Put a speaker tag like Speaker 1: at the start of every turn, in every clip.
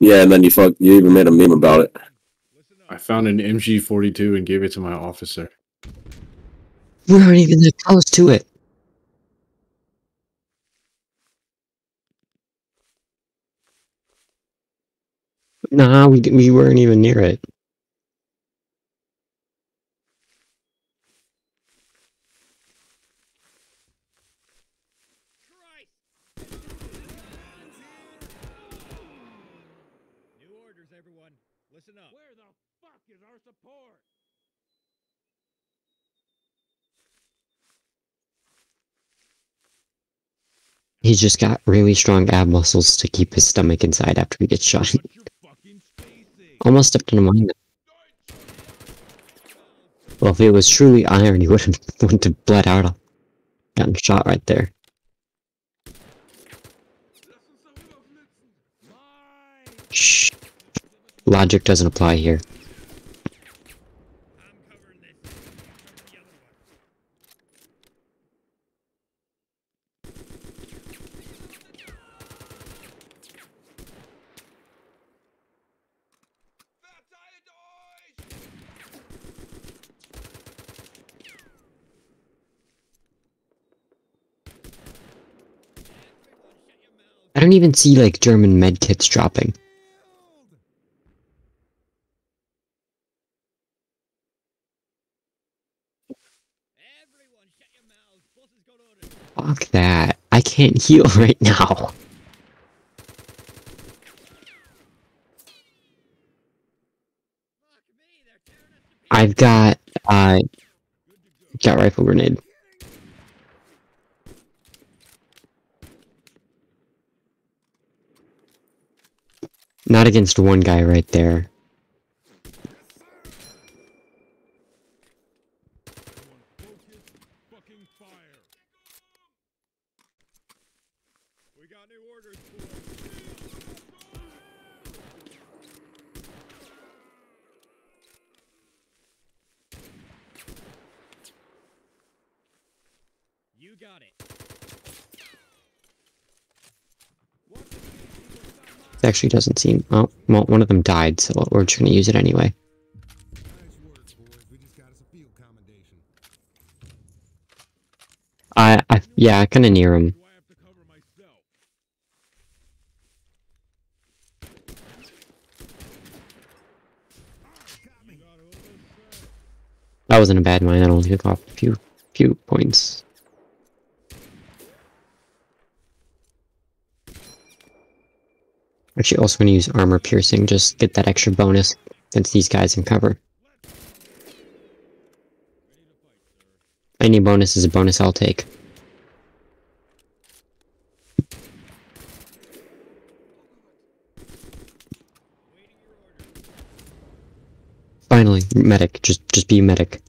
Speaker 1: Yeah, and then you fuck. You even made a meme about it.
Speaker 2: I found an MG42 and gave it to my officer.
Speaker 3: We aren't even that close to it. Nah, we we weren't even near it.
Speaker 4: New orders, everyone. Listen up. Where the fuck is our support?
Speaker 3: He's just got really strong ab muscles to keep his stomach inside after he gets shot. Almost stepped a mine. Well, if it was truly iron, he wouldn't wouldn't have bled out. Gotten shot right there. Shh. Logic doesn't apply here.
Speaker 4: I'm covering this. You cover the other one.
Speaker 3: I even see like German med kits dropping. Fuck that. I can't heal right now. I've got uh got rifle grenade. Not against one guy right there.
Speaker 4: Fucking fire. We got new orders, boys. You got it.
Speaker 3: It actually doesn't seem. Oh, well, one of them died, so we're just gonna use it anyway. I, I yeah, I kind of near him.
Speaker 4: I to?
Speaker 3: That wasn't a bad mine. That only took off a few few points. Actually, also gonna use armor piercing. Just get that extra bonus since these guys in cover. Any bonus is a bonus I'll take. Finally, medic. Just just be medic.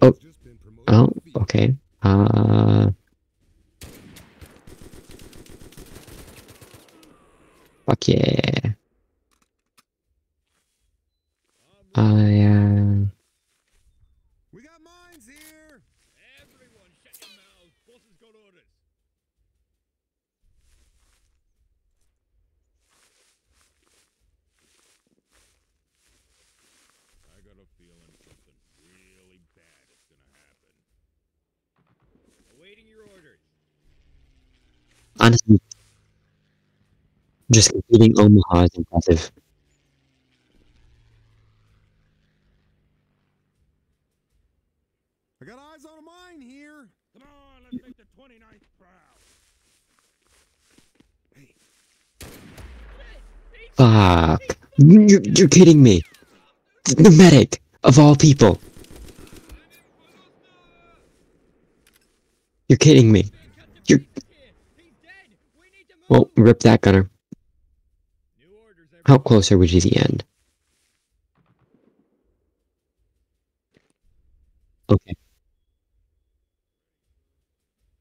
Speaker 5: Promoted
Speaker 3: Oh, okay. Uh. Fuck yeah. I, uh.
Speaker 5: We got mines here.
Speaker 4: Everyone, shut your has got orders. I got a feeling something really bad is gonna happen. Awaiting your orders.
Speaker 3: Honestly. Just completing Omaha is impressive.
Speaker 5: I got eyes on a mine here.
Speaker 4: Come on, let's make the 29th proud.
Speaker 5: Hey,
Speaker 3: Fuck. You're, you're kidding me. The medic, of all people. You're kidding me. You're.
Speaker 4: Here, he's dead. We need to move.
Speaker 3: Well, rip that gunner.
Speaker 4: New orders,
Speaker 3: How close are we to the end? Okay.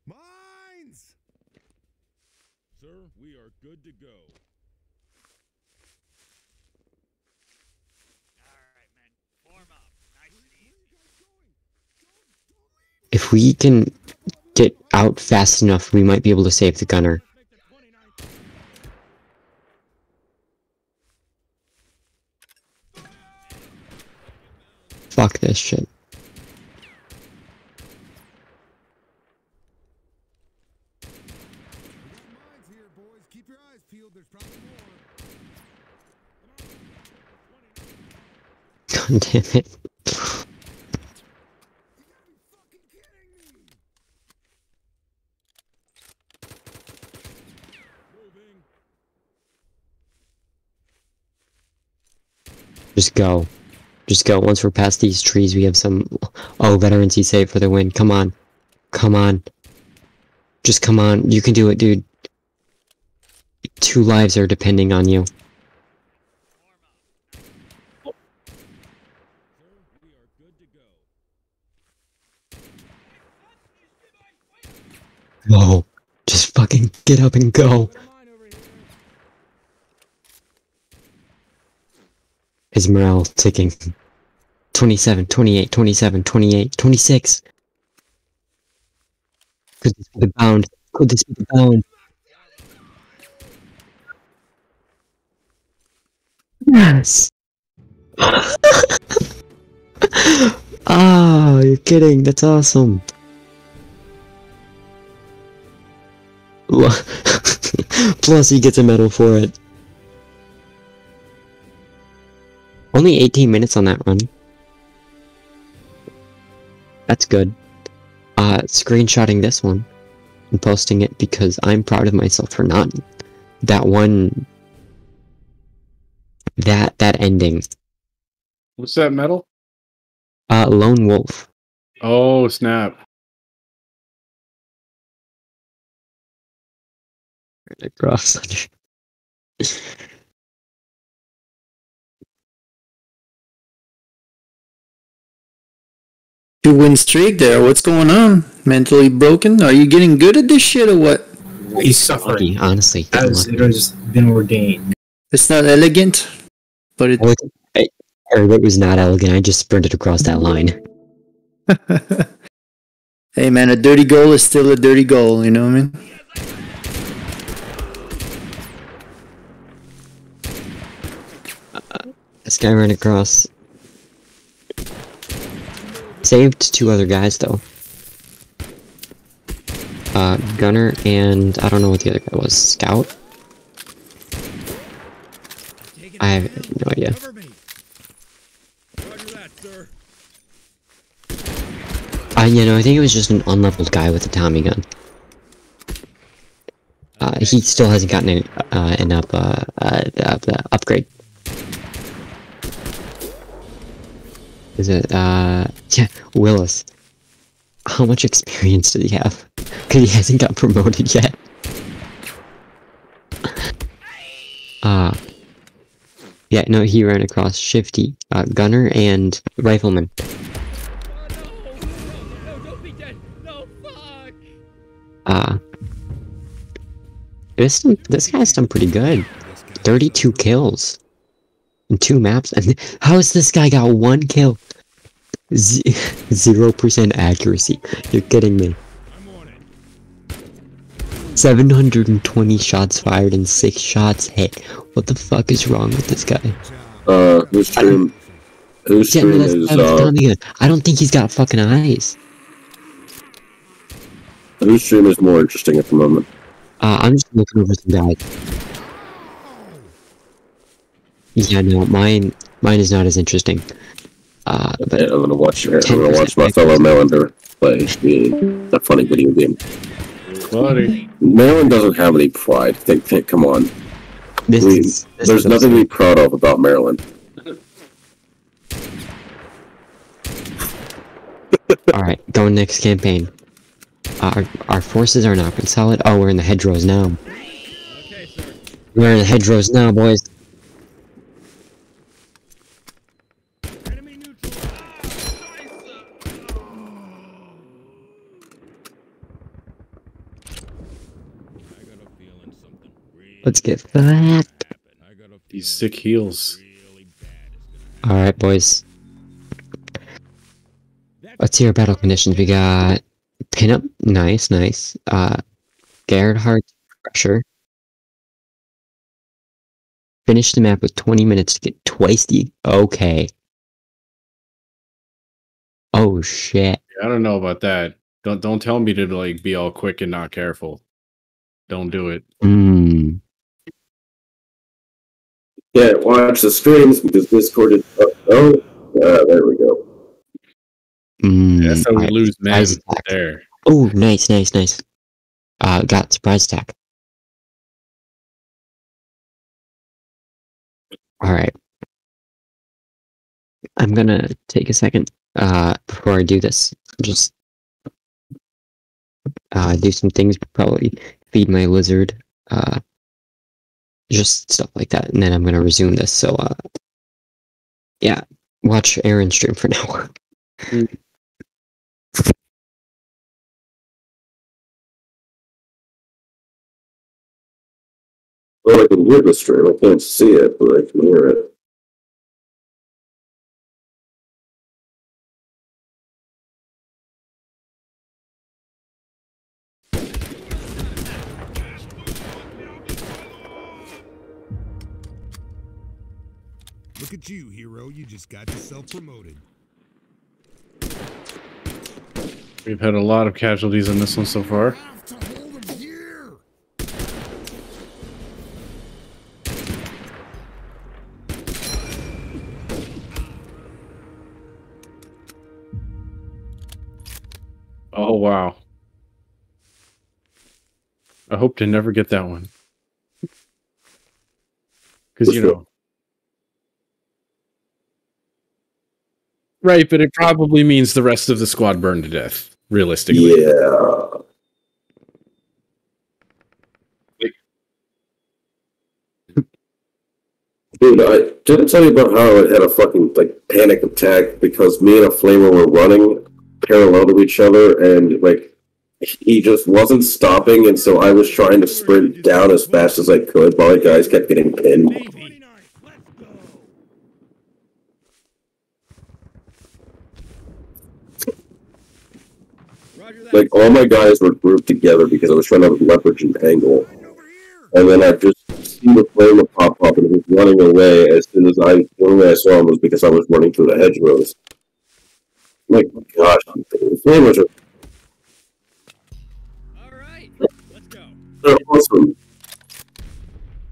Speaker 5: mines.
Speaker 4: Sir, we are good to go. Alright, men. Form up. Nice and easy.
Speaker 3: If we can get out fast enough, we might be able to save the gunner.
Speaker 4: Let's make the 29th
Speaker 3: Fuck this shit.
Speaker 5: We got mines here, boys. Keep your eyes peeled. There's probably more.
Speaker 3: God damn it. Just go. Just go. Once we're past these trees, we have some. Oh, veterans, he saved for the win. Come on. Come on. Just come on. You can do it, dude. Two lives are depending on you. Whoa. Just fucking get up and go. His morale ticking. 27, 28, 27, 28, 26. Could this be the bound? Could this be the bound? Yes! Ah, you're kidding. That's awesome. Plus, he gets a medal for it. Only 18 minutes on that run. That's good. Uh, screenshotting this one and posting it because I'm proud of myself for not that one. That that ending.
Speaker 2: What's that medal?
Speaker 3: Uh, lone wolf.
Speaker 2: Oh snap!
Speaker 3: Across.
Speaker 6: Two win streak there. What's going on? Mentally broken? Are you getting good at this shit or what?
Speaker 7: He's suffering
Speaker 3: Lucky, honestly.
Speaker 7: as it has been ordained.
Speaker 6: It's not elegant, but it.
Speaker 3: Or it was not elegant. I just sprinted across that line.
Speaker 6: hey man, a dirty goal is still a dirty goal. You know what I mean?
Speaker 3: Uh, uh, this guy ran across. Saved two other guys though. Uh, Gunner and I don't know what the other guy was. Scout. I have no idea. Uh, you know, I think it was just an unleveled guy with a Tommy gun. Uh, he still hasn't gotten an, uh, an up, uh, uh, the, the upgrade. Is it, uh, yeah, Willis. How much experience did he have? Cause he hasn't got promoted yet. Uh, yeah, no, he ran across Shifty, uh, Gunner, and Rifleman. Uh, this this guy's done pretty good. 32 kills in two maps. And how has this guy got one kill? Zero percent accuracy. You're kidding me.
Speaker 4: I'm on it.
Speaker 3: 720 shots fired and six shots hit. What the fuck is wrong with this guy?
Speaker 1: Uh, whose stream? Whose stream is? Uh,
Speaker 3: I don't think he's got fucking eyes.
Speaker 1: whose stream is more interesting at the moment?
Speaker 3: Uh, I'm just looking over some guys. Yeah, no, mine mine is not as interesting. Uh,
Speaker 1: Yeah, I'm gonna watch. I'm gonna watch my fellow Marylander play the, the funny video game.
Speaker 2: Buddy,
Speaker 1: Maryland doesn't have any pride. Think, think. Come on.
Speaker 3: this
Speaker 1: We,
Speaker 3: is this
Speaker 1: there's
Speaker 3: is
Speaker 1: nothing to be proud of about Maryland.
Speaker 3: All right, going next campaign. Our our forces are not solid. Oh, we're in the hedgerows now.
Speaker 4: Okay, sir.
Speaker 3: We're in the hedgerows now, boys.
Speaker 4: Enemy neutral. I got a feeling something really
Speaker 3: Let's get that.
Speaker 4: happen. I got a
Speaker 2: these sick heals.
Speaker 4: really bad is gonna
Speaker 3: All right, boys. Let's see our battle conditions. We got pinup. Nice, nice. Uh, Gerhard pressure. Finish the map with 20 minutes to get twice the. Okay. Oh shit.
Speaker 2: I don't know about that. Don't don't tell me to like be all quick and not careful. Don't do it.
Speaker 3: Mm.
Speaker 1: Can't watch the streams because Discord is. Oh, uh, there we go.
Speaker 3: Mm.
Speaker 2: That's how we
Speaker 3: Alright,
Speaker 2: lose men there.
Speaker 3: Oh, nice, nice, nice. Uh, got surprise attack. All right. I'm gonna take a second uh, before I do this. Just uh, do some things. Probably feed my lizard. Uh, just stuff like that, and then I'm gonna resume this. So, uh, yeah, watch Ahren stream for now.
Speaker 1: Well, I can hear the stream. I can't see it, but I can hear it.
Speaker 5: At you, hero. You just got yourself promoted.
Speaker 2: We've had a lot of casualties in this one so far.
Speaker 5: Have to hold him here.
Speaker 2: Oh wow. I hope to never get that one. Because you know. Right, but it probably means the rest of the squad burned to death, realistically.
Speaker 1: Yeah. Dude, I didn't tell you about how I had a fucking like panic attack because me and a flamer were running parallel to each other and like he just wasn't stopping and so I was trying to sprint down as fast as I could while the guys kept getting pinned.
Speaker 4: Navy. Let's go. Roger that.
Speaker 1: Like all my guys were grouped together because I was trying to leverage an angle. And then I just see the flame pop up and he was running away as soon as I the only way I saw him was because I was running through the hedgerows. Like oh gosh, the flamers are
Speaker 4: All right. Let's go.
Speaker 1: they're awesome.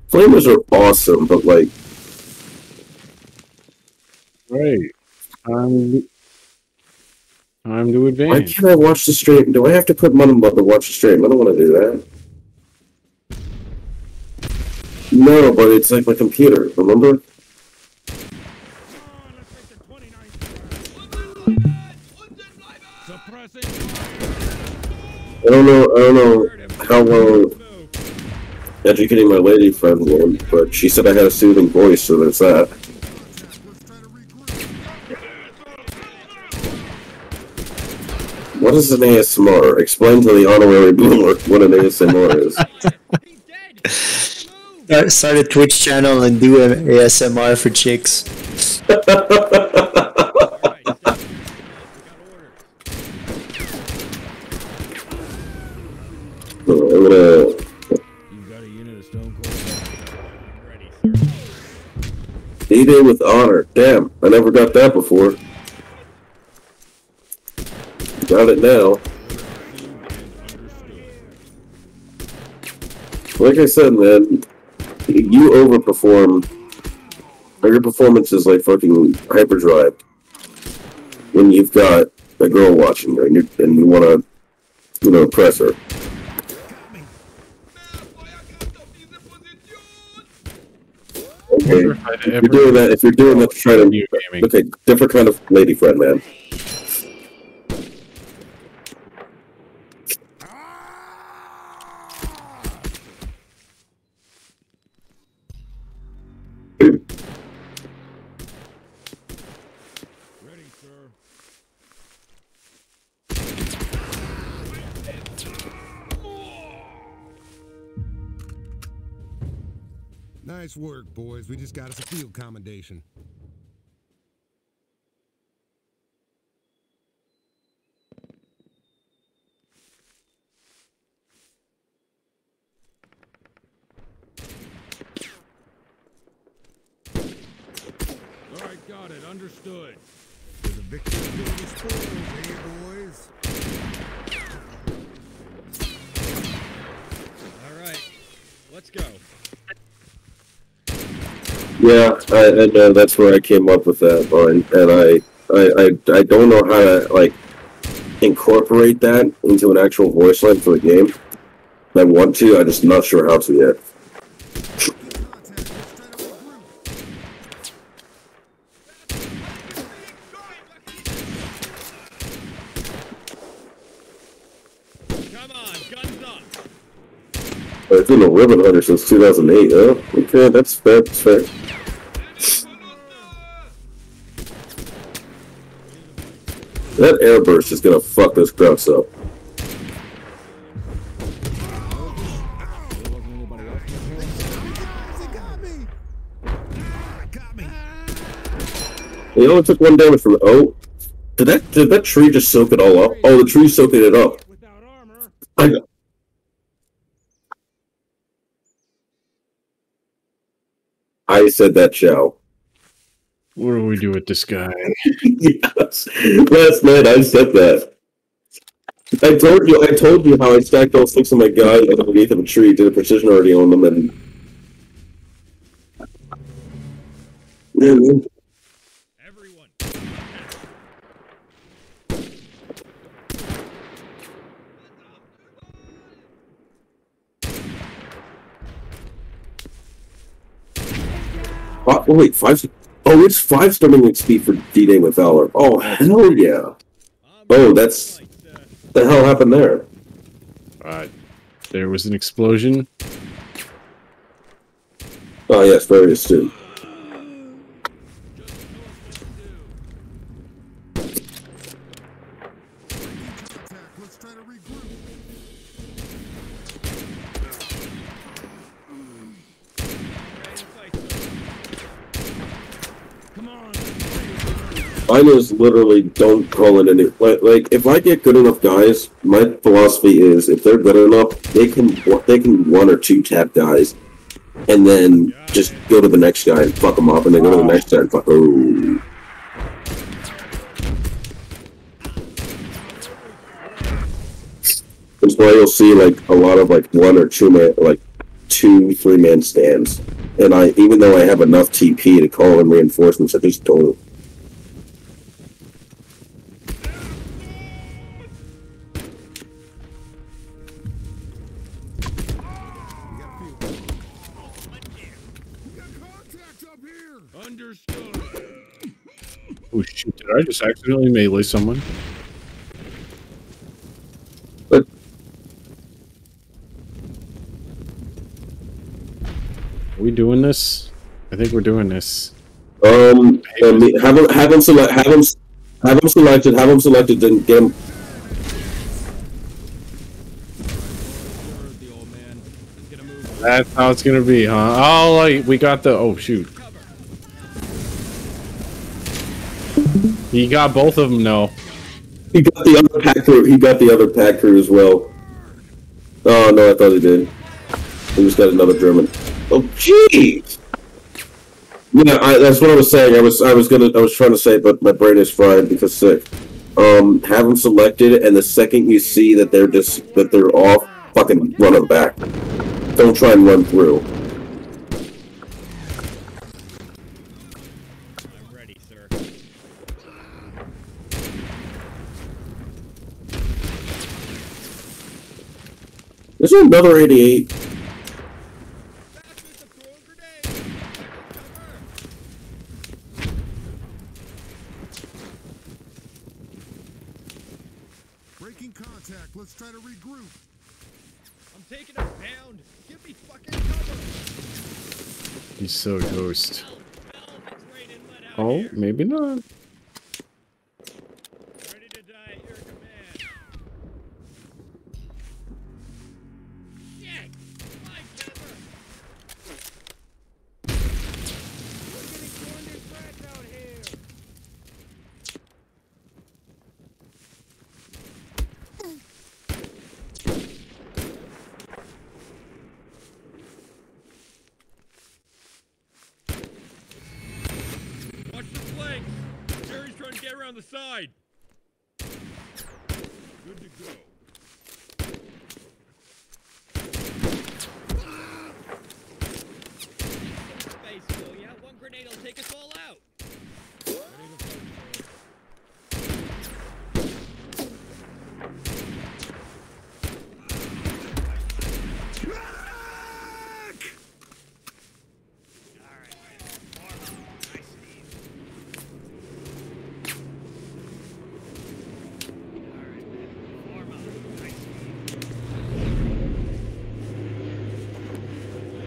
Speaker 1: Flamers are awesome, but like
Speaker 2: Right. Time, um, time to
Speaker 1: why can't I watch the stream? Do I have to put money on to watch the stream? I don't want to do that. No, but it's like my computer, remember?
Speaker 4: Come on, let's make the 29th. Suppressing fire.
Speaker 1: I don't know I don't know how well educating my lady friend was, but she said I had a soothing voice, so there's that.
Speaker 5: Let's try to regroup.
Speaker 1: What is an ASMR? Explain to the honorary boomer what an ASMR is.
Speaker 8: Start, a Twitch channel and do an ASMR for chicks.
Speaker 4: All right, sit. We got orders.
Speaker 1: So I'm gonna
Speaker 4: You've got a unit of stone cold. Ready.
Speaker 1: D-Day with honor. Damn, I never got that before. Got it now. Like I said, man, you overperform. or Your performance is like fucking hyperdrive when you've got a girl watching you and you and you want to, you know, impress her. Okay,
Speaker 2: if
Speaker 1: you're doing that, if you're doing that to try to. Okay, different kind of lady friend, man.
Speaker 5: Nice work, boys. We just got us a field commendation.
Speaker 4: All right, got it. Understood. To the
Speaker 5: Victor's gonna be spoiled, eh, boys?
Speaker 4: All right, let's go.
Speaker 1: Yeah, I, that's where I came up with that line, and I, I, I, I don't know how to like incorporate that into an actual voice line for a game. I want to, I'm just not sure how to yet.
Speaker 5: Making contact. Let's try to regroup.
Speaker 4: Come on, guns up.
Speaker 1: I've been a ribbon hunter since 2008. Oh, okay, that's fair. That's fair. That airburst is gonna fuck this Krauts up.
Speaker 4: There wasn't anybody else in the room.
Speaker 5: He got me! Got me!
Speaker 1: He only took one damage from oh. Did that did that tree just soak it all up? Oh, the tree's soaking it up. I, I said that, show.
Speaker 2: What do we do with this guy?
Speaker 1: yes. Last night I said that. I told you, I told you how I stacked all six of my guys underneath of a tree, did a precision already on them, and. Mhm.
Speaker 4: Everyone.
Speaker 1: Oh, wait, five. Oh, it's five movement speed for D-Day with Valor. Oh, hell yeah. Oh, that's. What the hell happened there?
Speaker 2: Uh, there was an explosion.
Speaker 1: Oh, yes, very astute.
Speaker 5: Contact. Let's try to regroup.
Speaker 4: ready to fight, sir. Come on, let's
Speaker 1: Mine literally don't call it any like, like if I get good enough guys, my philosophy is if they're good enough, they can they can one or two tap guys, and then just go to the next guy and fuck them up, and then go to the next guy and fuck. Oh, that's why you'll see like a lot of like one or two man like two three man stands, and I even though I have enough TP to call in reinforcements, I just don't.
Speaker 2: Oh shoot! Did I just accidentally melee someone?
Speaker 1: But
Speaker 2: Are we doing this? I think we're doing this.
Speaker 1: Um, me- have them, have him select, have him, have him selected, have them selected, then get him.
Speaker 4: Word, the old man. He's gonna move.
Speaker 2: That's how it's gonna be, huh? Oh, like we got the. Oh shoot! He got both of them. No.
Speaker 1: He got the other PaK crew. He got the other PaK crew as well. Oh no, I thought he did. He just got another German. Oh jeez. Yeah, I, that's what I was saying. I was, I was gonna, I was trying to say, but my brain is fried because sick. Um, have them selected, and the second you see that they're just that they're off, fucking run them back. Don't try and run through. There's another 88.
Speaker 4: Fastest to throw a grenade. Cover.
Speaker 5: Breaking contact. Let's try to regroup.
Speaker 4: I'm taking a pound. Give me fucking cover.
Speaker 2: He's so ghost.
Speaker 4: Hell if it's raining lead out
Speaker 2: Oh, maybe not.
Speaker 4: The side. Good to go.
Speaker 9: Space, will ya? One grenade will take us all out.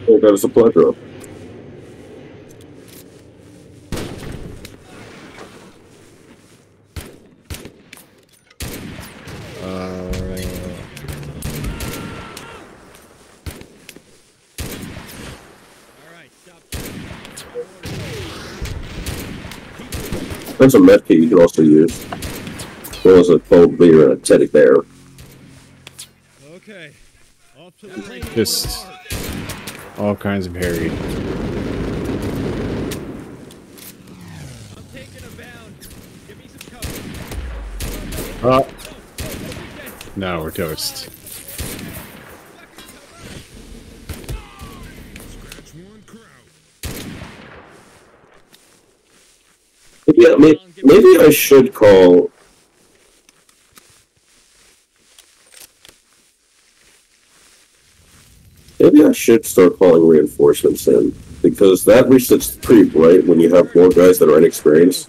Speaker 1: Oh, got a supply drop.
Speaker 2: Uh,
Speaker 9: All right, stop.
Speaker 1: There's a med kit you can also use. As well as a cold beer and a teddy bear.
Speaker 4: Okay. Off to the races.
Speaker 2: Just- all kinds of hairy. Uh, now we're toast.
Speaker 1: Maybe I should call. Maybe I should start calling reinforcements in because that resets the creep, right? when you have more guys that are inexperienced.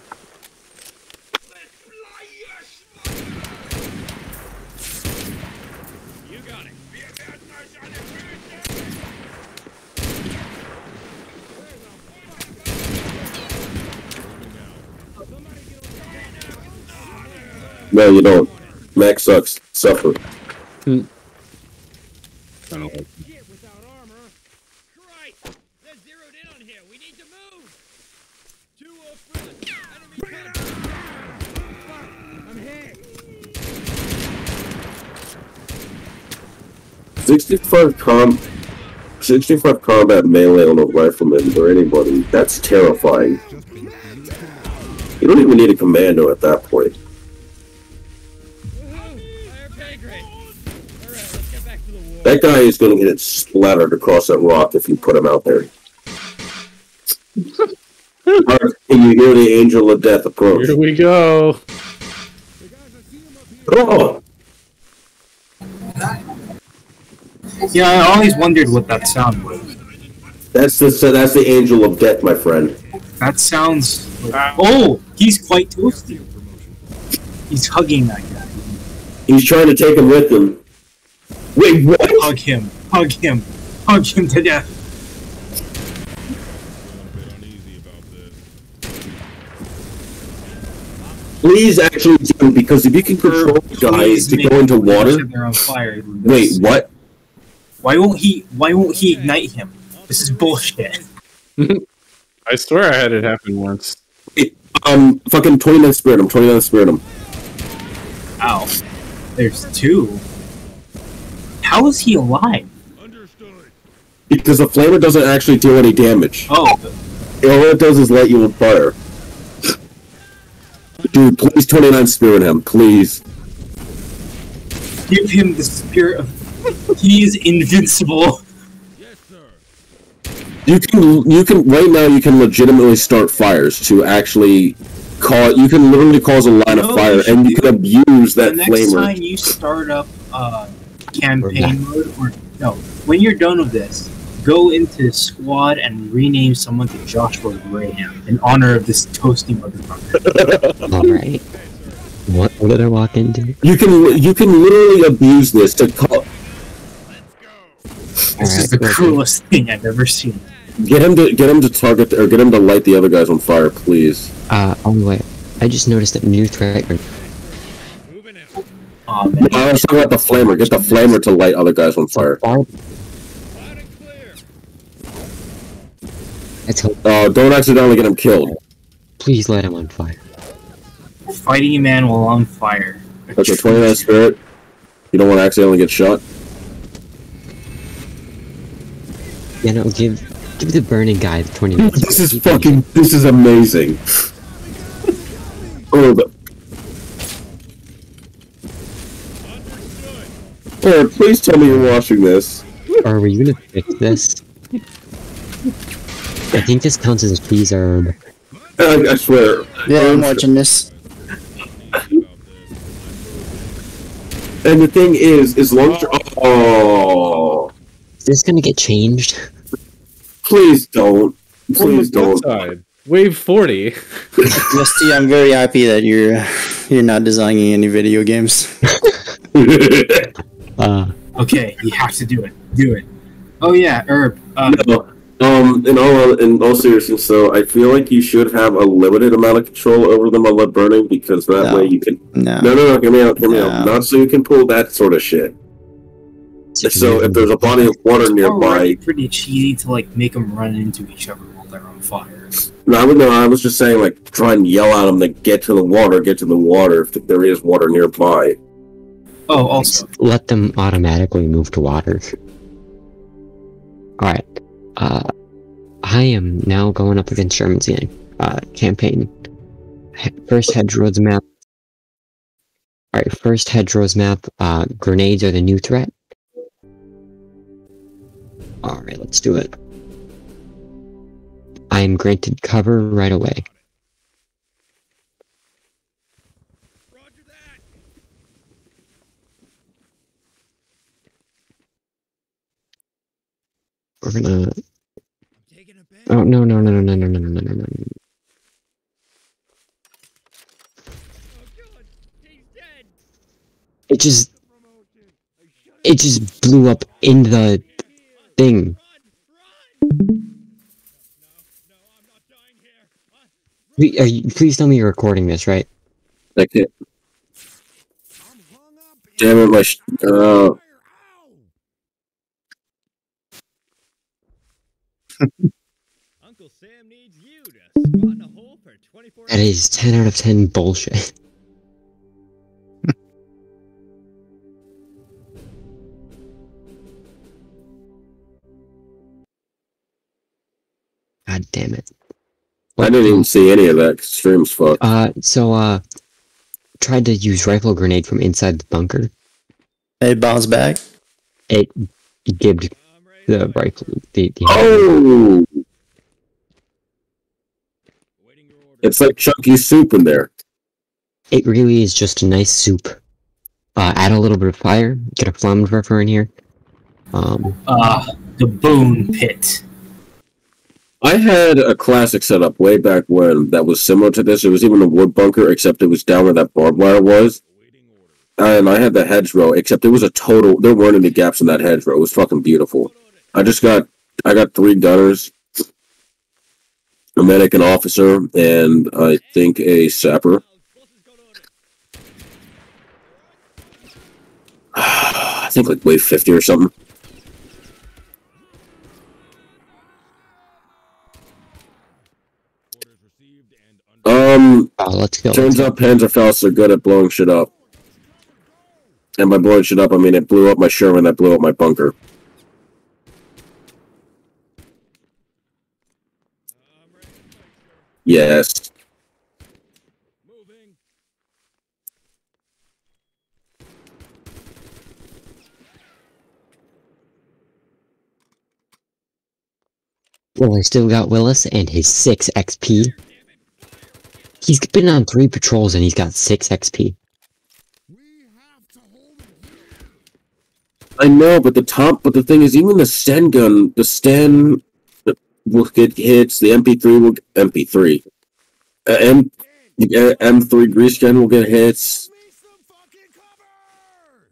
Speaker 9: You.
Speaker 1: No, you don't. Max sucks. Suffer. Hmm.
Speaker 2: I don't know.
Speaker 9: Shit, without armor. Christ! They're zeroed in on here. We need to move. Two off front. Enemy contact. I'm hit.
Speaker 1: 65 com 65 combat melee on a rifleman or anybody, that's terrifying. You don't even need a commando at that point.
Speaker 9: Woohoo! Higher pay grade. All right, let's get back to the war.
Speaker 1: That guy is going to get it splattered across that rock if you put him out there. Can you hear the angel of death approach?
Speaker 2: Here we go.
Speaker 1: Oh,
Speaker 7: Yeah, I always wondered what that sound was.
Speaker 1: that's the that's the angel of death, my friend.
Speaker 7: That sounds. Oh, he's quite toasty. He's hugging that guy.
Speaker 1: He's trying to take him with him. Wait, what?
Speaker 7: Hug him. Hug him. Hug him to death.
Speaker 4: I'm a bit uneasy about this.
Speaker 1: Please actually do because if you can control guys to go into water.
Speaker 7: Fire.
Speaker 1: Wait, what?
Speaker 7: Why won't he? Why won't he ignite him? This is bullshit.
Speaker 2: I swear I had it happen once.
Speaker 1: Um, fucking 29 spirit him, 29 spirit him.
Speaker 7: Ow. There's two. How is he alive?
Speaker 4: Understood.
Speaker 1: Because the flamer doesn't actually do any damage.
Speaker 7: Oh,
Speaker 1: All it does is light you on fire. Dude, please 29 spirit him, please.
Speaker 7: give him the spirit of. He is invincible.
Speaker 4: Yes, sir.
Speaker 1: You can, you can, right now you can legitimately start fires to actually cause, you can literally cause a line
Speaker 7: No,
Speaker 1: of fire
Speaker 7: you
Speaker 1: and you can abuse that
Speaker 7: the next
Speaker 1: flamer.
Speaker 7: time you start up uh, campaign mode, or no, when you're done with this, go into squad and rename someone to Joshua Graham in honor of this toasty motherfucker.
Speaker 3: Alright. What, what did I walk into?
Speaker 1: You can, you can literally abuse this to call,
Speaker 7: This is the
Speaker 3: Alright,
Speaker 7: cruelest thing I've ever seen.
Speaker 1: get him to, get him to target, or get him to light the other guys on fire, please.
Speaker 3: Uh, on the way. I just noticed a new threat.
Speaker 9: Moving out.
Speaker 7: Aw, man.
Speaker 1: I was talking about the flamer, get the flamer to light other guys on fire.
Speaker 3: Far-
Speaker 9: Loud clear.
Speaker 3: Let's hope.
Speaker 1: Uh, don't accidentally get him killed.
Speaker 3: Please light him on fire.
Speaker 7: Fighting a man while on fire.
Speaker 1: That's a 29 spirit. You don't want to accidentally get shot.
Speaker 3: Yeah, no, give give the burning guy the twenty
Speaker 1: this is fucking. This is amazing. oh, the. Or please tell me you're watching this.
Speaker 3: Are we gonna fix this? I think this counts as a cheese herb.
Speaker 1: I, I swear.
Speaker 8: Yeah, I'm watching this.
Speaker 1: And the thing is, as long as you're- oh.
Speaker 3: Is this gonna get changed?
Speaker 1: Please don't,
Speaker 2: On
Speaker 1: please
Speaker 2: the
Speaker 1: don't.
Speaker 2: side, Wave 40.
Speaker 8: Musty, I'm very happy that you're you're not designing any video games.
Speaker 3: Uh,
Speaker 7: Okay, you have to do it. Do it. Oh yeah, Herb. Uh,
Speaker 1: no, um, in all in all seriousness, though, I feel like you should have a limited amount of control over them on lead burning because that
Speaker 8: No.
Speaker 1: way you can.
Speaker 8: No.
Speaker 1: No, no, no, hear me out, hear me out. Not so you can pull that sort of shit. So if there's a body of water
Speaker 7: already
Speaker 1: nearby,
Speaker 7: pretty cheesy to like make them run into each other while they're on fire.
Speaker 1: no, I would no, I was just saying like try and yell at them to get to the water, get to the water if there is water nearby.
Speaker 7: Oh, also,
Speaker 3: let them automatically move to water. Alright. Uh, I am now going up against Sherman's gang, uh, campaign. First hedgerows map. Alright, first hedgerows map, uh, grenades are the new threat. Alright, let's do it. I am granted cover right away. We're gonna. Oh no no no no no no no no no no!
Speaker 9: Oh.
Speaker 3: It just
Speaker 9: it
Speaker 3: just blew up in the thing. You, please tell me you're recording this, right?
Speaker 5: I can't.
Speaker 1: Damn it, my.
Speaker 9: oh.
Speaker 3: that is 10 out of 10 bullshit. God damn it.
Speaker 1: I didn't even see any of that. 'cause Stream's fucked.
Speaker 3: Uh, so, uh, tried to use rifle grenade from inside the bunker.
Speaker 8: It bounced back.
Speaker 3: It gibbed the rifle. The, the
Speaker 1: Oh,
Speaker 9: Awaiting
Speaker 1: it's like chunky soup in there.
Speaker 3: It really is just a nice soup. Uh, add a little bit of fire. Get a flammable in here. Um,
Speaker 7: uh, the bone pit.
Speaker 1: I had a classic setup way back when that was similar to this. It was even a wood bunker, except it was down where that barbed wire was. And I had the hedgerow, except it was a total. There weren't any gaps in that hedgerow. It was fucking beautiful. I just got, I got three gunners, a medic, an officer, and I think a sapper. I think like wave fifty or something.
Speaker 9: Orders received and under.
Speaker 1: Um,
Speaker 3: oh, let's go.
Speaker 1: turns out Panzerfaust are good at blowing shit up. And by blowing shit up, I mean it blew up my Sherman, that blew up my bunker.
Speaker 9: I'm ready to fight, sir.
Speaker 1: Yes.
Speaker 9: Moving.
Speaker 3: Well, I still got Willis and his 6 XP. He's been on 3 patrols and he's got 6 XP.
Speaker 5: We have to hold it here.
Speaker 1: I know, but the top, but the thing is, even the Sten gun, the Sten will get hits. The MP3 will MP3, uh, M uh, M3 grease gun will get hits.
Speaker 5: Me some fucking cover!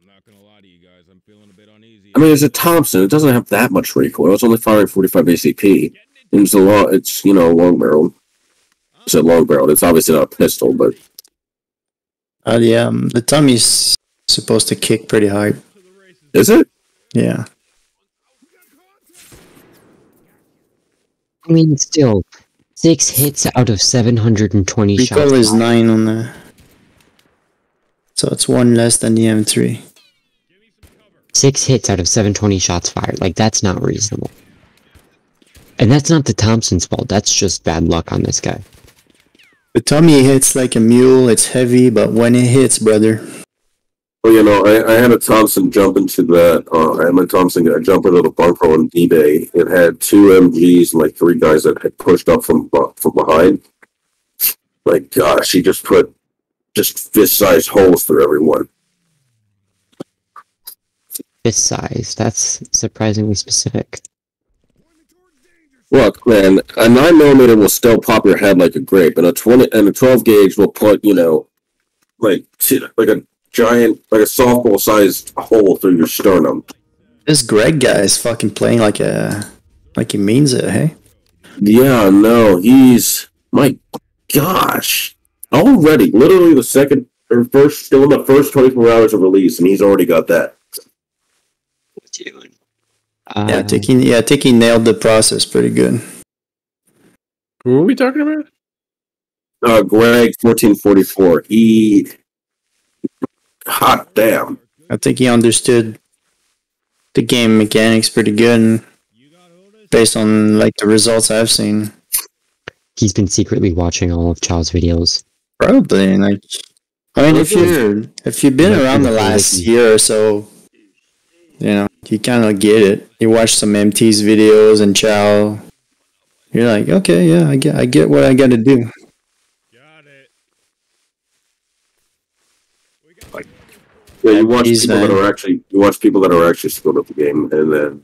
Speaker 9: I'm not gonna lie to you guys. I'm feeling a bit uneasy.
Speaker 1: I mean, it's a Thompson. It doesn't have that much recoil. It's only firing 45 ACP. And it's a long. It's you know long barrel. It's a long barrel. It's obviously not a pistol, but
Speaker 8: Uh, yeah, um, the Tommy's supposed to kick pretty hard.
Speaker 9: to the races.
Speaker 1: is it?
Speaker 8: Yeah.
Speaker 3: I mean, still, 6 hits out of 720
Speaker 8: Recoil
Speaker 3: shots.
Speaker 8: is
Speaker 3: fired.
Speaker 8: 9 on the. So it's one less than the M3.
Speaker 9: Give me some cover.
Speaker 3: 6 hits out of 720 shots fired. Like, that's not reasonable. And that's not the Thompson's fault. That's just bad luck on this guy.
Speaker 8: The Tommy hits like a mule. It's heavy, but when it hits, brother,
Speaker 1: Well, you know, I, I had a Thompson jump into that. Uh, I had my Thompson uh, jump into the bunker on D-Day. It had two MGs and like three guys that had pushed up from from behind. Like, gosh, he just put just fist-sized holes through everyone.
Speaker 3: Fist size. That's surprisingly specific.
Speaker 1: Look, man, a nine millimeter will still pop your head like a grape, and a twenty and a twelve gauge will put you know, like like a giant, like a softball-sized hole through your sternum.
Speaker 8: This Greg guy is fucking playing like a like he means it, hey?
Speaker 1: Yeah, no, he's my gosh. Already, literally the second or first, still in the first twenty four hours of release, and he's already got that.
Speaker 3: Uh,
Speaker 8: yeah, Tiki yeah, Tiki nailed the process pretty good.
Speaker 2: Who are we talking about?
Speaker 1: Uh, Greg fourteen forty four. He, hot damn.
Speaker 8: I think he understood the game mechanics pretty good and based on like the results I've seen.
Speaker 3: he's been secretly watching all of Chow's videos.
Speaker 8: Probably like I mean if you're if you've been around the last year or so, you know, you kinda get it. You watch some MT's videos and Chow you're like, okay, yeah, I get I get what I gotta do.
Speaker 9: Got it.
Speaker 1: Yeah, you watch
Speaker 8: He's,
Speaker 1: people that are actually you watch people that are actually skilled at the game, and then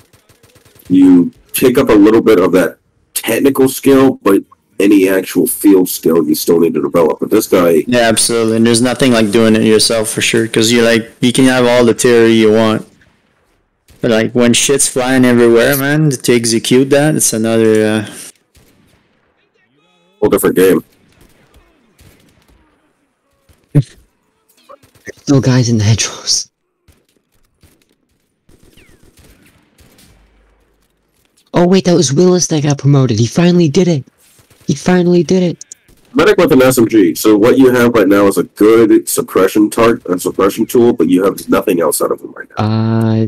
Speaker 1: you pick up a little bit of that technical skill, but any actual field skill you still need to develop. But this guy,
Speaker 8: Yeah, absolutely. And there's nothing like doing it yourself for sure, because you're like you can have all the theory you want, but like when shit's flying everywhere, man, to execute that, it's another. Uh,
Speaker 1: whole different game.
Speaker 3: Still guys in the hedgerows. Oh wait, that was Willis that got promoted. He finally did it. He finally did it.
Speaker 1: Medic with an SMG. So what you have right now is a good suppression target, a suppression tool, but you have nothing else out of him right now.
Speaker 3: Uh,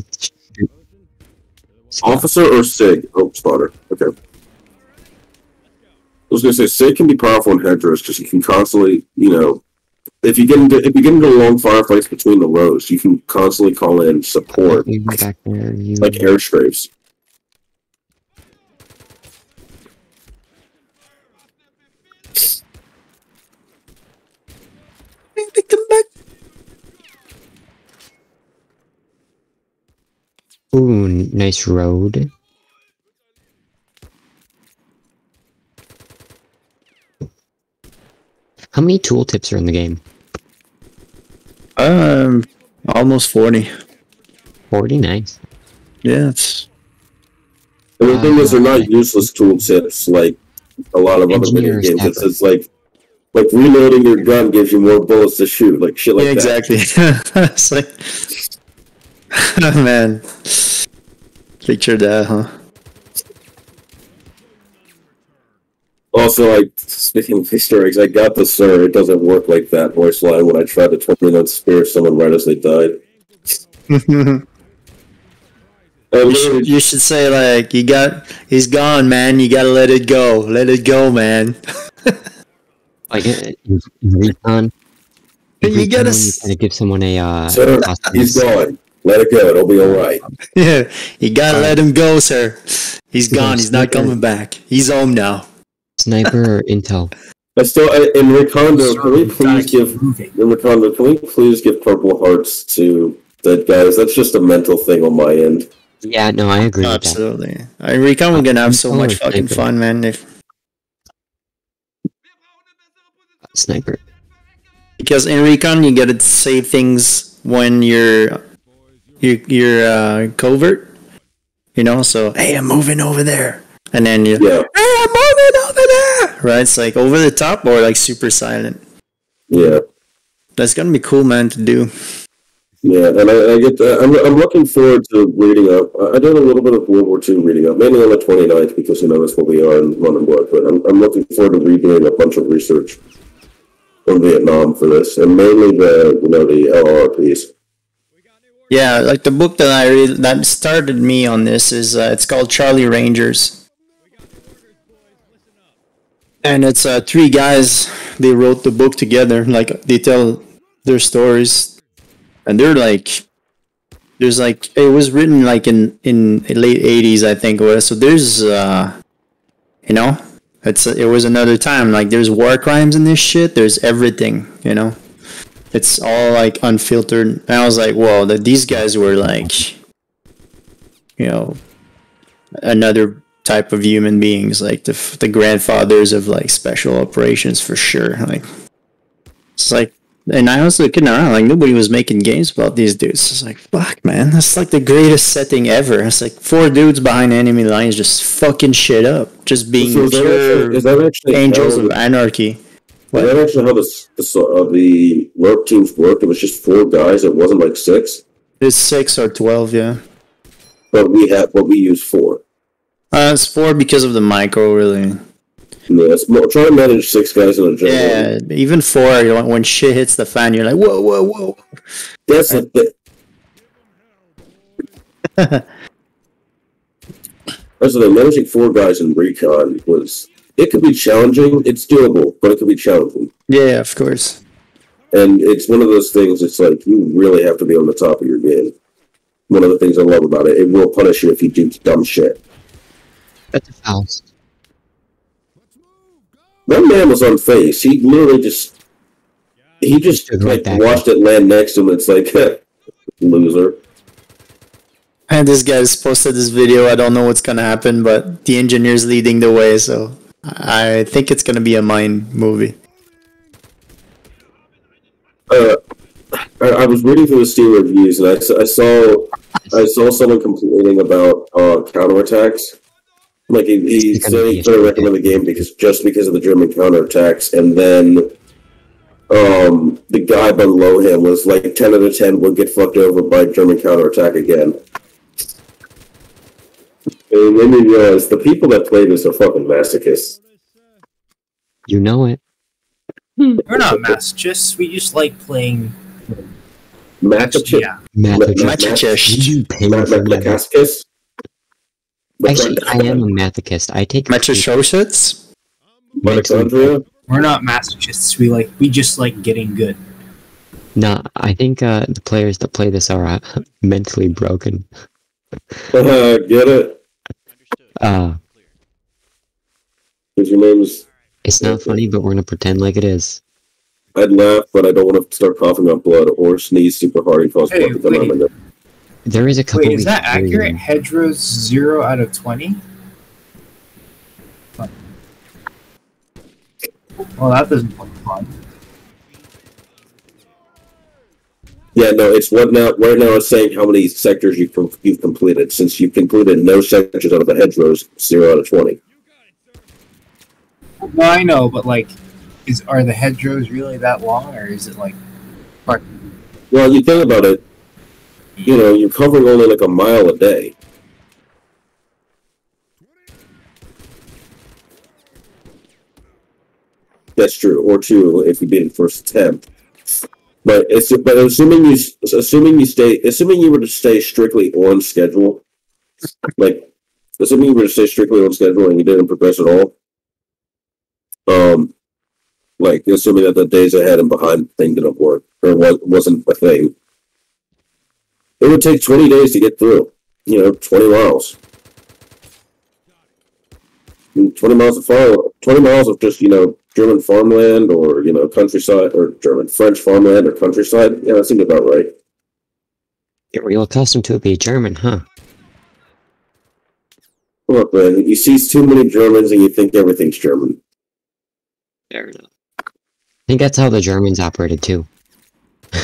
Speaker 1: Officer or Sig? Oh, spotter. Okay. I was gonna say Sig can be powerful in hedgerows because you can constantly, you know, if you get into if you get into long firefights between the rows, you can constantly call in support
Speaker 3: you go back
Speaker 1: like airstrafes.
Speaker 3: Ooh, nice road. How many tooltips are in the game?
Speaker 8: um, almost forty.
Speaker 3: Forty. Nice.
Speaker 8: Yeah, it's
Speaker 1: And the thing is, they're not useless tooltips like a lot of other video games. It's, it's like like reloading your gun gives you more bullets to shoot, like shit like
Speaker 8: yeah,
Speaker 1: that.
Speaker 8: exactly. it's like, man, picture that, huh?
Speaker 1: Also, like speaking of Easter eggs, I got the sir. It doesn't work like that voice line when I tried to twenty minute spear someone right as they died.
Speaker 8: you, should, you should say like, you got, he's gone, man. You gotta let it go. Let it go, man.
Speaker 3: Like in in recon. in
Speaker 8: You gotta
Speaker 3: recon,
Speaker 8: s-
Speaker 3: gotta give someone a uh.
Speaker 1: sir, he's
Speaker 3: hospice.
Speaker 1: gone. Let it go. It'll be all right.
Speaker 8: Yeah, you gotta let him go, sir. He's gone. He's not coming back. He's home now.
Speaker 3: Sniper or intel?
Speaker 1: I still I, in Recondo.
Speaker 7: Sir,
Speaker 1: Can we
Speaker 7: we
Speaker 1: please give
Speaker 7: moving.
Speaker 1: in Recondo? Can we please give Purple Hearts to dead guys? That's just a mental thing on my end.
Speaker 3: Yeah, no, I agree with that.
Speaker 8: Absolutely. I recon we're gonna have so much fucking
Speaker 3: sniper.
Speaker 8: fun, man. If
Speaker 3: Sniper.
Speaker 8: because in recon you gotta say things when you're you're, you're uh, covert, you know. So hey, I'm moving over there, and then you
Speaker 1: Yeah,
Speaker 8: hey, I'm moving over there. Right? It's like over the top or like super silent.
Speaker 1: yeah.
Speaker 8: That's gonna be cool, man, to do.
Speaker 1: Yeah, and I, I get that. I'm, I'm looking forward to reading up. I did a little bit of World War II reading up, mainly on the 29th because, you know, that's what we are in Mud and Blood. But I'm, I'm looking forward to redoing a bunch of research on Vietnam for this, and mainly the, you know, the LRPs.
Speaker 8: Yeah, like the book that I read that started me on this is uh, it's called Charlie Rangers, and it's uh, three guys. They wrote the book together. Like they tell their stories, and they're like, there's like it was written like in in late '80s, I think. So there's, uh, you know, it's it was another time. Like there's war crimes in this shit. There's everything, you know. It's all like unfiltered. And I was like, whoa, that these guys were like, you know, another type of human beings, like the the grandfathers of like special operations for sure. Like it's like, and I was looking around, like nobody was making games about these dudes. It's like, fuck, man, that's like the greatest setting ever. It's like four dudes behind enemy lines just fucking shit up, just being
Speaker 1: So is that actually, is that actually
Speaker 8: angels of anarchy.
Speaker 1: Is that actually how the the, uh, the work teams worked? It was just four guys. It wasn't like six,
Speaker 8: It's six or twelve, yeah.
Speaker 1: but we had but we used four.
Speaker 8: Uh, it's four because of the micro, really.
Speaker 1: Yeah, it's more, try to manage six guys in a jungle.
Speaker 8: Yeah, even four. You know, when shit hits the fan, you're like, whoa, whoa, whoa.
Speaker 1: That's the thing. That's the. Managing four guys in recon was it could be challenging. It's doable, but it could be challenging.
Speaker 8: Yeah, of course.
Speaker 1: And it's one of those things. It's like you really have to be on the top of your game. One of the things I love about it, it will punish you if you do dumb shit.
Speaker 3: That's a Faust.
Speaker 1: That man was on face. He literally just he just
Speaker 3: Stood right
Speaker 1: like watched it land next to him. It's like loser.
Speaker 8: And this guy's posted this video. I don't know what's gonna happen, but the engineer's leading the way, so I think it's gonna be a mine movie.
Speaker 1: Uh, I, I was reading through the Steam reviews, and I, s- I saw I saw someone complaining about uh, counterattacks. Like he, he
Speaker 3: It's gonna
Speaker 1: said
Speaker 3: be
Speaker 1: he's going to recommend the game because just because of the German counterattacks, and then um, the guy below him was like ten out of ten would get fucked over by German counterattack again. And it made me realize the people that play this are fucking masochists.
Speaker 3: You know it.
Speaker 7: We're not masochists. We just like playing.
Speaker 1: Masochist.
Speaker 7: Yeah.
Speaker 3: Masochist.
Speaker 8: Masochist.
Speaker 3: You pay
Speaker 1: Ma-
Speaker 3: for
Speaker 1: ma-
Speaker 3: that?
Speaker 1: masochist?
Speaker 3: Actually, I am a masochist. I take
Speaker 8: Massachusetts?
Speaker 1: Mitochondria?
Speaker 7: We're not masochists. We like. We just like getting good.
Speaker 3: No, I think uh, the players that play this are uh, mentally broken.
Speaker 1: Uh, get it?
Speaker 3: Uh,
Speaker 1: Because your name's
Speaker 3: it's not funny, but we're gonna pretend like it is.
Speaker 1: I'd laugh, but I don't want to start coughing up blood or sneeze super hard and cause
Speaker 7: Hey,
Speaker 1: blood to come out of my nose.
Speaker 3: There is a couple.
Speaker 7: Wait, is that
Speaker 3: weeks where, you
Speaker 7: accurate?
Speaker 3: know,
Speaker 7: Hedgerows zero out of twenty. Well, that doesn't look fun.
Speaker 1: Yeah, no, it's what now. Right now, it's saying how many sectors you've you've completed. Since you've completed no sectors out of the hedgerows, zero out of twenty.
Speaker 7: No, I know, but like, is are the hedgerows really that long, or is it like?
Speaker 1: Well, you think about it. You know, you're covering only like a mile a day. That's true, or two if you beat it first attempt. But it's but assuming you assuming you stay assuming you were to stay strictly on schedule, like assuming you were to stay strictly on schedule and you didn't progress at all, um, like assuming that the days ahead and behind thing didn't work or was, wasn't a thing, it would take twenty days to get through. You know, twenty miles. And Twenty miles of farm, twenty miles of just you know German farmland or you know countryside or German French farmland or countryside. Yeah, that seems about right.
Speaker 3: Get real accustomed to it being German, huh?
Speaker 1: Look, man, you see too many Germans and you think everything's German.
Speaker 3: Fair enough. I think that's how the Germans operated too.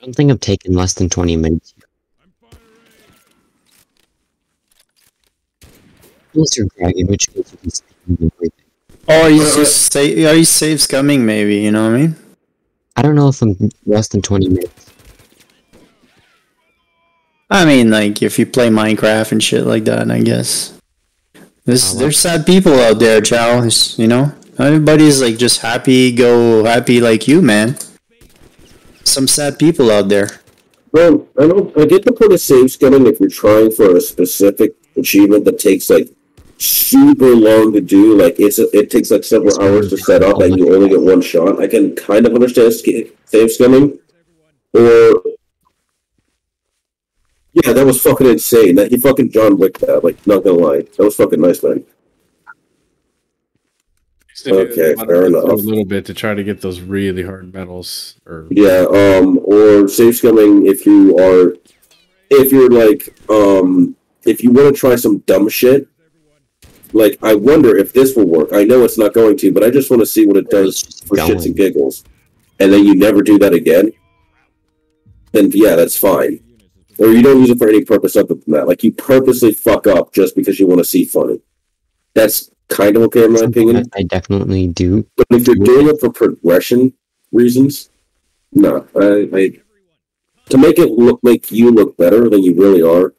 Speaker 3: I don't think I've taken less than 20 minutes. Blizzard Dragon, which means you can save everything.
Speaker 8: Or he's just say, or he's saves coming, maybe. You know what I mean?
Speaker 3: I don't know if I'm less than 20 minutes.
Speaker 8: I mean, like if you play Minecraft and shit like that, I guess. There's
Speaker 3: Oh,
Speaker 8: there's sad people out there, Chow. You know, everybody's like just happy, go happy like you, man. Some sad people out there.
Speaker 1: Well, I don't. I get the point of save scumming if you're trying for a specific achievement that takes like super long to do. Like it's a, it takes like several hours to set up, and you only get one shot. I can kind of understand sk- save scumming, or yeah, that was fucking insane. That he fucking John Wick that. Like, not gonna lie, that was fucking nice, man.
Speaker 2: Used to do
Speaker 1: Okay,
Speaker 2: a
Speaker 1: fair enough.
Speaker 2: A little bit to try to get those really hard medals. Or
Speaker 1: Yeah, um, or save scumming if you are, if you're like, um, if you want to try some dumb shit. Like, I wonder if this will work. I know it's not going to, but I just want to see what it does for shits and giggles. And then you never do that again. Then yeah, that's fine. Or you don't use it for any purpose other than that. Like you purposely fuck up just because you want to see funny. That's kind of okay in my opinion.
Speaker 3: I definitely do.
Speaker 1: But if you're doing it for progression reasons, no. I, I to make it look make you look better than you really are.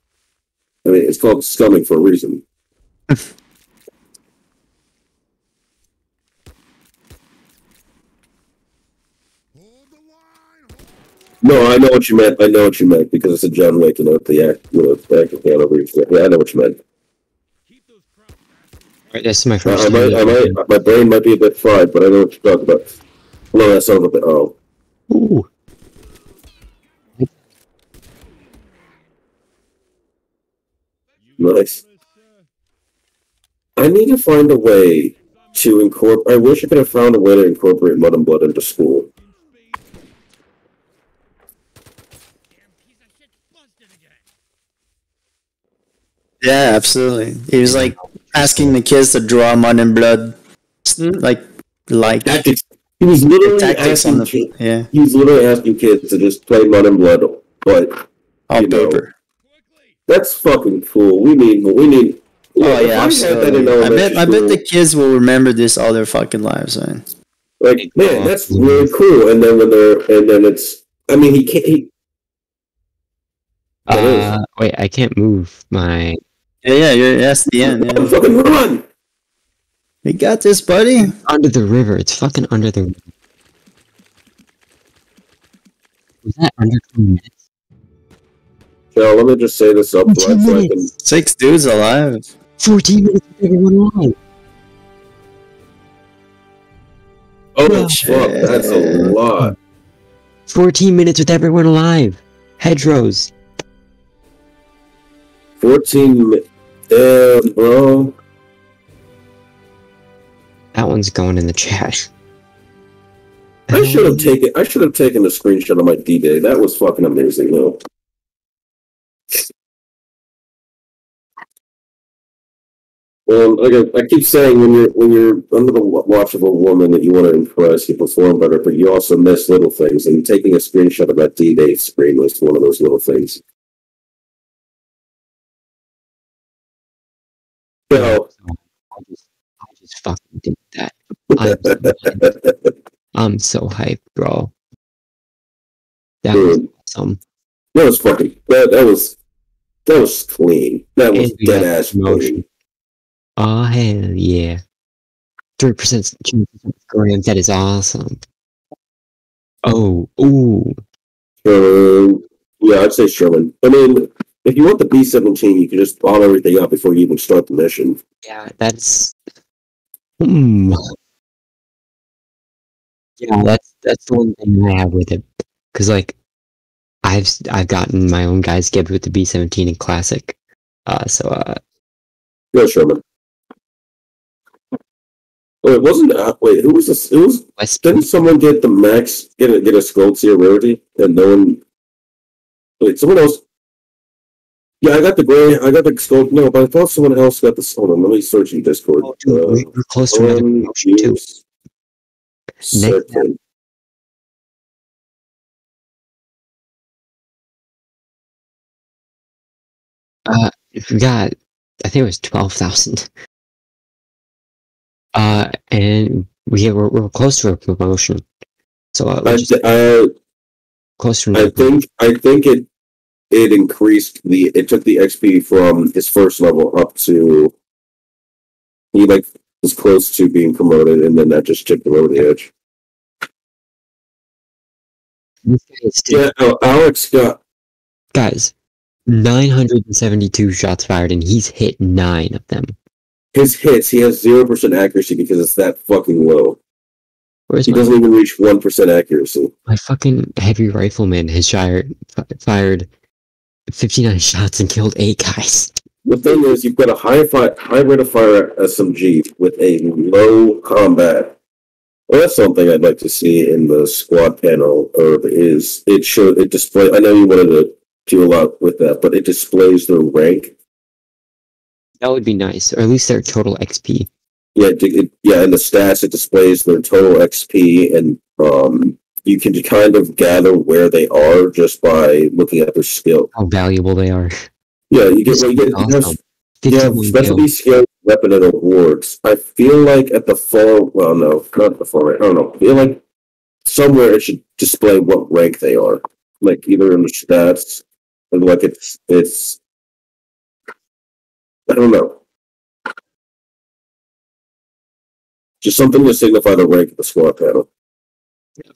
Speaker 1: I mean, it's called scumming for a reason. No, I know what you meant. I know what you meant because it's a John Wick, you know, the act, you know, the act of reach. Yeah, I know what you meant.
Speaker 3: Alright, this is my
Speaker 1: I,
Speaker 3: first
Speaker 1: I might, I
Speaker 3: time.
Speaker 1: might, my brain might be a bit fried, but I know what you're talking about. No, that sounds a bit. Oh,
Speaker 3: Ooh.
Speaker 1: nice. I need to find a way to incorporate. I wish I could have found a way to incorporate Mud and Blood into school.
Speaker 8: Yeah, absolutely. He was like asking the kids to draw mud and blood, like like
Speaker 1: Tactics. He was literally
Speaker 8: tactics
Speaker 1: asking.
Speaker 8: on the
Speaker 1: ki-
Speaker 8: yeah
Speaker 1: he was literally asking kids to just play Mud and Blood, but
Speaker 8: on
Speaker 1: You know. that's fucking cool. We need. We need.
Speaker 8: Oh yeah,
Speaker 1: I had that in
Speaker 8: absolutely. I bet
Speaker 1: elementary
Speaker 8: I bet the kids will remember this all their fucking lives, man.
Speaker 1: Like, man, that's really cool. And then when they're, and then it's, I mean, he can't, he,
Speaker 3: Uh, wait, I can't move my.
Speaker 8: Yeah, yeah, you're, that's the end. Yeah.
Speaker 1: fucking run!
Speaker 8: We got this, buddy.
Speaker 3: Under the river. It's fucking under the. River. Was that under 20 minutes?
Speaker 1: So let me just say this up
Speaker 3: Two
Speaker 1: so I can.
Speaker 8: Six dudes alive.
Speaker 3: 14 minutes with everyone alive.
Speaker 1: Oh, oh, fuck, that's a lot.
Speaker 3: 14 minutes with everyone alive. Hedgerows.
Speaker 1: 14, mi- damn, bro.
Speaker 3: That one's going in the chat.
Speaker 1: I should have taken, I should have taken a screenshot of my D-Day. That was fucking amazing, though. Well, like I, I keep saying, when you're when you're under the wa- watch of a woman that you want to impress, you perform better, but you also miss little things. And taking a screenshot of that D-Day screen was one of those little things. So,
Speaker 3: I just, I just fucking did that. I'm, I'm so hyped, bro. That was awesome.
Speaker 1: that was fucking that, that was that was clean. That was dead ass motion.
Speaker 3: Oh hell yeah! Three percent chance. That is awesome. Oh, ooh.
Speaker 1: Um, yeah, I'd say Sherman. I mean, if you want the B seventeen, you can just bomb everything up before you even start the mission.
Speaker 3: Yeah, that's. Hmm. Yeah, that's that's the one thing I have with it, because like, I've s- I've gotten my own guys gibbed with the B seventeen in classic, uh, so uh,
Speaker 1: Go Sherman. Oh, it wasn't. Uh, wait, who was this? It was.
Speaker 3: West
Speaker 1: Didn't someone get the max? Get a get a Skull tier rarity, and no one. Wait, someone else. Yeah, I got the gray. I got the gold. No, but I thought someone else got the. Hold on, let me search in Discord.
Speaker 3: Oh, dude,
Speaker 1: Uh,
Speaker 3: we- we're close to another
Speaker 1: um,
Speaker 3: promotion too.
Speaker 1: Second.
Speaker 3: Uh, we got, I think it was twelve thousand. Uh, and we we're, we're close to a promotion, so uh,
Speaker 1: I,
Speaker 3: just
Speaker 1: I
Speaker 3: close to
Speaker 1: I think I think it it increased the it took the XP from his first level up to he like was close to being promoted and then that just tipped him over the edge.
Speaker 3: This guy is still-
Speaker 1: Yeah, oh, Alex got
Speaker 3: guys, 972 shots fired, and he's hit nine of them.
Speaker 1: His hits, he has zero percent accuracy because it's that fucking low.
Speaker 3: Where's
Speaker 1: He
Speaker 3: my,
Speaker 1: doesn't even reach one percent accuracy.
Speaker 3: my fucking heavy rifleman has fired, fired 59 shots and killed eight guys.
Speaker 1: The thing is, you've got a high fi- high rate of fire SMG with a low combat. Well, that's something I'd like to see in the squad panel. Or is it should it display? I know you wanted to do a lot with that, but it displays their rank.
Speaker 3: That would be nice, or at least their total XP.
Speaker 1: Yeah, it, it- yeah, in the stats it displays their total XP, and um, you can kind of gather where they are just by looking at their skill.
Speaker 3: How valuable they are.
Speaker 1: Yeah, you get, well, you get
Speaker 3: is
Speaker 1: you have
Speaker 3: awesome. 51
Speaker 1: specialty skill weapon and awards. I feel like at the far well no, not the right. I don't know. I feel like somewhere it should display what rank they are. Like either in the stats and like it's it's I don't know. Just something to signify the rank of the squad panel.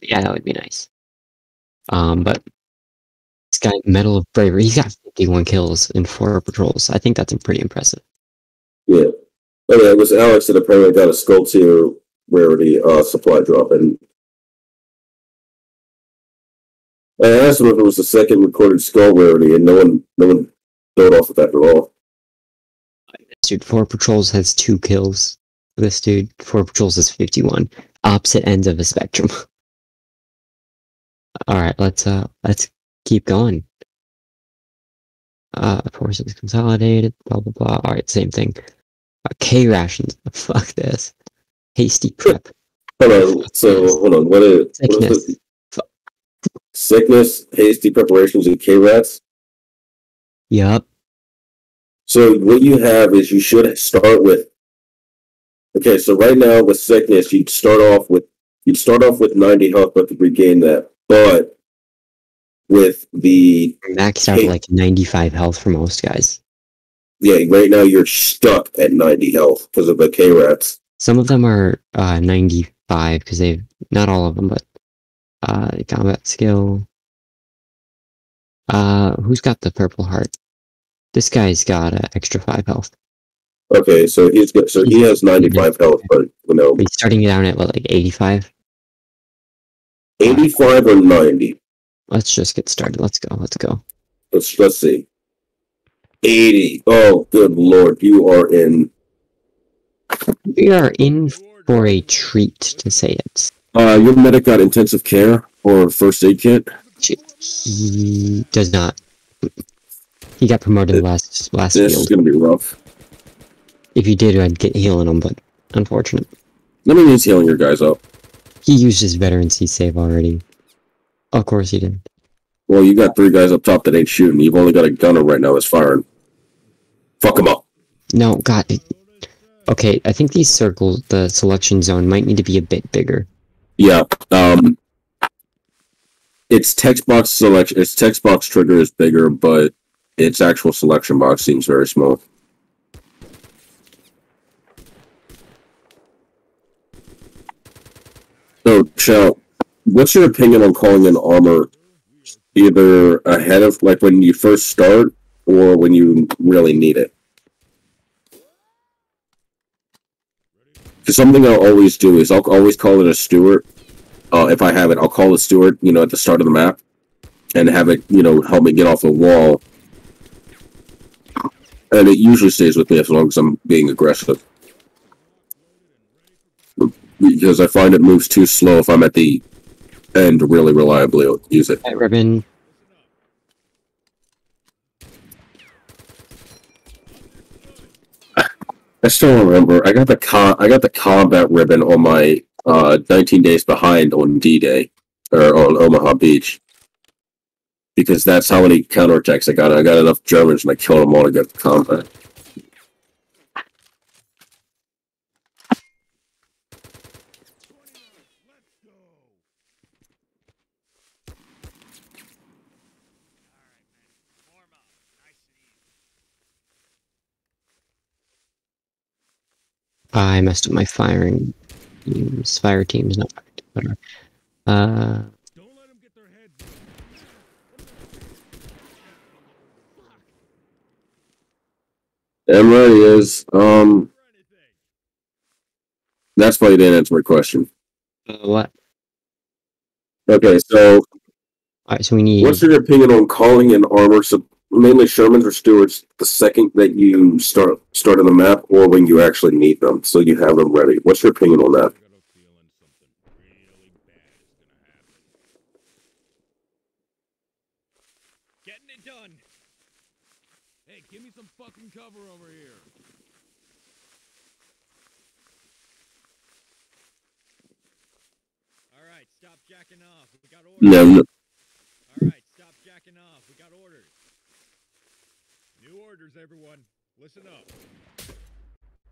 Speaker 3: Yeah, that would be nice. Um, but this guy, Medal of Bravery, he's got 51 kills in four patrols. I think that's pretty impressive.
Speaker 1: Yeah. Oh yeah, it was Alex that apparently got a skull tier rarity uh supply drop and I asked him if it was the second recorded skull rarity and no one no one thought off of that at all.
Speaker 3: This dude, four patrols has two kills. This dude, four patrols is 51. Opposite ends of the spectrum. All right, let's uh, let's keep going. Uh, forces consolidated. Blah blah blah. All right, same thing. Uh, K rations. Fuck this. Hasty prep.
Speaker 1: Hold on, so hold on, what is, what is
Speaker 3: Sickness.
Speaker 1: Sickness, hasty preparations, and K rats.
Speaker 3: Yup.
Speaker 1: So what you have is you should start with. Okay, so right now with sickness, you'd start off with you'd start off with ninety health, but to regain that. But with the
Speaker 3: Maxed out at like 95 health for most guys.
Speaker 1: yeah, right now you're stuck at ninety health because of the K rats.
Speaker 3: Some of them are uh 95 because they've not all of them, but uh combat skill. Uh, who's got the purple heart? This guy's got uh, extra five health.
Speaker 1: Okay, so he's got so he has ninety five health, but you know
Speaker 3: He's starting down at what, like 85?
Speaker 1: Eighty five or ninety.
Speaker 3: Let's just get started. Let's go. Let's go.
Speaker 1: Let's let's see. Eighty. Oh, good lord, you are in.
Speaker 3: We are in for a treat, to say it.
Speaker 1: Uh, your medic got intensive care or first aid kit.
Speaker 3: He does not. He got promoted last last
Speaker 1: This is gonna be rough.
Speaker 3: If he did, I'd get healing him, but unfortunate.
Speaker 1: Let me use healing your guys up.
Speaker 3: He used his veteran C save already. Of course he did.
Speaker 1: Well, you got three guys up top that ain't shooting. You've only got a gunner right now that's firing. Fuck them up.
Speaker 3: No, God. Okay, I think these circles, the selection zone, might need to be a bit bigger.
Speaker 1: Yeah. Um. Its text box selection, its text box trigger is bigger, but its actual selection box seems very small. So, Shell, what's your opinion on calling in armor either ahead of, like, when you first start, or when you really need it? Because something I'll always do is I'll always call it a Stuart. Uh, if I have it, I'll call a Stuart, you know, at the start of the map, and have it, you know, help me get off the wall. And it usually stays with me as long as I'm being aggressive. Because I find it moves too slow if I'm at the end really reliably use it.
Speaker 3: That ribbon.
Speaker 1: I still remember I got the com- I got the combat ribbon on my uh 19 days behind on D-Day or on Omaha Beach because that's how many counterattacks I got. I got enough Germans and I killed them all to get the combat.
Speaker 3: I messed up my firing teams. Fire teams, not fire teams, whatever. Uh,
Speaker 9: Don't let them get their heads.
Speaker 1: I'm ready. Is um. That's why you didn't answer my question.
Speaker 3: Uh, what?
Speaker 1: Okay, so
Speaker 3: Alright, so we need.
Speaker 1: what's your opinion on calling an armor, so mainly Shermans or Stuarts, the second that you start start on the map, or when you actually need them, so you have them ready? What's your opinion on that?
Speaker 9: got a feeling something really bad is gonna happen. Getting it done. Hey, give me some fucking cover over here. All right, stop jacking off. We got orders.
Speaker 1: No, no.
Speaker 9: All right, stop jacking off. We got orders. New everyone. Listen up.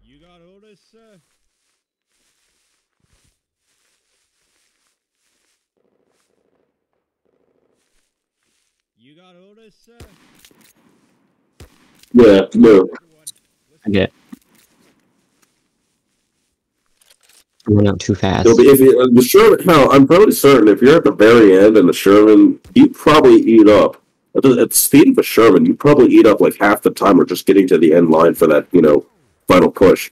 Speaker 9: You got orders, sir? You got orders, sir?
Speaker 1: Yeah, no.
Speaker 9: Everyone,
Speaker 3: I get. I out too fast.
Speaker 1: No, but if you, uh, the Sherman, hell, I'm probably certain if you're at the very end and the Sherman, you probably eat up at the, speed of a Sherman, you probably eat up like half the time or just getting to the end line for that, you know, final push.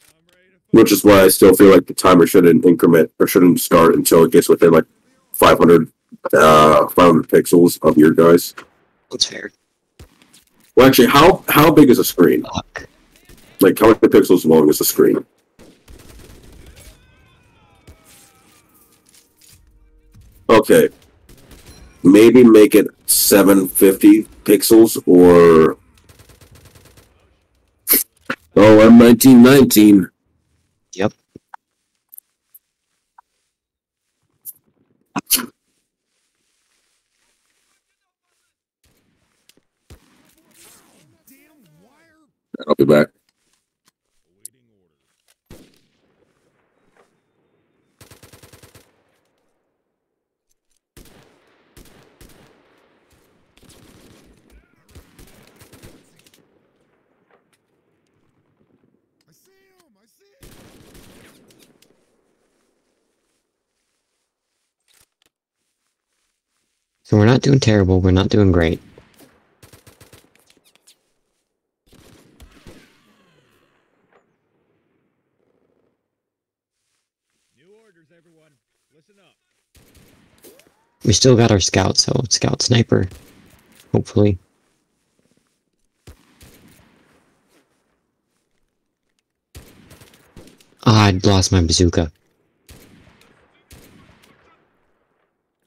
Speaker 9: I'm ready to
Speaker 1: Which is why I still feel like the timer shouldn't increment or shouldn't start until it gets within like 500, uh, 500 pixels of your guys.
Speaker 3: That's fair.
Speaker 1: Well, actually, how how big is a screen?
Speaker 3: Fuck.
Speaker 1: Like how many pixels long is the screen? Okay. Maybe make it 750 pixels or Oh, I'm 1919.
Speaker 3: Yep.
Speaker 1: I'll be back.
Speaker 9: awaiting orders.
Speaker 5: I see him! I see him!
Speaker 3: So we're not doing terrible. We're not doing great.
Speaker 9: New orders, everyone. Listen up.
Speaker 3: We still got our scout, so scout sniper. Hopefully. Ah, I lost my bazooka.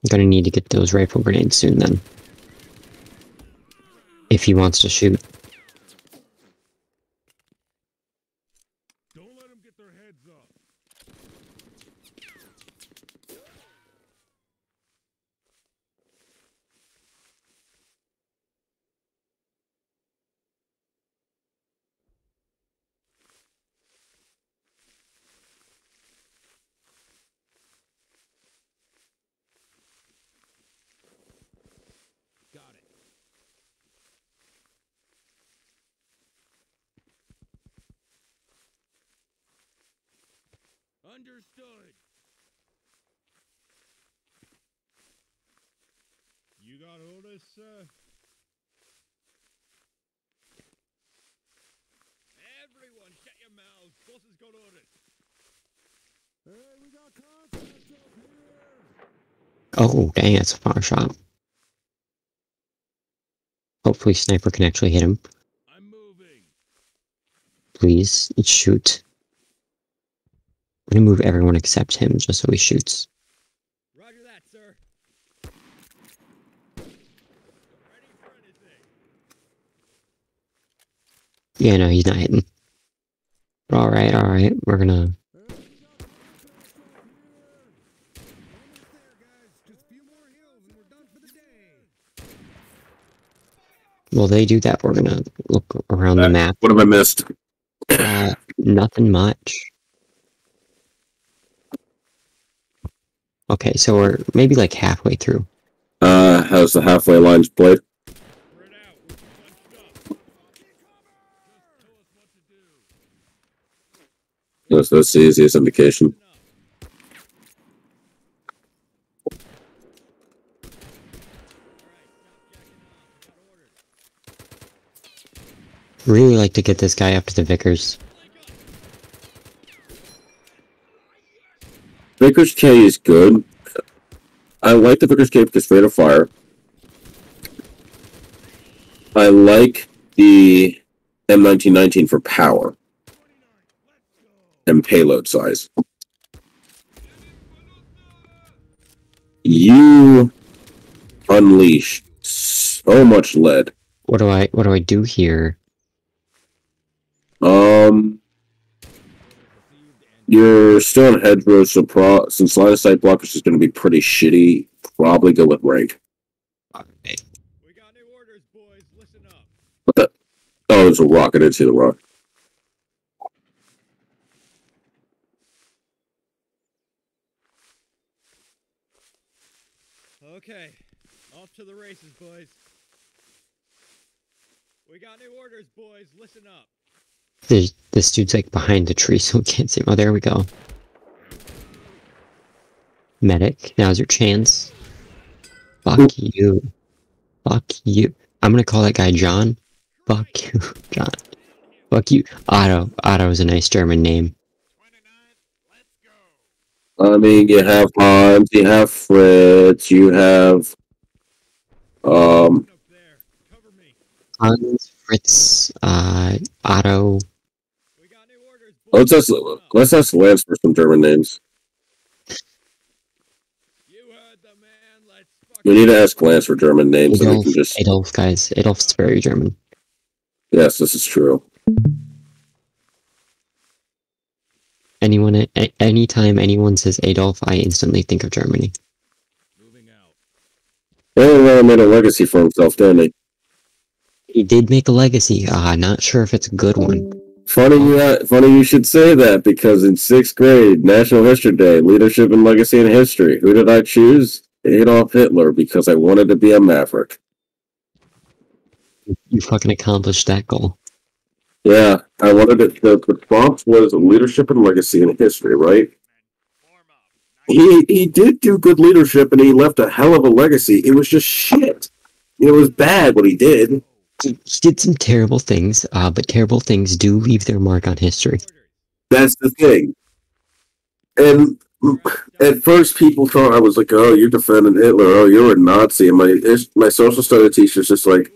Speaker 3: I'm gonna need to get those rifle grenades soon then. If he wants to shoot.
Speaker 9: Don't let them get their heads up. Got it. Understood. You got orders, sir? Everyone, shut your mouths. Boss has got orders.
Speaker 5: Hey, we got contact up here!
Speaker 3: Oh, dang, that's a far shot. Hopefully sniper can actually hit him.
Speaker 9: I'm moving.
Speaker 3: Please, shoot. I'm gonna move everyone except him just so he shoots.
Speaker 9: Roger that, sir. Ready for anything.
Speaker 3: Yeah, no, he's not hitting. Alright, alright, we're gonna...
Speaker 5: Hey, we got contact up here! Almost there, guys! Just a few more hills and we're done for the day!
Speaker 3: While they do that, we're gonna look around the map.
Speaker 1: What have I missed?
Speaker 3: Uh, nothing much. Okay, so we're maybe like halfway through.
Speaker 1: Uh, how's the halfway lines played?
Speaker 9: Spread out. We're bunched up. Just tell us what to do.
Speaker 1: That's, that's the easiest indication.
Speaker 9: Listen up. All right, stop jacking off. We got orders.
Speaker 3: Really like to get this guy up to the Vickers.
Speaker 1: Vickers K is good. I like the Vickers K because rate of fire. I like the M1919 for power and payload size. You unleash so much lead.
Speaker 3: What do I what do I do here?
Speaker 1: Um, you're still in hedgerow, so pro- since line of sight blockers is going to be pretty shitty, probably go with rank.
Speaker 9: We got new orders, boys. Listen up.
Speaker 1: What the? Oh, there's a rock. I didn't see the rock.
Speaker 9: Okay, off to the races, boys. We got new orders, boys. Listen up.
Speaker 3: There's, this dude's like behind the tree, so we can't see him. Oh, there we go. Medic, now's your chance. Fuck you. Fuck you. I'm gonna call that guy John. Fuck you, John. Fuck you. Otto. Otto is a nice German name.
Speaker 1: I mean, you have Hans, you have Fritz, you have um.
Speaker 3: Hans, Fritz, uh, Otto.
Speaker 9: We got new orders, boys.
Speaker 1: Let's ask let's ask Lance for some German names.
Speaker 9: You heard the man. Let's
Speaker 1: We need to ask Lance for German names,
Speaker 3: Adolf,
Speaker 1: can just.
Speaker 3: Adolf, guys. Adolf's very German.
Speaker 1: Yes, this is true.
Speaker 3: Anyone, a- anytime anyone says Adolf, I instantly think of Germany.
Speaker 9: Moving out.
Speaker 1: Made a legacy for himself, didn't he?
Speaker 3: He did make a legacy. Ah, not sure if it's a good one.
Speaker 1: Funny you, uh, funny you should say that because in sixth grade, National History Day, Leadership and Legacy in History, who did I choose? Adolf Hitler because I wanted to be a maverick.
Speaker 3: You fucking accomplished that goal.
Speaker 1: Yeah, I wanted it. The, the prompt was Leadership and Legacy in History, right? He he did do good leadership and he left a hell of a legacy. It was just shit. It was bad what he did.
Speaker 3: He, did some terrible things, uh, but terrible things do leave their mark on history.
Speaker 1: That's the thing. And at first, people thought I was like, "Oh, you're defending Hitler. Oh, you're a Nazi." And my my social studies teacher's just like.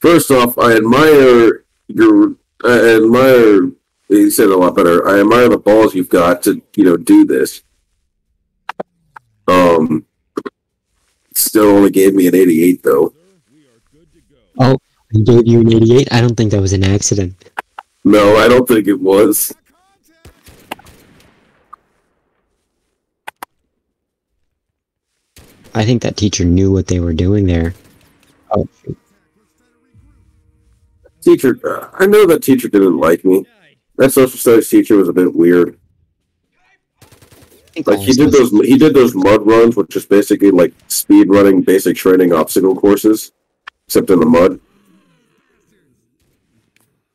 Speaker 1: First off, I admire your. I admire. He said it a lot better. I admire the balls you've got to, you know, do this. Um, still only gave me an 88 though.
Speaker 9: Sir, we are good to go.
Speaker 3: He gave you an 88? I don't think that was an accident.
Speaker 1: No, I don't think it was.
Speaker 3: I think that teacher knew what they were doing there. Oh, shoot.
Speaker 1: Teacher, uh, I know that teacher didn't like me. That social studies teacher was a bit weird. Like he did those, he did those mud runs, which is basically like speed running, basic training obstacle courses, except in the mud.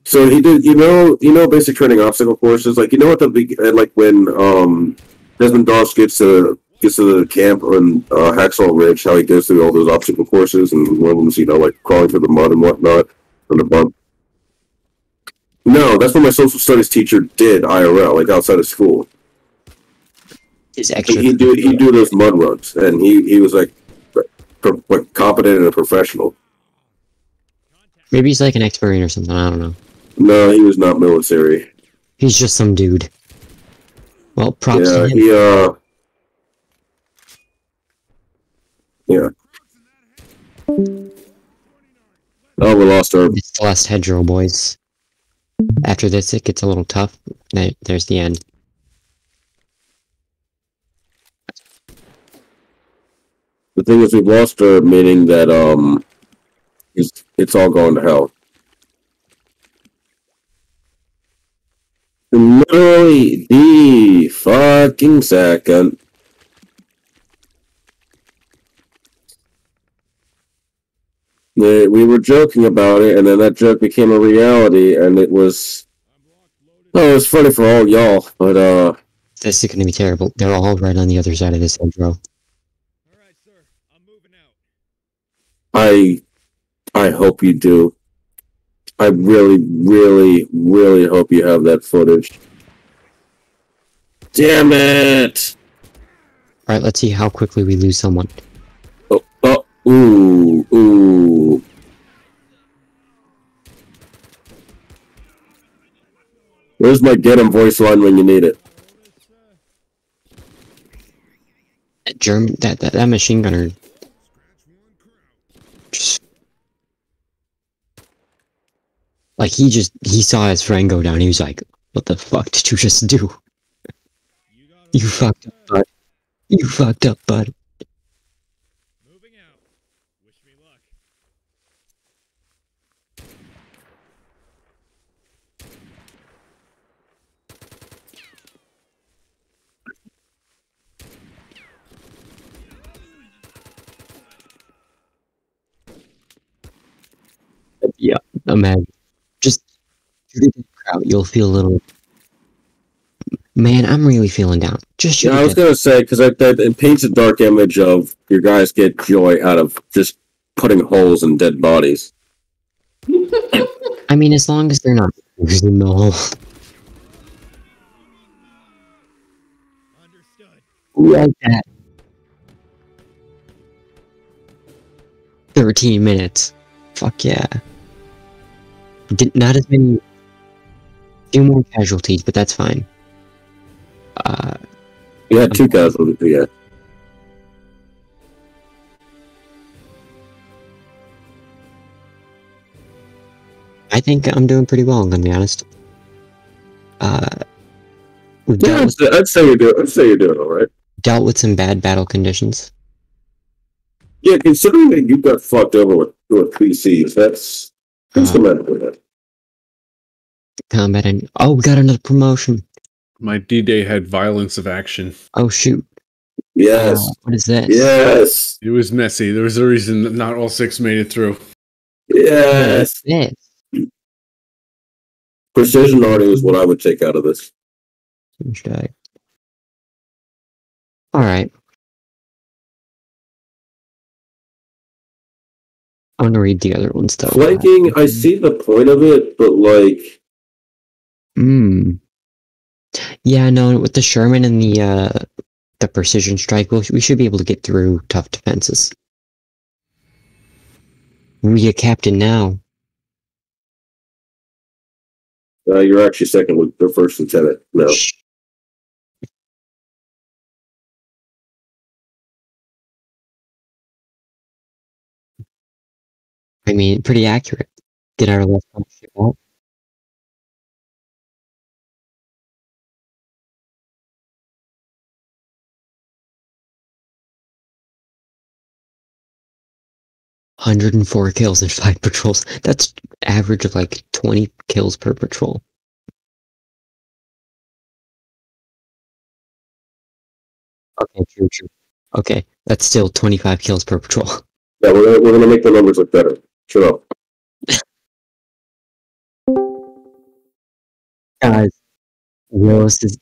Speaker 1: So he did, you know, you know, basic training obstacle courses. Like you know, at the at, like when um Desmond Doss gets to gets to the camp on uh, Hacksaw Ridge, how he goes through all those obstacle courses, and one of them's you know like crawling through the mud and whatnot on the bump. No, that's what my social studies teacher did IRL, like outside of school.
Speaker 3: His
Speaker 1: He
Speaker 3: extra.
Speaker 1: he'd do he'd do those mud runs, and he he was like, pro, like competent and a professional.
Speaker 3: Maybe he's like an ex-marine or something. I don't know.
Speaker 1: No, he was not military.
Speaker 3: He's just some dude. Well, props
Speaker 1: yeah,
Speaker 3: to him.
Speaker 1: he uh, yeah. Oh, we lost our.
Speaker 3: It's the last hedgerow, boys. After this, it gets a little tough. There's the end.
Speaker 1: The thing is, we've lost our meaning that um, it's it's all going to hell. Literally the fucking second. We were joking about it, and then that joke became a reality, and it was. Oh, it was funny for all y'all, but uh,
Speaker 3: This is gonna be terrible. They're all right on the other side of this hedgerow.
Speaker 9: All right, sir. I'm moving out.
Speaker 1: I, I hope you do. I really, really, really hope you have that footage. Damn it!
Speaker 3: Alright, let's see how quickly we lose someone.
Speaker 1: Oh, oh, ooh, ooh. Where's my get him voice line when you need it?
Speaker 3: That German that, that, that machine gunner just like he just he saw his friend go down, he was like, What the fuck did you just do? You fucked up, bud. You fucked up, bud.
Speaker 9: Moving out. Wish me luck.
Speaker 3: Yeah, imagine. Just out, you'll feel a little Man, I'm really feeling down. Just shoot
Speaker 1: Yeah, I was gonna say because that it paints a dark image of your guys get joy out of just putting holes in dead bodies.
Speaker 3: I mean, as long as they're not in the hole.
Speaker 9: Understood.
Speaker 3: like that. 13 minutes. Fuck yeah. Did not as many. Few more casualties, but that's fine. Uh,
Speaker 1: You had two casualties, yeah.
Speaker 3: I think I'm doing pretty well, I'm gonna be honest. Uh, we've
Speaker 1: Yeah, I'd
Speaker 3: with,
Speaker 1: say, I'd say you're doing. I'd say you're doing all right.
Speaker 3: dealt with some bad battle conditions.
Speaker 1: Yeah, considering that you got fucked over with with PCs, that's that's
Speaker 3: Uh,
Speaker 1: commendable. Man.
Speaker 3: combat and oh, we got another promotion.
Speaker 2: My D Day had violence of action.
Speaker 3: Oh shoot!
Speaker 1: Yes,
Speaker 3: Uh, what is that
Speaker 1: yes,
Speaker 2: It was messy. There was a reason that not all six made it through.
Speaker 1: yes.
Speaker 3: What is this?
Speaker 1: Precision arting is what I would take out of this.
Speaker 3: Huge die. All right. I'm gonna read the other ones though.
Speaker 1: Flanking, I see the point of it, but like,
Speaker 3: Hmm. Yeah, no, with the Sherman and the uh the precision strike, we'll, we should be able to get through tough defenses. We a captain now.
Speaker 1: uh, you're actually second with the first lieutenant. No,
Speaker 3: Shh. I mean, pretty accurate. Get our left front ship out. Hundred and four kills in five patrols. That's average of like twenty kills per patrol. Okay, true, true. Okay, that's still twenty-five kills per patrol.
Speaker 1: yeah, we're gonna, we're gonna make the numbers look better. Shut up.
Speaker 3: Guys, Willis is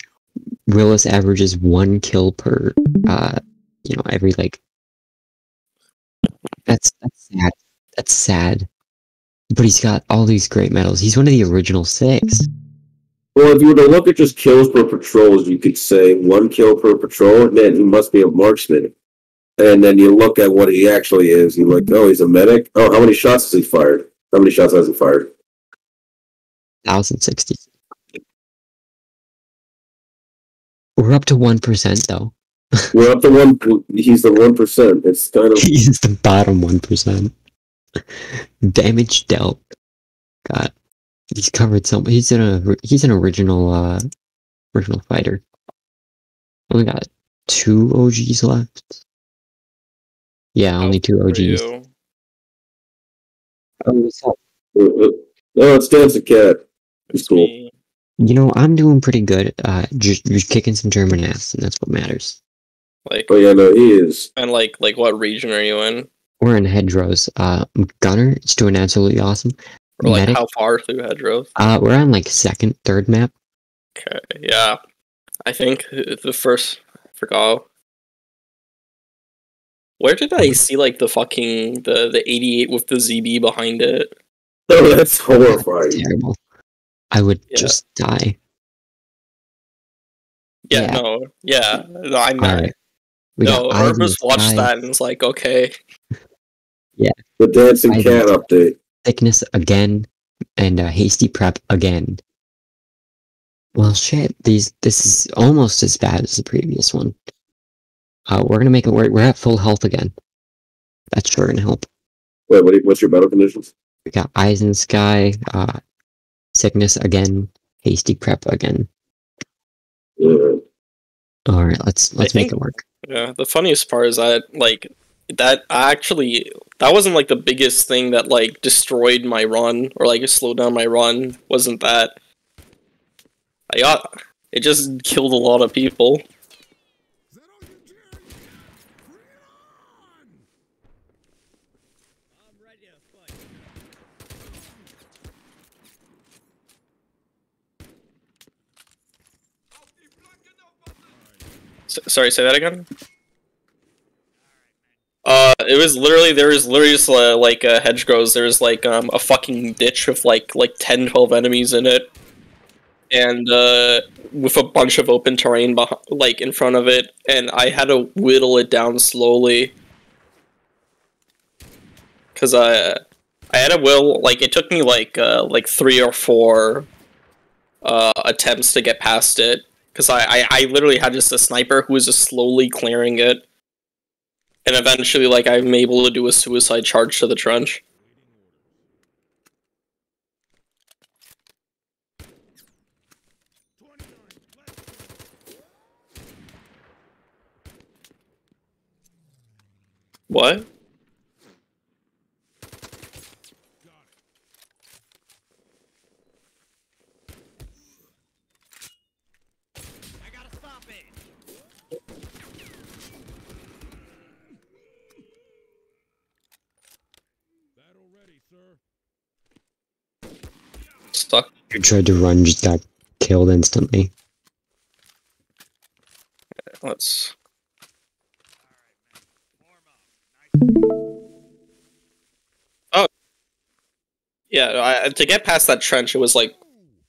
Speaker 3: Willis averages one kill per uh you know, every like that's that's sad. That's sad. But he's got all these great medals. He's one of the original six.
Speaker 1: Well, if you were to look at just kills per patrols, you could say one kill per patrol. Man, he must be a marksman. And then you look at what he actually is. You look, oh, he's a medic. Oh, how many shots has he fired? How many shots has he fired?
Speaker 3: Thousand sixty. We're up to one percent though.
Speaker 1: We're up to one. He's the one percent. It's kind of
Speaker 3: He's the bottom one percent. Damage dealt. God, he's covered some. He's an a he's an original uh original fighter. Only got two OGs left. Yeah, only two OGs. Oh, what's up?
Speaker 1: no. It's Dancing Cat. It's cool.
Speaker 10: Me.
Speaker 3: You know, I'm doing pretty good. Uh, just, just kicking some German ass, and that's what matters.
Speaker 10: Like
Speaker 1: Oh yeah, no, he is.
Speaker 10: and like like what region are you in?
Speaker 3: We're in hedgerows. Uh, Gunner is doing absolutely awesome.
Speaker 10: Or like
Speaker 3: Medic,
Speaker 10: how far through hedgerows?
Speaker 3: uh, we're on like second, third map.
Speaker 10: Okay, yeah. I think the first I forgot. Where did I see like the fucking the the 88 with the ZB behind it?
Speaker 1: Oh, that's horrifying.
Speaker 3: Terrible. I would
Speaker 10: Yeah.
Speaker 3: just die.
Speaker 10: Yeah,
Speaker 3: Yeah.
Speaker 10: no, yeah, no, I'm
Speaker 3: All
Speaker 10: not.
Speaker 3: right. We
Speaker 10: No,
Speaker 3: got eyes in the
Speaker 10: Herbus watched that and was like, okay, Yeah.
Speaker 1: The dancing
Speaker 3: I-
Speaker 1: cat update.
Speaker 3: thickness again, and uh, hasty prep again. Well, shit. These this is almost as bad as the previous one. Uh, we're gonna make it. We're, we're at full health again. That's sure gonna help.
Speaker 1: Wait, what, what's your battle conditions?
Speaker 3: We got eyes in the sky, uh, sickness again, hasty prep again.
Speaker 1: Yeah.
Speaker 3: All right, let's let's make
Speaker 10: think-
Speaker 3: it work.
Speaker 10: Yeah, the funniest part is that like that I actually that wasn't like the biggest thing that like destroyed my run or like slowed down my run. Wasn't that? I got it just killed a lot of people.
Speaker 5: Is that all you, Jerry? Bring it on!
Speaker 9: I'm ready to fight.
Speaker 10: S- sorry, say that again. Uh, it was literally there was literally just uh, like uh, hedgerows. There was like um a fucking ditch with like like 10, 12 enemies in it, and uh with a bunch of open terrain behind, like in front of it, and I had to whittle it down slowly. Cause I I had a will like it took me like uh like three or four uh attempts to get past it because I, I I literally had just a sniper who was just slowly clearing it, and eventually like I'm able to do a suicide charge to the trench. What?
Speaker 9: I gotta stop it.
Speaker 5: Battle ready, sir.
Speaker 10: Stuck.
Speaker 3: Who tried to run just got killed instantly.
Speaker 10: Let's. Oh. Yeah, I, to get past that trench, it was like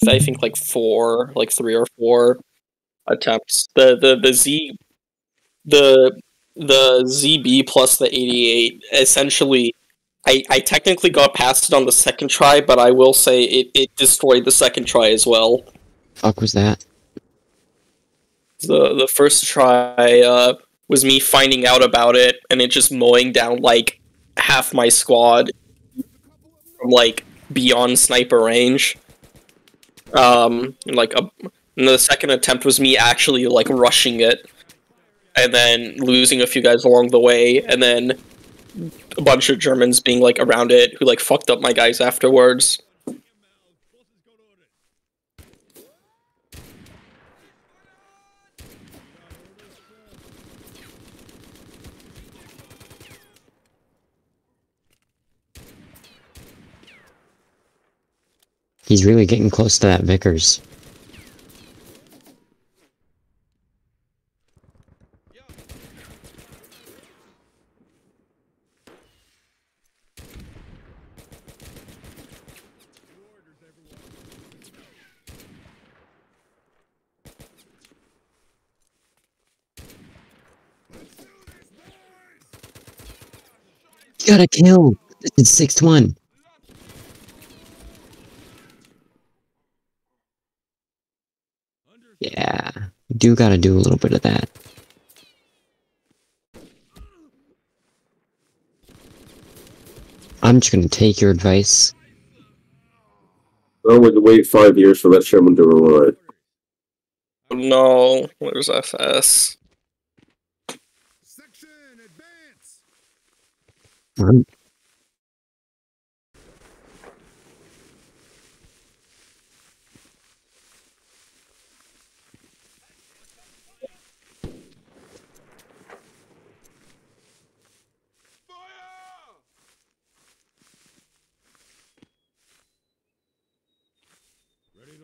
Speaker 10: I think like four, like three or four attempts. The the the Z, the the ZB plus the eighty eight. Essentially, I I technically got past it on the second try, but I will say it it destroyed the second try as well.
Speaker 3: Fuck was that?
Speaker 10: the the first try uh, was me finding out about it and it just mowing down like half my squad from like beyond sniper range. Um, like a, and the second attempt was me actually like rushing it, and then losing a few guys along the way, and then a bunch of Germans being like around it who like fucked up my guys afterwards.
Speaker 3: He's really getting close to that Vickers. Got a kill. It's sixth one. Yeah, you do gotta do a little bit of that. I'm just gonna take your advice.
Speaker 1: I would wait five years for that Sherman to reload.
Speaker 10: No, where's FS?
Speaker 5: Section, advance!
Speaker 3: I'm,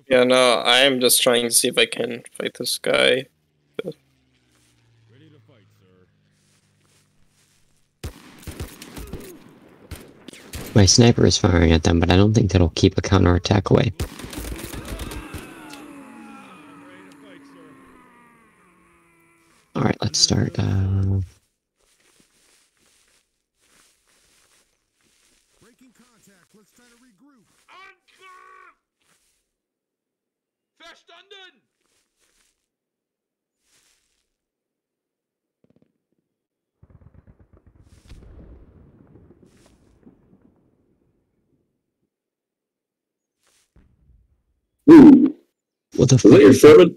Speaker 10: Yeah, no, I am just trying to see if I can fight this guy.
Speaker 5: ready to fight, sir.
Speaker 3: My sniper is firing at them, but I don't think that'll keep a counterattack away. Alright, let's start. Uh,
Speaker 5: Breaking contact. Let's try to regroup.
Speaker 9: Angriff! Verstanden!
Speaker 1: Ooh,
Speaker 3: what the
Speaker 1: is that your Sherman?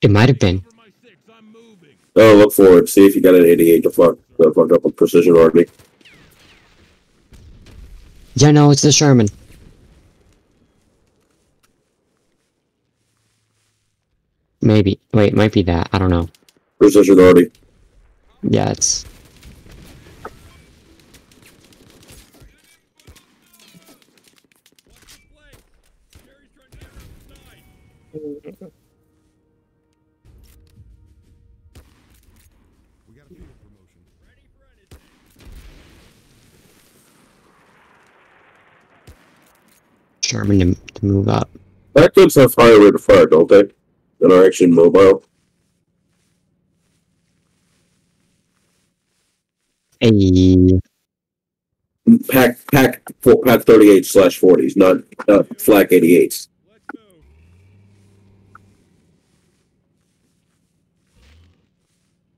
Speaker 3: It might have been.
Speaker 9: For my six, I'm moving.
Speaker 1: Oh, look for it. See if you got an 88 to fuck, to fuck up a precision army.
Speaker 3: Yeah, no, it's the Sherman. Maybe. Wait, it might be that. I don't know.
Speaker 1: Precision army.
Speaker 3: Yeah, it's. Sherman to, to move up.
Speaker 1: That Tactics have higher rate of fire, don't they? Than are actually mobile.
Speaker 3: Hey,
Speaker 1: PaK, PaK, PaK 38 slash 40s, not uh, flak 88s.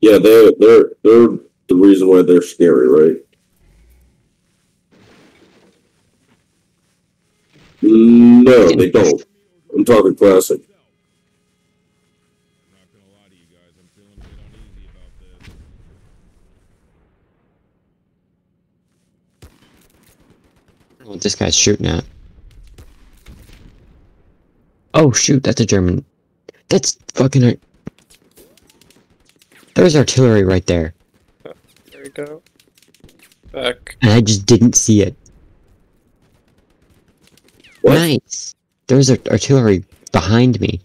Speaker 1: Yeah, they're, they're, they're the reason why they're scary, right? No, they don't. I'm talking classic.
Speaker 9: I'm not gonna lie to you guys. I'm feeling a bit uneasy about this.
Speaker 3: I don't know what this guy's shooting at. Oh shoot, that's a German. That's fucking. ar- There's artillery right there,
Speaker 10: There we go. Back.
Speaker 3: and I just didn't see it.
Speaker 1: What?
Speaker 3: Nice. There's ar- artillery behind me.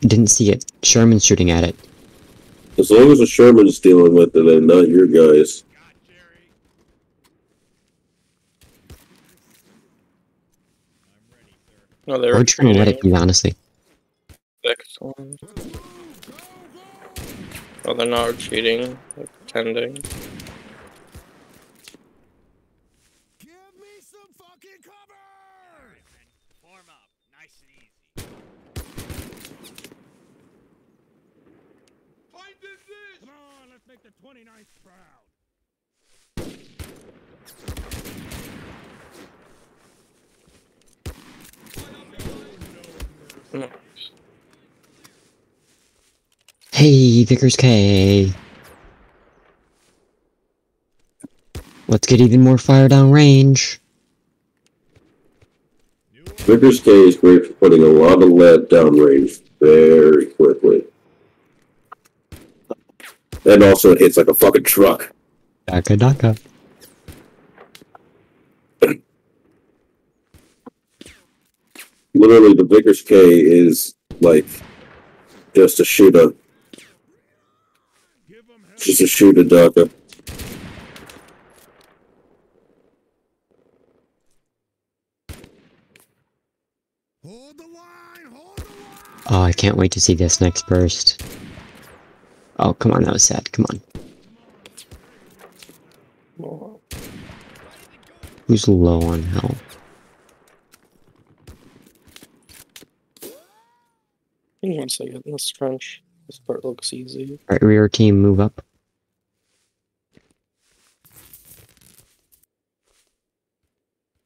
Speaker 3: Didn't see it. Sherman's shooting at it.
Speaker 1: As long as the Sherman's dealing with it and not your guys.
Speaker 9: Got Jerry. I'm ready.
Speaker 10: No, they're
Speaker 3: We're trying to let it be, honestly.
Speaker 10: Excellent. Oh, they're not retreating. They're pretending.
Speaker 5: Give me some fucking cover!
Speaker 9: Form up. Nice and easy. Find this! Come on, let's make the 29th proud.
Speaker 3: Hey, Vickers K. Let's get even more fire down range.
Speaker 1: Vickers K is great for putting a lot of lead downrange very quickly. And also it hits like a fucking truck.
Speaker 3: Daka daka.
Speaker 1: Literally the Vickers K is like just a shooter.
Speaker 9: Give them hell.
Speaker 1: Just a shooter Daka.
Speaker 5: Hold the line! Hold the line!
Speaker 3: Oh, I can't wait to see this next burst. Oh, come on, that was sad. Come on. Who's low on health?
Speaker 10: Give me one second. Let's crunch. This part looks easy.
Speaker 3: Alright, rear team, move up.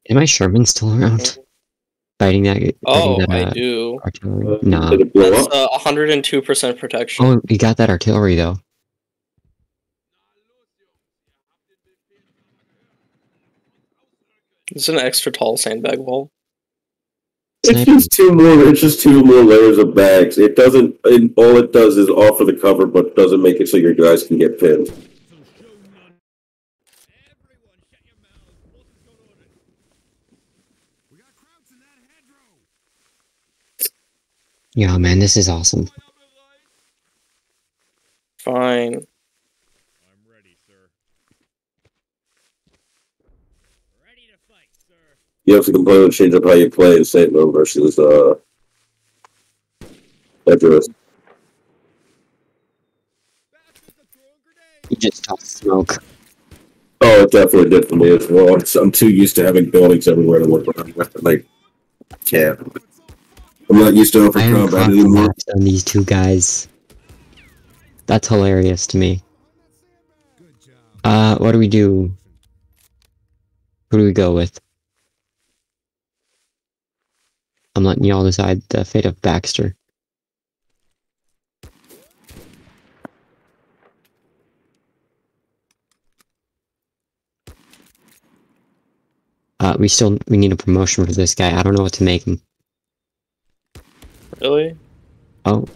Speaker 3: Am I Sherman still around? Fighting that. fighting
Speaker 10: Oh,
Speaker 3: that,
Speaker 10: I
Speaker 3: uh,
Speaker 10: do.
Speaker 3: Artillery?
Speaker 1: Uh,
Speaker 3: Nah.
Speaker 1: Did it blow
Speaker 10: That's uh, 102% protection.
Speaker 3: Oh, we got that artillery though.
Speaker 10: It's an extra tall sandbag wall.
Speaker 1: It's just two more. It's just two more layers of bags. It doesn't. It, all it does is offer the cover, but doesn't make it so your guys can get pinned.
Speaker 9: So show none. Everyone, shut your mouths. What's going on?
Speaker 5: We got Krauts in that hedgerow!
Speaker 3: Yeah, man, this is awesome.
Speaker 10: Fine.
Speaker 9: I'm ready, sir. Ready to fight. sir.
Speaker 1: you have to completely change up how you play in Saint Lo versus uh hedgerows.
Speaker 3: You just toss smoke.
Speaker 1: Oh, it definitely did for me as well. It's, I'm too used to having buildings everywhere to work around with. Like, I can't. I'm not used to
Speaker 3: am
Speaker 1: combat anymore.
Speaker 3: on these two guys. That's hilarious to me. Uh, what do we do? Who do we go with? I'm letting y'all decide the fate of Baxter. Uh, we still we need a promotion for this guy. I don't know what to make him.
Speaker 10: Really?
Speaker 3: Oh,
Speaker 9: Woohoo!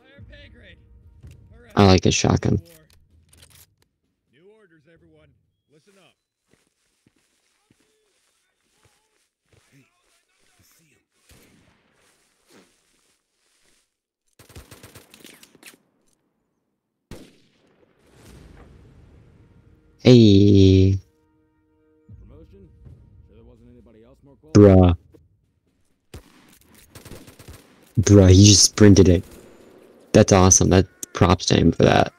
Speaker 9: Higher pay grade. All right.
Speaker 3: I like his shotgun.
Speaker 9: New orders, everyone. Listen up.
Speaker 3: Hey,
Speaker 4: Promotion? Sure there wasn't anybody else more qualified?
Speaker 3: bruh. Bruh, he just sprinted it. That's awesome. That props to him for that.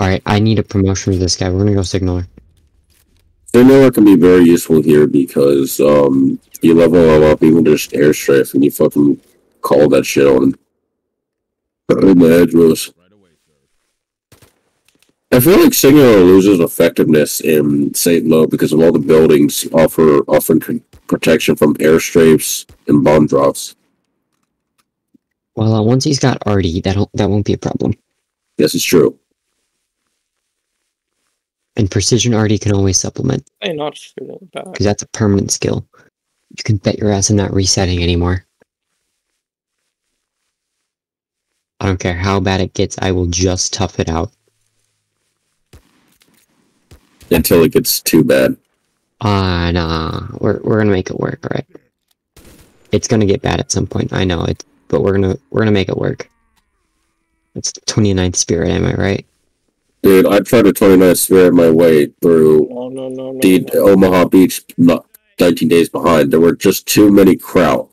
Speaker 3: Alright, I need a promotion for this guy. We're gonna go signaler.
Speaker 1: Signaler can be very useful here because um, you level them up even just airstrike and you fucking call that shit on the
Speaker 4: away, sir.
Speaker 1: I feel like Signaler loses effectiveness in St. Lo because of all the buildings offer offering protection from airstrafes and bomb drops.
Speaker 3: Well, uh, once he's got Artie, that'll that won't be a problem.
Speaker 1: Yes, it's true.
Speaker 3: And precision Artie can always supplement
Speaker 10: Hey, not feeling bad.
Speaker 3: because that's a permanent skill. You can bet your ass I'm not resetting anymore. I don't care how bad it gets. I will just tough it out.
Speaker 1: Until it gets too bad.
Speaker 3: Ah, nah. We're we're gonna make it work, alright? It's gonna get bad at some point. I know it, but we're gonna we're gonna make it work. It's 29th spirit, am I right?
Speaker 1: Dude, I tried to 29 spirit my way through
Speaker 10: No, no, no, no.
Speaker 1: the
Speaker 10: no.
Speaker 1: Omaha Beach not 19 days behind. There were just too many kraut.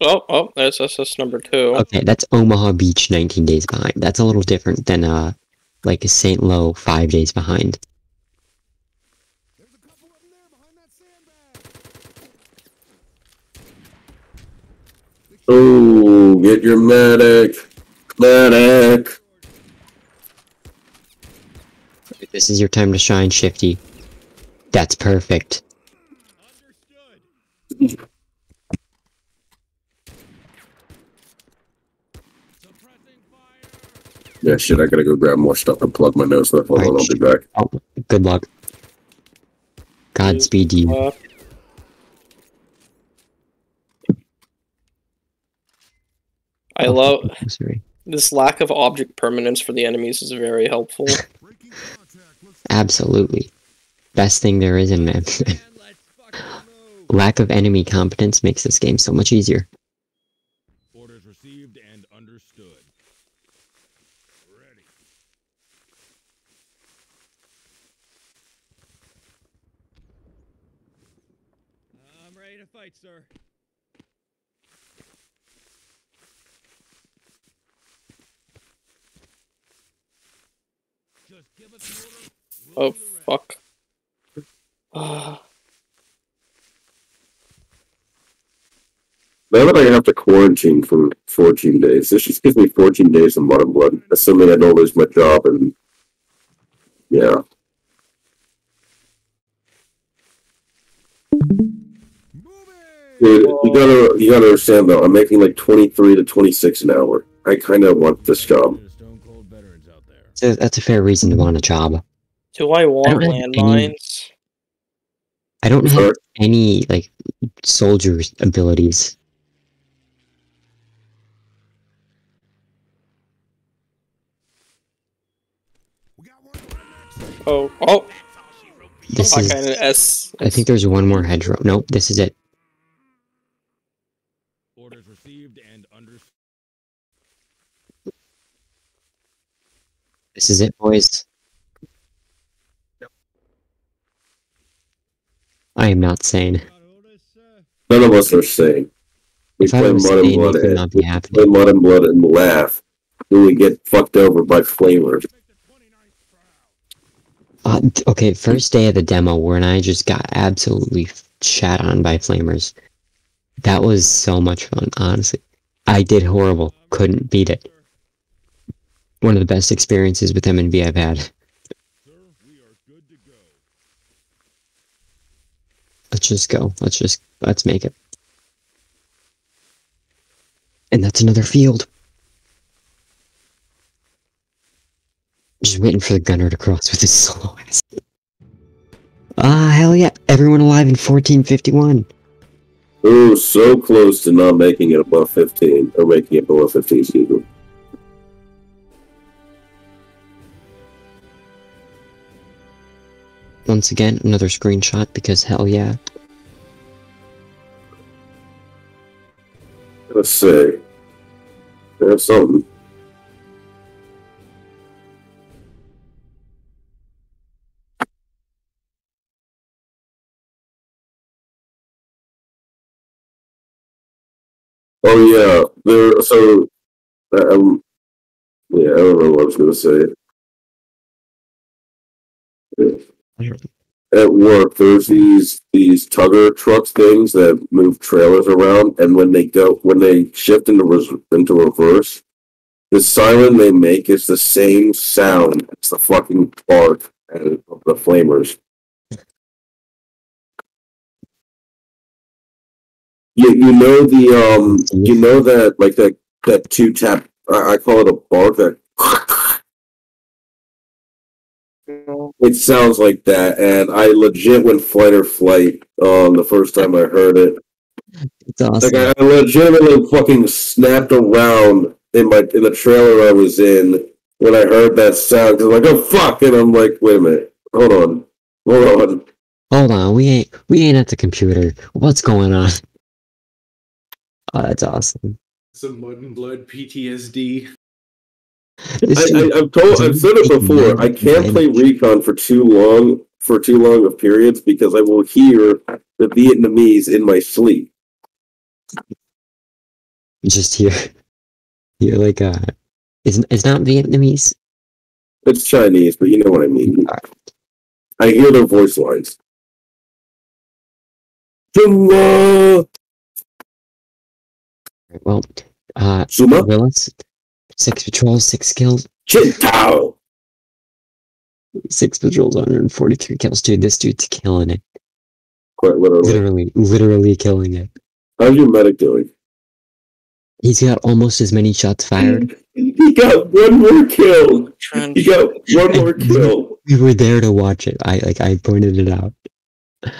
Speaker 10: Oh, oh, that's SS number two.
Speaker 3: Okay, that's Omaha Beach 19 days behind. That's a little different than uh like St. Lo 5 days behind.
Speaker 5: There's a couple of them there behind that sandbag.
Speaker 1: Oh, get your medic. Medic.
Speaker 3: This is your time to shine, Shifty. That's perfect.
Speaker 9: Understood.
Speaker 1: Yeah, shit, I gotta go grab more stuff and plug my nose. Hold on, I'll be back.
Speaker 3: Oh, good luck. Godspeed to you.
Speaker 10: Uh, I love this lack of object permanence for the enemies is very helpful.
Speaker 5: Breaking contact. Let's
Speaker 3: Absolutely. Best thing there is in map.
Speaker 9: And let's fucking move.
Speaker 3: Lack of enemy competence makes this game so much easier.
Speaker 4: Orders received and understood. Ready.
Speaker 9: I'm ready to fight, sir. Just give us an order. We'll
Speaker 10: Oh fuck. Ah,
Speaker 1: Now that I have to quarantine for 14 days, this just gives me 14 days of mud and blood, assuming I don't lose my job and. Yeah. Dude, you gotta you gotta understand though. I'm making like 23 to 26 an hour. I kind of want this job.
Speaker 3: So that's a fair reason to want a job.
Speaker 10: do I want
Speaker 3: don't
Speaker 10: landmines?
Speaker 3: I don't have any like soldiers abilities.
Speaker 5: We got one right next.
Speaker 10: Oh, oh,
Speaker 3: This
Speaker 10: fuck,
Speaker 3: is
Speaker 10: and an S.
Speaker 3: I think there's one more hedgerow. Nope, this is it.
Speaker 4: Orders received and understood.
Speaker 3: This is it, boys. I am not sane.
Speaker 9: Got all this,
Speaker 1: None of us are sane. We
Speaker 3: If
Speaker 1: play Mud and Blood and
Speaker 3: be
Speaker 1: play. Mud and Blood and laugh. Then we get fucked over by flamers.
Speaker 9: make the 29th proud.
Speaker 3: Uh, okay, first day of the demo when I just got absolutely shat on by flamers. That was so much fun, honestly. I did horrible. Couldn't beat it. One of the best experiences with MNB I've had. Let's just go. Let's just let's make it. And that's another field. Just waiting for the gunner to cross with his slow ass. Ah, hell yeah! Everyone alive in 1451.
Speaker 1: Ooh, so close to not making it above 15, or making it below 15 season.
Speaker 3: Once again, another screenshot because hell yeah.
Speaker 1: Let's see. There's something. Oh yeah, there. So, um, yeah, I don't know what I was gonna say. At work, there's these these tugger trucks things that move trailers around, and when they go when they shift into res- into reverse, the siren they make is the same sound as the fucking bark of the flamers. You, you know the um you know that like that that two tap I, I call it a bark that it sounds like that and I legit went flight or flight um the first time I heard it
Speaker 3: It's awesome.
Speaker 1: like I legitimately fucking snapped around in my in the trailer I was in when I heard that sound 'cause I'm like oh fuck and I'm like wait a minute hold on hold on
Speaker 3: Hold on, we ain't we ain't at the computer. What's going on? Oh, that's awesome.
Speaker 2: Some mud and blood PTSD.
Speaker 1: I, I've told, I've said it before. I can't play recon for too long, for too long of periods, because I will hear the Vietnamese in my sleep.
Speaker 3: just here. You're like uh it's, it's not Vietnamese.
Speaker 1: It's Chinese, but you know what I mean. I hear their voice lines. Suma,
Speaker 3: Well, uh Willis, six patrols, six kills,
Speaker 1: Chin Tao.
Speaker 3: six patrols, 143 kills. Dude, this dude's killing it.
Speaker 1: Quite literally.
Speaker 3: Literally, literally killing it.
Speaker 1: How's your medic doing?
Speaker 3: He's got almost as many shots fired.
Speaker 1: He got one more kill. He got one more kill.
Speaker 3: We were there to watch it. I like I pointed it out.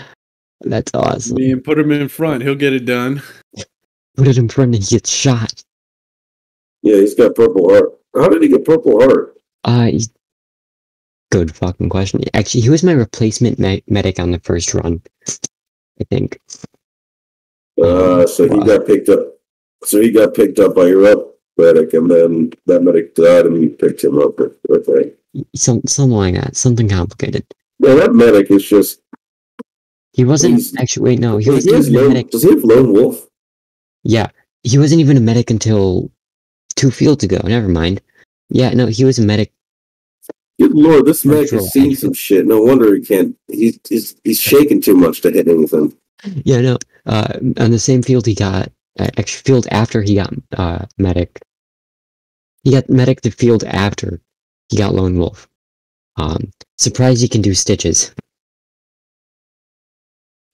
Speaker 3: That's awesome.
Speaker 2: Man, put him in front. He'll get it done.
Speaker 3: Put it in front and he gets shot.
Speaker 1: Yeah, he's got purple heart. How did he get purple heart?
Speaker 3: Uh, good fucking question. Actually, he was my replacement me- medic on the first run. I think.
Speaker 1: Uh, so he got picked up. So he got picked up by your up medic, and then that medic died, and you picked him up. I think.
Speaker 3: Some something like that. Something complicated.
Speaker 1: Yeah, that medic is just.
Speaker 3: He wasn't actually. Wait, no, he
Speaker 1: He
Speaker 3: wasn't even a medic.
Speaker 1: does he have lone wolf?
Speaker 3: Yeah, he wasn't even a medic until two fields ago. Never mind. Yeah, no, he was a medic.
Speaker 1: Good lord, this medic has seen some shit. No wonder he can't. He's he's, he's shaking too much to hit anything.
Speaker 3: Yeah, no. Uh, on the same field he got. Uh, actually, field after he got uh medic. He got medic the field after he got lone wolf. Um, surprised he can do stitches.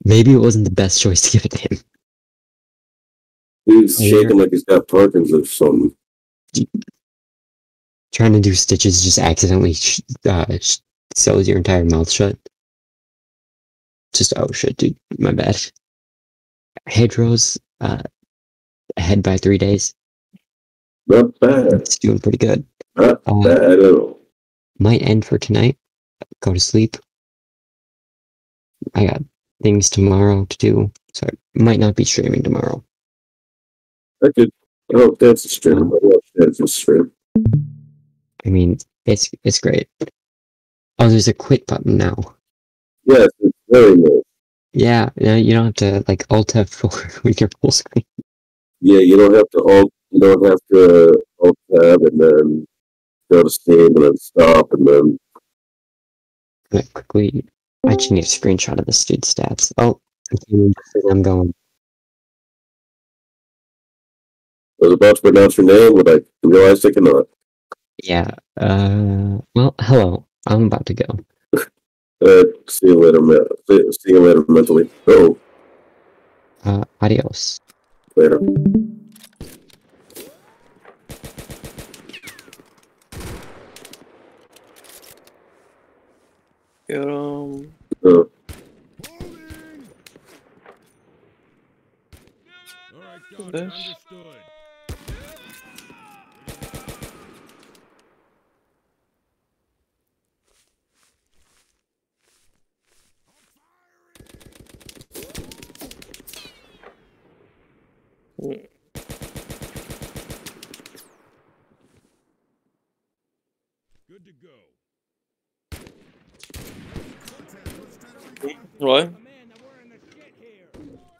Speaker 3: Maybe it wasn't the best choice to give it to him.
Speaker 1: He's shaking like he's got Parkinson's or something.
Speaker 3: Trying to do stitches just accidentally sh- uh, sh- sews your entire mouth shut. Just oh shit, dude, my bad. Hedgerows uh, ahead by three days.
Speaker 1: Not bad.
Speaker 3: It's doing pretty good.
Speaker 1: Not
Speaker 3: Uh,
Speaker 1: bad at all.
Speaker 3: might end for tonight. Go to sleep. I got things tomorrow to do, so I might not be streaming tomorrow.
Speaker 1: I could. I hope that's a stream. Watch that's a stream.
Speaker 3: I mean, It's it's great. Oh, there's a quit button now.
Speaker 1: Yes, it's very nice.
Speaker 3: Yeah, no, you don't have to like Alt F4 with your full screen.
Speaker 1: Yeah, you don't have to alt. You don't have to alt tab and then go to Steam and then stop and then.
Speaker 3: Quickly. I just need a screenshot of this dude's stats. Oh, I can't even see I'm going.
Speaker 1: I was about to pronounce your name, but I realized I cannot.
Speaker 3: Yeah. Uh. Well, hello. I'm about to go.
Speaker 1: Uh, see you later, man. See, see you later mentally. Oh,
Speaker 3: Uh. Adios.
Speaker 1: later.
Speaker 10: Get 'em.
Speaker 1: Uh,
Speaker 5: All right, Doctor,
Speaker 10: This.
Speaker 5: Understood. Good to go.
Speaker 10: What?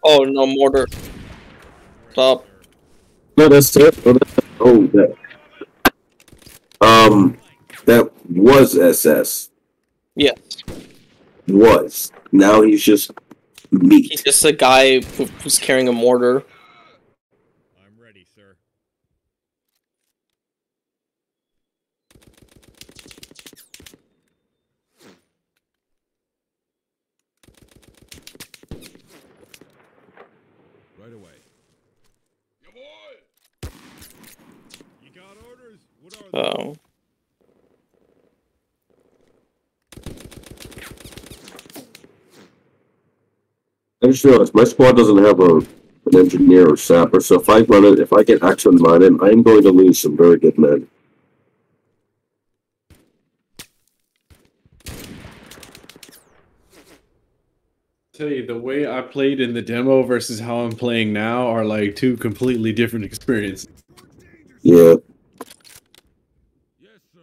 Speaker 10: Oh no, mortar. Stop.
Speaker 1: no, that's it. Oh, that, oh, that. Um, that was SS.
Speaker 10: Yes.
Speaker 1: Was. Now he's just meat.
Speaker 10: He's just a guy who's carrying a mortar.
Speaker 5: I'm ready, sir. Right away. Yeah, boy. You got orders? What are they?
Speaker 10: Um, oh.
Speaker 1: I just realized my squad doesn't have a an engineer or sapper, so if I run it, if I get action mine in, I'm going to lose some very good men.
Speaker 2: tell you the way I played in the demo versus how I'm playing now are like two completely different experiences.
Speaker 1: Yeah,
Speaker 5: Yes, sir.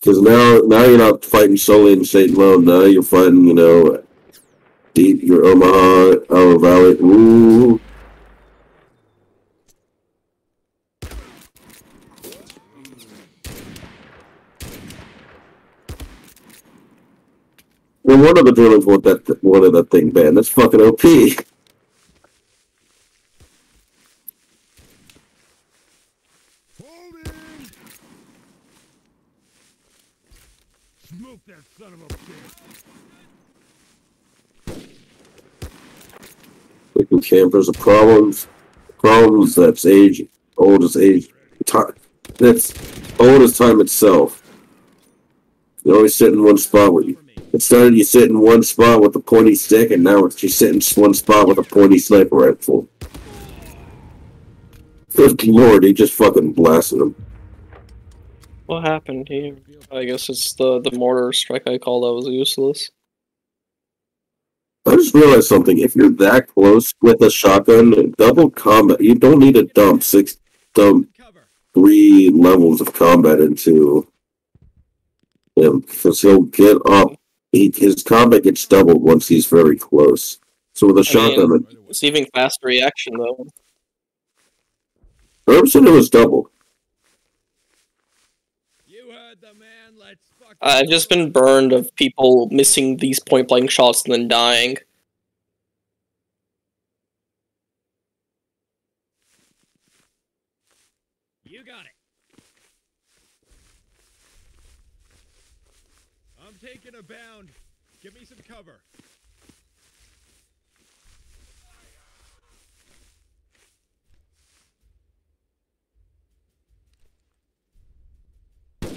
Speaker 1: Because now now you're not fighting solely in St. Lone. Now you're fighting, you know, deep your Omaha, Arrow Valley. Ooh, Well, one of the drillings want that wanted that thing banned. That's fucking OP.
Speaker 5: Holding! Smoke that son of a bitch!
Speaker 1: Freaking campers are problems. Problems that's age old as age time. That's old as time itself. You always sit in one spot with you. It started you sit in one spot with a pointy stick, and now it's you sit in one spot with a pointy sniper rifle. Good lord, he just fucking blasted him.
Speaker 10: What happened here? I guess it's the the mortar strike I called that was useless.
Speaker 1: I just realized something. If you're that close with a shotgun, double combat, you don't need to dump six, dump three levels of combat into him because he'll get up. He, his combat gets doubled once he's very close. So with a
Speaker 10: I
Speaker 1: shotgun,
Speaker 10: mean, it's even fast reaction though.
Speaker 1: Herb said it was double.
Speaker 9: You heard the man. Let's fuck.
Speaker 10: I've just been burned of people missing these point blank shots and then dying.
Speaker 9: You got it. I'm taking a bound. Give me some cover.
Speaker 5: I'm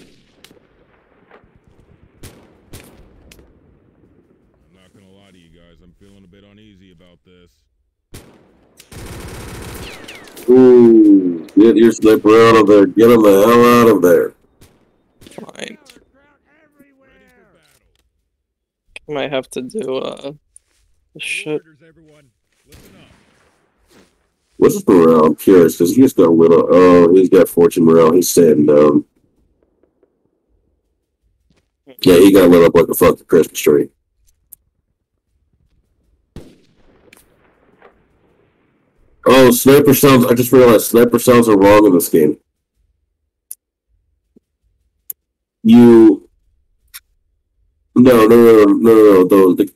Speaker 5: not gonna lie to you guys, I'm feeling a bit uneasy about this.
Speaker 1: Ooh, get your slipper out of there. Get him the hell out of there.
Speaker 10: Fine. I might have to do uh shit.
Speaker 5: Orders, everyone. Listen up.
Speaker 1: What's his morale? I'm curious because he's got a little. Oh, he's got fortune morale. He's standing down. Yeah, he got lit up like a fucking Christmas tree. Oh, sniper sounds. I just realized sniper sounds are wrong in this game. You. No, no, no, no, no, no. The,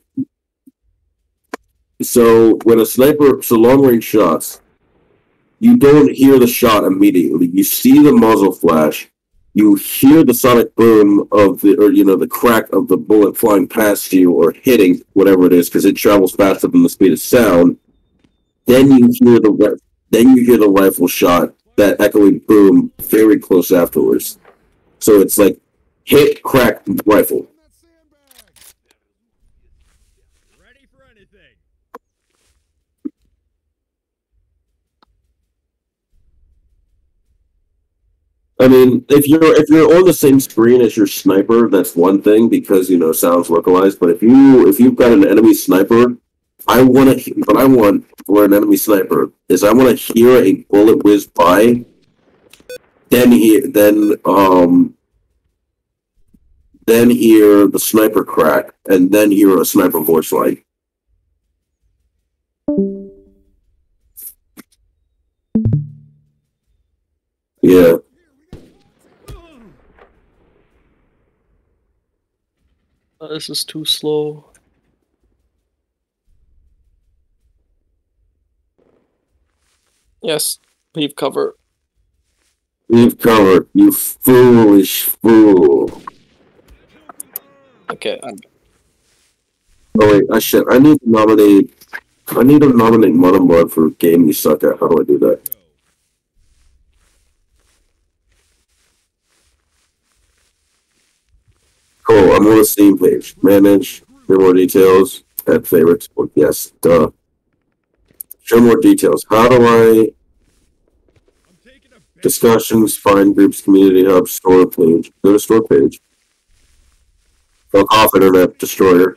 Speaker 1: the, so when a sniper, so long range shots, you don't hear the shot immediately. You see the muzzle flash. You hear the sonic boom of the, or you know, the crack of the bullet flying past you or hitting whatever it is, because it travels faster than the speed of sound. Then you hear the then you hear the rifle shot, that echoing boom, very close afterwards. So it's like hit, crack, rifle. I mean, if you're if you're on the same screen as your sniper, that's one thing because you know sounds localized. But if you if you've got an enemy sniper, I want to. What I want for an enemy sniper is I want to hear a bullet whiz by, then hear then um then hear the sniper crack, and then hear a sniper voice like. Yeah.
Speaker 10: Uh, this is too slow. Yes, leave cover.
Speaker 1: Leave cover, you foolish fool.
Speaker 10: Okay, I'm
Speaker 1: Oh wait, I should. I need to nominate. I need to nominate Mudmud for game you suck at. How do I do that? Cool. I'm on the same page. Manage. More details. Add favorites. Well, yes. Duh. Show more details. How do I? Discussions. Find groups. Community hub. Store page. Go to store page. Fuck off, Internet Destroyer.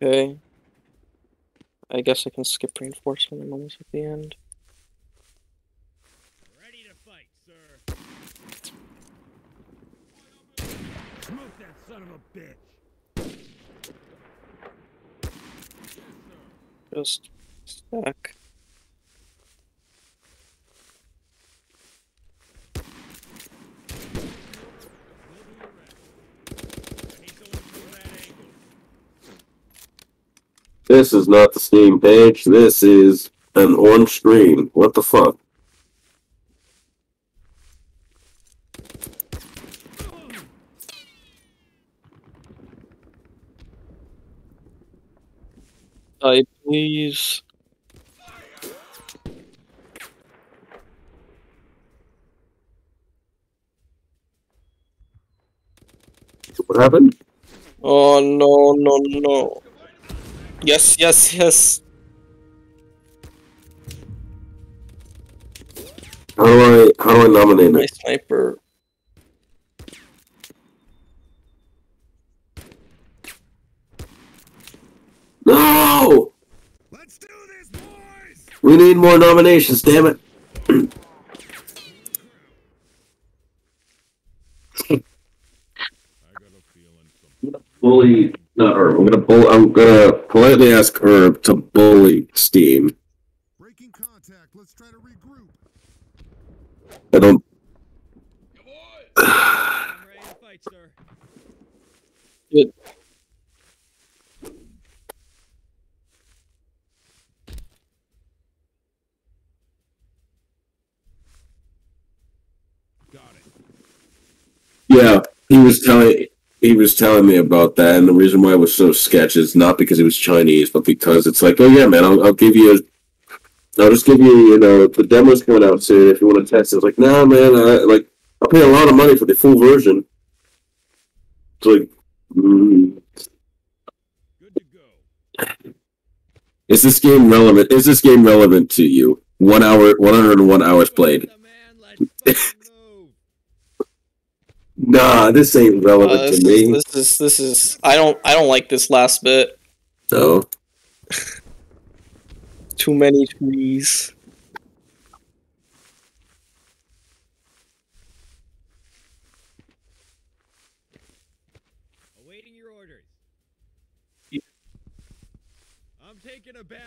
Speaker 10: okay. I guess I can skip reinforcement almost at the end.
Speaker 9: Ready to fight, sir. Smoke that son of a bitch.
Speaker 10: Just stack.
Speaker 1: This is not the Steam page. This is an orange screen. What the fuck?
Speaker 10: I please.
Speaker 1: What happened?
Speaker 10: Oh no no no. Yes yes yes.
Speaker 1: How do I how do I nominate
Speaker 10: My sniper.
Speaker 1: No!
Speaker 9: Let's do this, boys.
Speaker 1: We need more nominations, damn it. bully not Urb. I'm gonna bull I'm gonna politely ask Urb to bully Steam.
Speaker 9: Breaking contact. Let's try to regroup.
Speaker 1: I don't
Speaker 9: I'm ready to fight, sir.
Speaker 10: Good.
Speaker 9: Got it.
Speaker 1: Yeah, he was telling he was telling me about that, and the reason why it was so sketch is not because he was Chinese, but because it's like, oh yeah, man, I'll, I'll give you, I'll just give you, you know, the demo's coming out soon if you want to test it. It's like, nah, man, I, like I'll pay a lot of money for the full version. It's like, mm,
Speaker 9: Good to go.
Speaker 1: is this game relevant? Is this game relevant to you? One hour, one hundred and one hours played. Nah, this ain't relevant uh,
Speaker 10: this
Speaker 1: to
Speaker 10: is,
Speaker 1: me.
Speaker 10: This is this is I don't I don't like this last bit.
Speaker 1: No.
Speaker 10: Too many trees.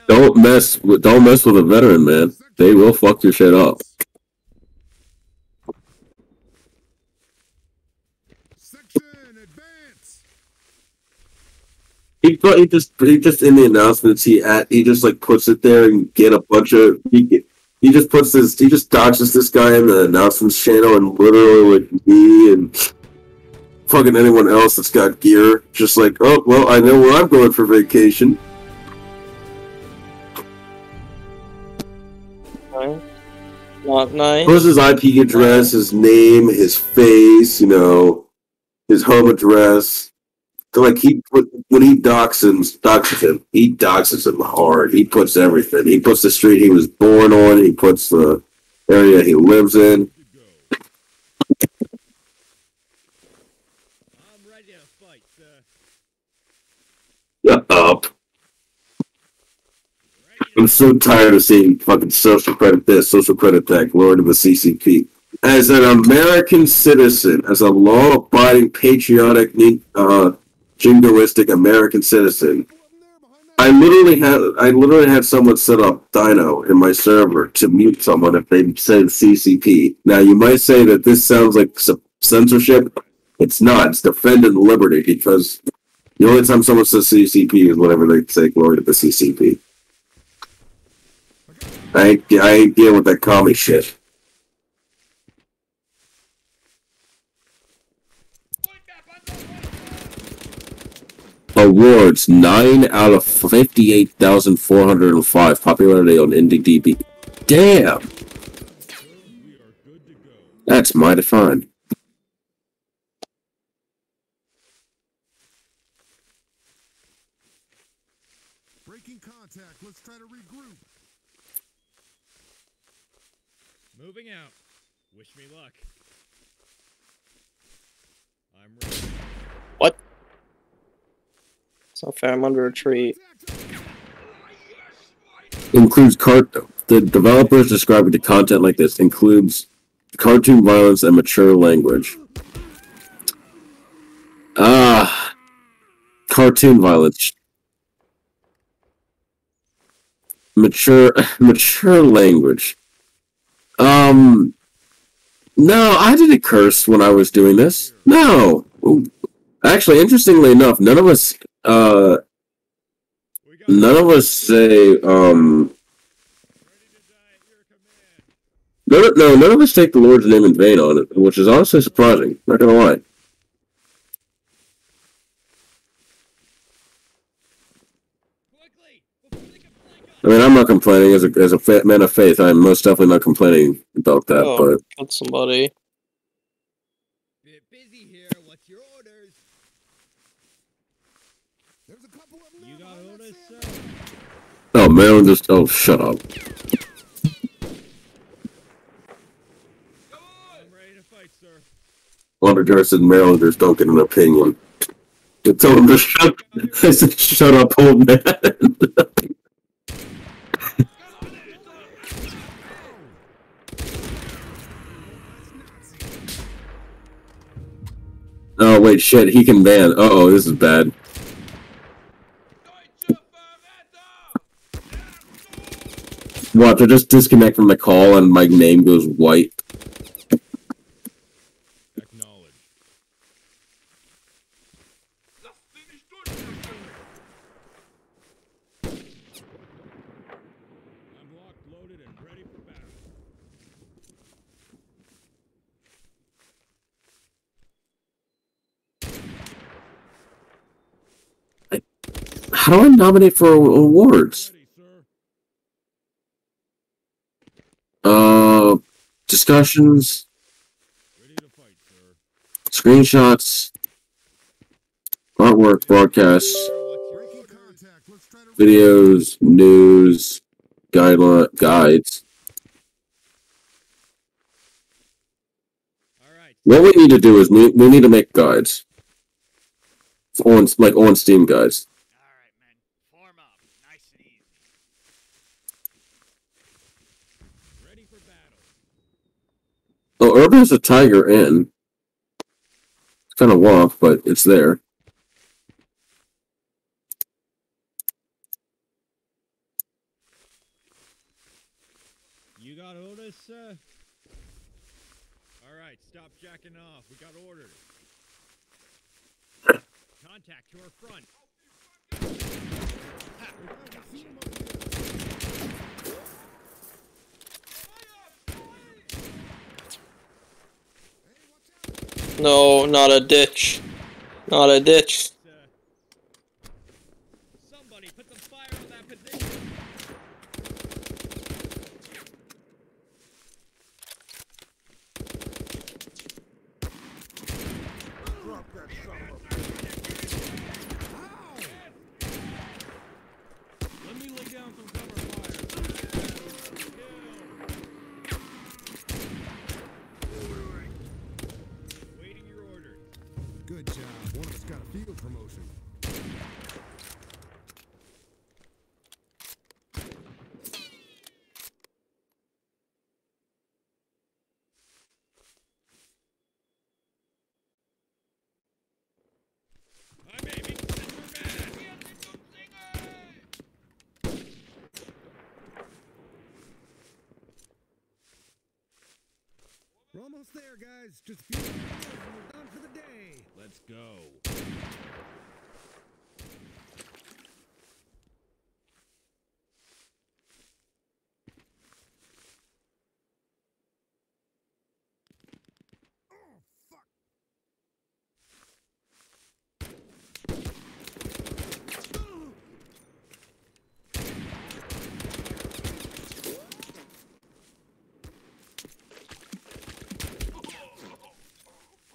Speaker 1: Don't mess with don't mess with a veteran, man. They will fuck your shit up. He, he just he just in the announcements he at he just like puts it there and get a bunch of he he just puts this he just dodges this guy in the announcements channel and literally like me and fucking anyone else that's got gear just like oh well I know where I'm going for vacation.
Speaker 10: Not nice.
Speaker 1: Puts his IP address, his name, his face, you know, his home address. Like he when he doxes doxes him, he doxes him hard. He puts everything. He puts the street he was born on. He puts the area he lives in.
Speaker 9: I'm ready to fight, sir.
Speaker 1: Shut up. I'm so tired of seeing fucking social credit this, social credit that, Lord of the CCP. As an American citizen, as a law-abiding, patriotic, uh, jingoistic American citizen, I literally had I literally had someone set up Dyno in my server to mute someone if they said CCP. Now you might say that this sounds like censorship. It's not. It's defending liberty because the only time someone says CCP is whenever they say glory to the CCP. I I ain't dealing with that commie shit. Awards 9 out of 58,405. Popularity on IndieDB. Damn! That's mighty fine.
Speaker 5: Breaking contact. Let's try to regroup.
Speaker 9: Moving out. Wish me luck. I'm ready.
Speaker 10: It's fair. I'm under a tree.
Speaker 1: Includes cart. The developers describing the content like this includes cartoon violence and mature language. Ah, cartoon violence. Mature, mature language. Um, no, I didn't curse when I was doing this. No, actually, interestingly enough, none of us, uh, none of us say, um, no, no, none of us take the Lord's name in vain on it, which is honestly surprising. Not gonna lie. I mean, I'm not complaining as a as a man of faith. I'm most definitely not complaining about that.
Speaker 10: Oh,
Speaker 1: But
Speaker 10: killed somebody.
Speaker 9: Bit busy here. What's your orders?
Speaker 5: There's a couple of them
Speaker 9: You
Speaker 5: there
Speaker 9: got
Speaker 5: behind that
Speaker 9: orders,
Speaker 5: sand
Speaker 9: sir?
Speaker 1: Oh, Maryland just oh shut up. Lumberjars and Marylanders don't get an opinion. I told him to shut. I said, "Shut up, old man." oh wait, shit. He can ban. Uh oh, this is bad. Watch, I just disconnect from the call and my name goes white.
Speaker 9: Acknowledge. I'm locked, loaded, and ready for battle.
Speaker 1: How do I nominate for awards?
Speaker 9: Ready, sir.
Speaker 1: Uh, discussions, screenshots, artwork, broadcasts, videos, news, guideline, guides. What we need to do is we, we need to make guides. On like on Steam guides.
Speaker 9: All right, men. Form up. Nice and easy. Ready for battle.
Speaker 1: Oh, Urban has a Tiger Inn. It's kind of off, but it's there.
Speaker 9: sir? All right, stop jacking off. We got orders. Contact to our front.
Speaker 10: No, not a ditch. Not a ditch.
Speaker 9: Somebody put some fire on that position.
Speaker 4: Let me lay down some cover fire.
Speaker 9: Waiting your orders.
Speaker 5: Good job. One of us got a field promotion.
Speaker 9: I'm aiming center man.
Speaker 5: We're almost there, guys. Just few more minutes and we're done for the day.
Speaker 4: Let's go.
Speaker 5: Oh, fuck.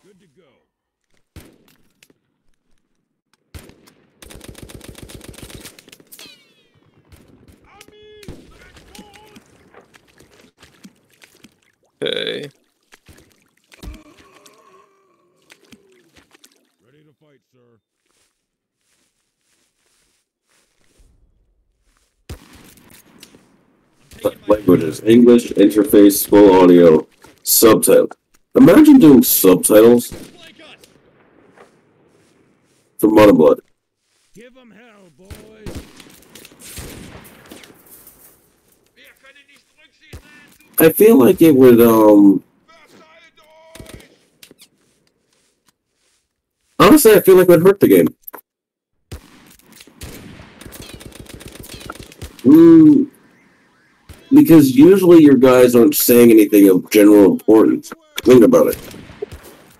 Speaker 9: Good to go.
Speaker 10: Okay.
Speaker 9: Fight, sir.
Speaker 1: Languages: English, interface, full audio, subtitle. Imagine doing subtitles for Mud and Blood.
Speaker 9: Give 'em hell, boys.
Speaker 1: I feel like it would um honestly I feel like would hurt the game. Mm, because usually your guys aren't saying anything of general importance. Think about it.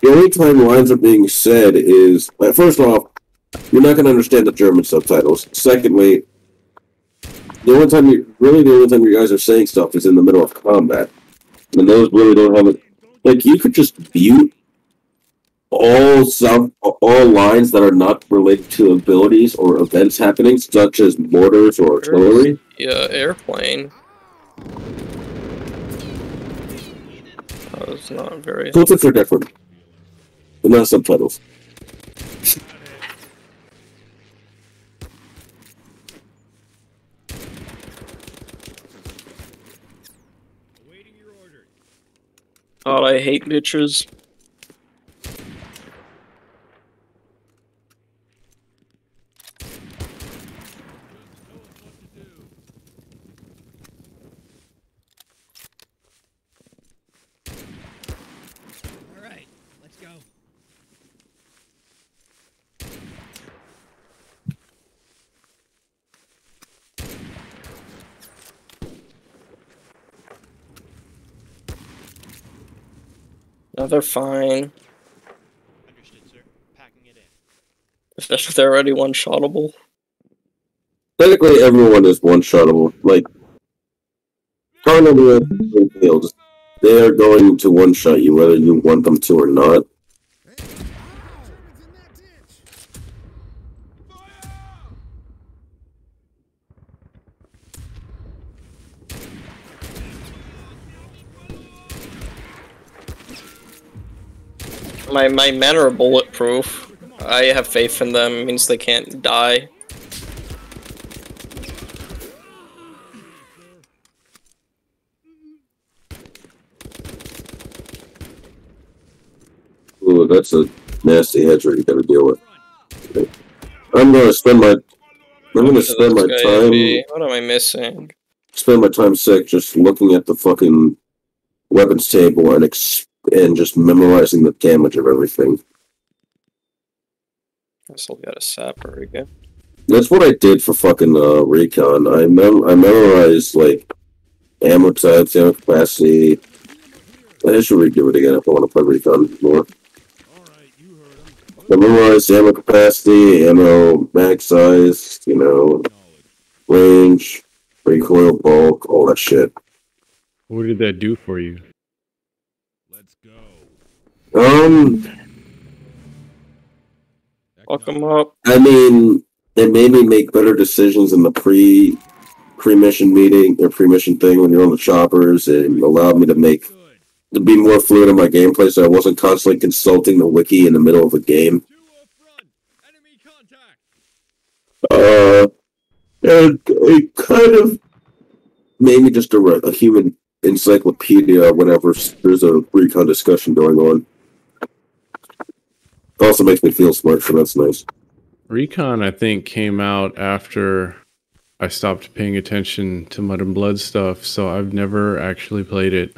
Speaker 1: The only time lines are being said is uh, first off, you're not going to understand the German subtitles. Secondly, the only time you really the only time you guys are saying stuff is in the middle of combat, and those really don't have it. Like you could just mute all sub all lines that are not related to abilities or events happening, such as mortars or artillery.
Speaker 10: Yeah, airplane. That was not very.
Speaker 1: Concepts are different, but not subtitles.
Speaker 9: Awaiting your orders.
Speaker 10: God, I hate bitches.
Speaker 9: All right, let's go.
Speaker 10: No, they're fine.
Speaker 9: Understood, sir. Packing it in.
Speaker 10: Especially if they're already one shottable.
Speaker 1: Technically, everyone is one shotable. Like, Carnival and Fields, they are going to one shot you whether you want them to or not.
Speaker 5: Hey, Germans in that ditch.
Speaker 10: My my men are bulletproof. I have faith in them. It means they can't die.
Speaker 1: Ooh, that's a nasty headshot you gotta deal with. I'm gonna spend my I'm gonna spend my
Speaker 10: this guy would
Speaker 1: time
Speaker 10: be- What am I missing?
Speaker 1: spend my time sick just looking at the fucking weapons table and ex- and just memorizing the damage of everything.
Speaker 10: I still got a sapper again.
Speaker 1: That's what I did for fucking uh, recon. I mem- I memorized like ammo types, ammo capacity. I should redo it again if I want to play recon more. I memorized ammo capacity, ammo mag size, you know, range, recoil bulk, all that shit.
Speaker 2: What did that do for you?
Speaker 4: Let's go.
Speaker 1: Um,
Speaker 10: Fuck 'em up.
Speaker 1: I mean, it made me make better decisions in the pre pre mission meeting or pre mission thing when you're on the choppers, It allowed me to make to be more fluid in my gameplay, so I wasn't constantly consulting the wiki in the middle of a game.
Speaker 9: Two up front. Enemy contact.
Speaker 1: Uh, and it kind of made me just a, a human encyclopedia whenever there's a recon discussion going on. Also makes me feel smart, so that's nice.
Speaker 2: Recon, I think, came out after I stopped paying attention to Mud and Blood stuff, so I've never actually played it.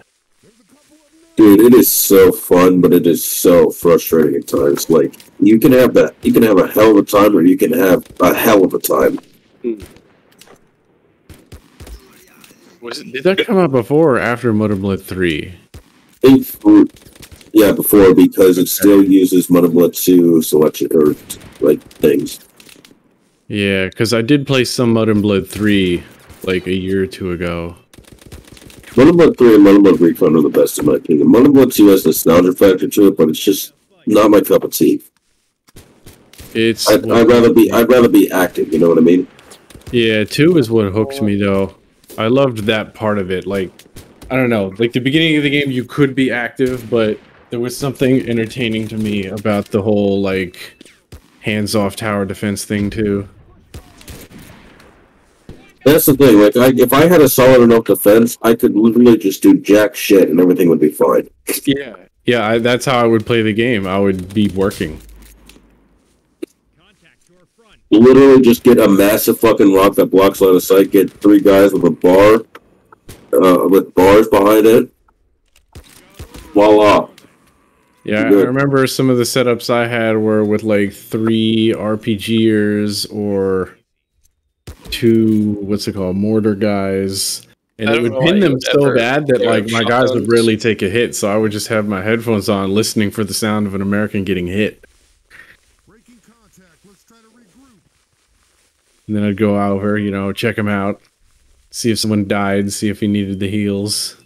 Speaker 1: Dude, it is so fun, but it is so frustrating at times. Like you can have that, you can have a hell of a time, or you can have a hell of a time. Hmm.
Speaker 2: Was it, did that come out before or after Mud and Blood 3?
Speaker 1: think for, yeah, before because it still uses Mud and Blood 2 selection or like things.
Speaker 2: Yeah, because I did play some and Blood 3 like a year or two ago.
Speaker 1: Mud and Blood 3 and Mud and Blood Recon are the best in my opinion. Mud and Blood 2 has nostalgia factor to it, but it's just not my cup of tea.
Speaker 2: It's
Speaker 1: I'd, I'd rather be I'd rather be active. You know what I mean?
Speaker 2: Yeah, two is what hooked me though. I loved that part of it. Like, I don't know, like the beginning of the game, you could be active, but there was something entertaining to me about the whole like hands-off tower defense thing too.
Speaker 1: That's the thing. Like, I, if I had a solid enough defense, I could literally just do jack shit and everything would be fine.
Speaker 2: Yeah, yeah, I, that's how I would play the game. I would be working.
Speaker 9: Contact your front.
Speaker 1: Literally, just get a massive fucking rock that blocks line of sight. Get three guys with a bar, uh, with bars behind it. Voila.
Speaker 2: Yeah, I remember some of the setups I had were with like three RPGers or two, what's it called, mortar guys. And it would
Speaker 10: know
Speaker 2: pin
Speaker 10: why
Speaker 2: them so
Speaker 10: ever
Speaker 2: bad that like my guys would
Speaker 10: shotguns.
Speaker 2: rarely take a hit, so I would just have my headphones on listening for the sound of an American getting hit.
Speaker 5: Breaking contact. Let's try to regroup.
Speaker 2: And then I'd go over, you know, check him out, see if someone died, see if he needed the heals.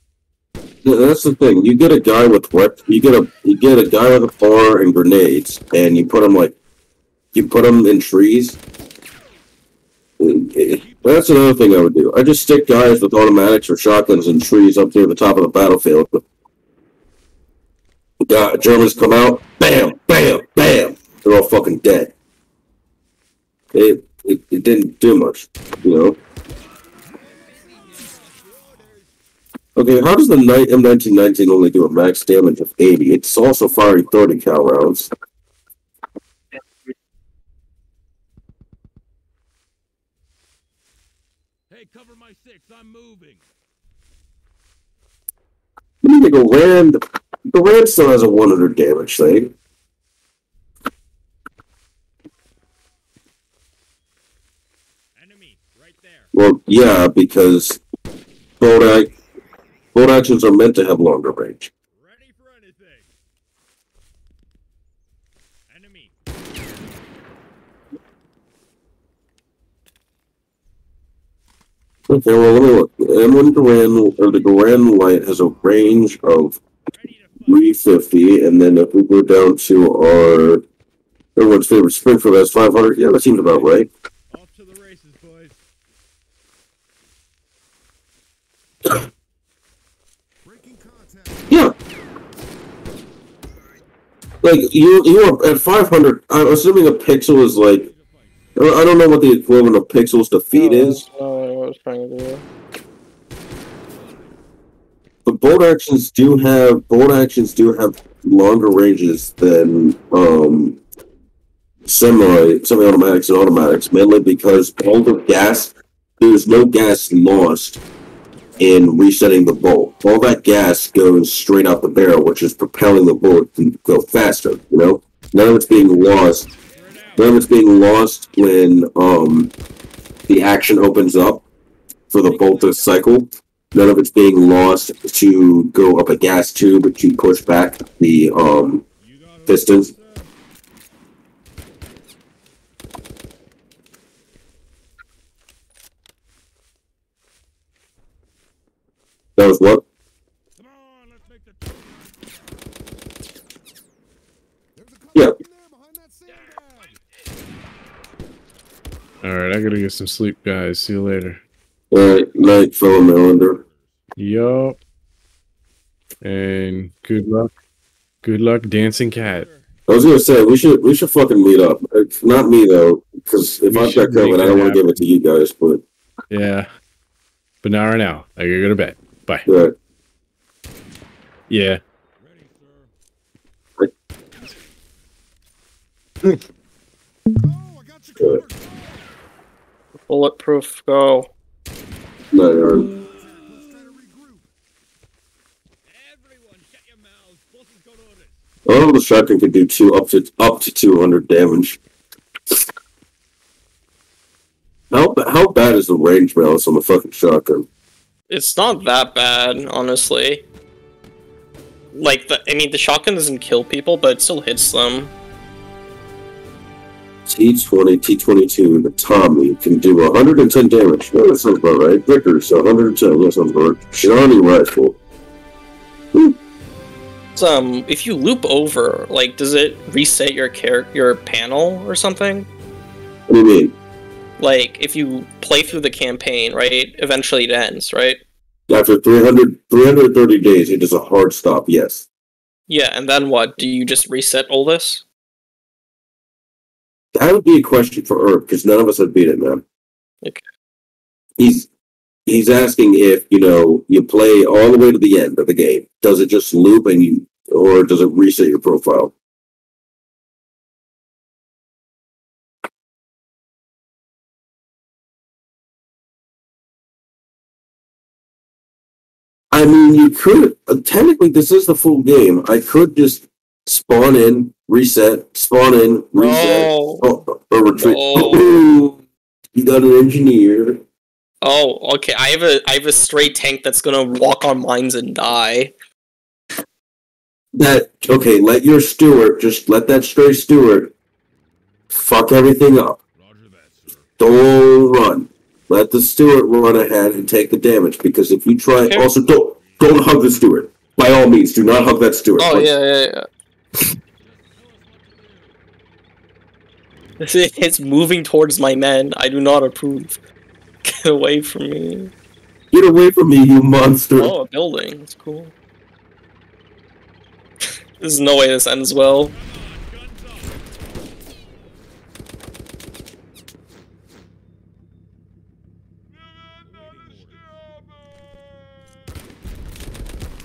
Speaker 1: That's the thing. You get a guy with wep- you get a you get a guy with a bar and grenades, and you put him like you put him in trees. That's another thing I would do. I just stick guys with automatics or shotguns in trees up near the top of the battlefield. Guy, Germans come out, bam, bam, bam. They're all fucking dead. It it, it didn't do much, you know. Okay, how does the Knight M1919 only do a max damage of 80? It's also firing 30 cal rounds.
Speaker 9: Hey, cover my six. I'm moving.
Speaker 1: You need to go Rand. The Rand still has a 100 damage thing.
Speaker 9: Enemy, right there.
Speaker 1: Well, yeah, because bolt, ac- bolt actions are meant to have longer range.
Speaker 9: Ready for anything. Enemy.
Speaker 1: Okay, well, let me look. The M1 Garand, or the Duran Light has a range of
Speaker 9: Ready to fight.
Speaker 1: 350, and then if we go down to our everyone's favorite Springfield, that's 500. Yeah, that seems about right.
Speaker 9: Off to the races, boys.
Speaker 1: Yeah. Like you, you are at 500. I'm assuming a pixel is like. I don't know what the equivalent of pixels to feet is,
Speaker 10: Oh, I was trying to do.
Speaker 1: but bolt actions do have bolt actions do have longer ranges than um semi semi-automatics and automatics, mainly because all the gas there's no gas lost in resetting the bolt. All that gas goes straight out the barrel, which is propelling the bullet to go faster. You know, none of it's being lost. None of it's being lost when um the action opens up for the bolt to cycle. None of it's being lost to go up a gas tube to push back the um pistons. That was what?
Speaker 5: Come on, let's make the.
Speaker 1: Yeah.
Speaker 2: All right, I gotta get some sleep, guys. See you later.
Speaker 1: Alright, night, fellow Marylander.
Speaker 2: Yup. And good luck. Good luck, dancing cat.
Speaker 1: I was gonna say we should we should fucking meet up. It's not me though, because if I've
Speaker 2: should
Speaker 1: got COVID, I don't want to give it to you guys. But
Speaker 2: Yeah. But now or now. I gotta go to bed. Bye.
Speaker 1: yeah,
Speaker 2: Yeah.
Speaker 10: Bulletproof go.
Speaker 1: no, no.
Speaker 5: Everyone, shut your mouths. Boss has got orders.
Speaker 1: Oh, the shotgun can do two up to up to two hundred damage. How how bad is the range balance on the fucking shotgun?
Speaker 10: It's not that bad, honestly. Like the, I mean, the shotgun doesn't kill people, but it still hits them.
Speaker 1: T twenty, T twenty two, the Tommy can do one hundred and ten damage. No, that sounds about right. Vickers, one hundred and ten. That sounds about right. Johnny rifle.
Speaker 10: Um, if you loop over, like, does it reset your char- your panel or something?
Speaker 1: What do you mean?
Speaker 10: Like, if you play through the campaign, right? Eventually, it ends, right?
Speaker 1: After 300, 330 days, it is a hard stop. Yes.
Speaker 10: Yeah, and then what? Do you just reset all this?
Speaker 1: That would be a question for Urb because none of us have beat it, man.
Speaker 10: Okay.
Speaker 1: He's he's asking if you know you play all the way to the end of the game. Does it just loop and you, or does it reset your profile? Could uh, technically. This is the full game. I could just spawn in, reset, spawn in, reset,
Speaker 10: No.
Speaker 1: oh, or retreat.
Speaker 10: No.
Speaker 1: you got an engineer.
Speaker 10: Oh, okay. I have a I have a stray tank that's gonna walk on mines and die.
Speaker 1: That okay? Let your Stuart just let that stray Stuart fuck everything up.
Speaker 5: That.
Speaker 1: Don't run. Let the Stuart run ahead and take the damage because if you try,
Speaker 10: Okay.
Speaker 1: also don't don't hug the Stuart. By all means, do not hug that Stuart.
Speaker 10: Oh yeah, yeah, yeah. It's moving towards my men. I do not approve. Get away from me.
Speaker 1: Get away from me, you monster!
Speaker 10: Oh, a building. That's cool. There's no way this ends well.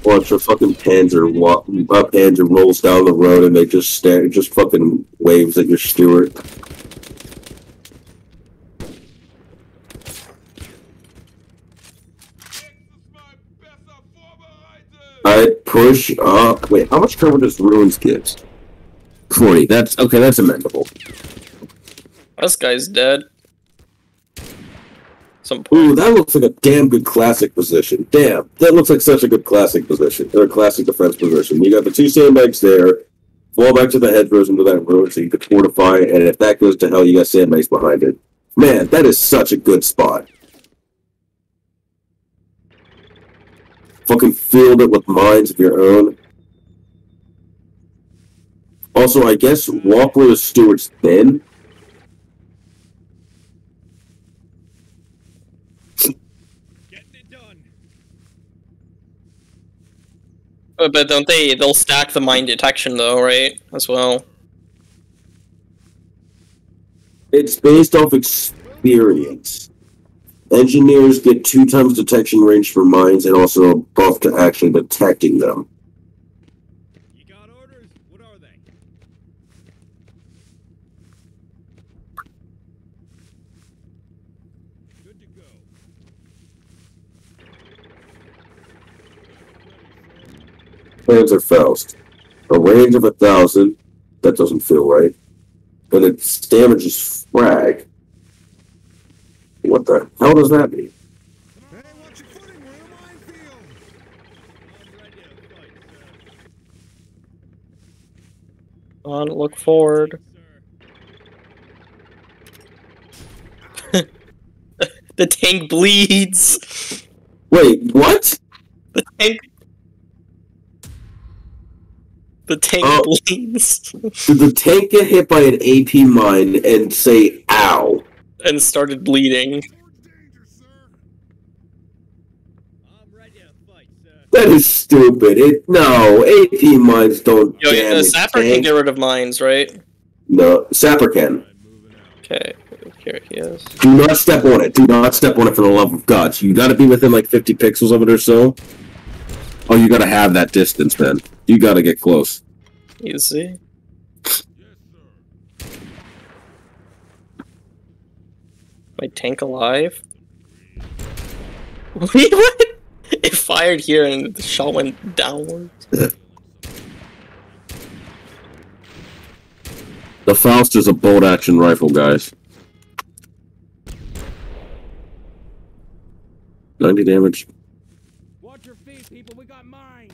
Speaker 1: Watch a fucking Panzer walk, a uh, Panzer rolls down the road and they just stare, just fucking waves at your Stuart. I push up. Wait, how much cover does ruins get? Forty. That's okay. That's amendable.
Speaker 10: This guy's dead. Some
Speaker 1: Ooh, that looks like a damn good classic position. Damn, that looks like such a good classic position. Or a classic defense position. You got the two sandbags there. Fall back to the hedgerows into that road so you can fortify, and if that goes to hell, you got sandbags behind it. Man, that is such a good spot. Fucking filled it with mines of your own. Also, I guess walk where the Stuart's been.
Speaker 5: Getting it done.
Speaker 10: But, don't they? They'll stack the mine detection though, right? As well.
Speaker 1: It's based off experience. Engineers get two times detection range for mines and also a buff to actually detecting them.
Speaker 5: You got orders? What are they? Good to go.
Speaker 1: Panzer Faust. A range of a thousand. That doesn't feel right. But its damage is frag. What the hell does that mean?
Speaker 5: Hey, watch your footing, we're in a minefield.
Speaker 9: I'm ready to fight, sir.
Speaker 10: On, look forward. The tank bleeds.
Speaker 1: Wait, what?
Speaker 10: The tank. The tank
Speaker 1: Oh.
Speaker 10: bleeds
Speaker 1: Did the tank get hit by an AP mine and say ow?
Speaker 10: and started bleeding.
Speaker 5: Towards danger, sir.
Speaker 9: I'm ready to fight, sir.
Speaker 1: That is stupid. It no AP mines don't
Speaker 10: Yo, the
Speaker 1: damage
Speaker 10: sapper can
Speaker 1: tank.
Speaker 10: get rid of mines, right?
Speaker 1: No, sapper can.
Speaker 5: I'm moving out.
Speaker 10: Okay, here he is.
Speaker 1: Do not step on it. Do not step on it for the love of God. So You got to be within like 50 pixels of it or so. Oh, you got to have that distance, man. You got to get close.
Speaker 5: You see?
Speaker 10: My tank alive? Wait, what? It fired here and the shot went downward.
Speaker 1: The Faust is a bolt action rifle, guys. 90 damage.
Speaker 9: Watch your feet, people. We got mine.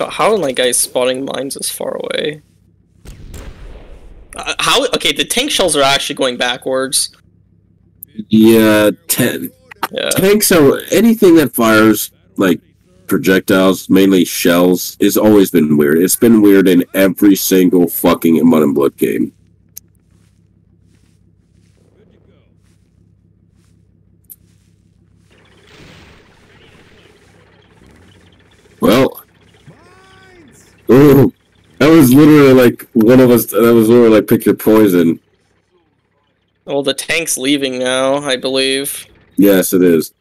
Speaker 10: But how are my guys spotting mines this far away? Uh, how? Okay, the tank shells are actually going backwards.
Speaker 1: Yeah, ten,
Speaker 10: Yeah.
Speaker 1: tanks are anything that fires like projectiles, mainly shells, has always been weird. It's been weird in every single fucking Mud and Blood game.
Speaker 5: Good to go.
Speaker 1: Well,
Speaker 5: Mines!
Speaker 1: Ooh, that was literally like one of us. That was literally like pick your poison.
Speaker 10: Well, the tank's leaving now, I believe.
Speaker 1: Yes, it is.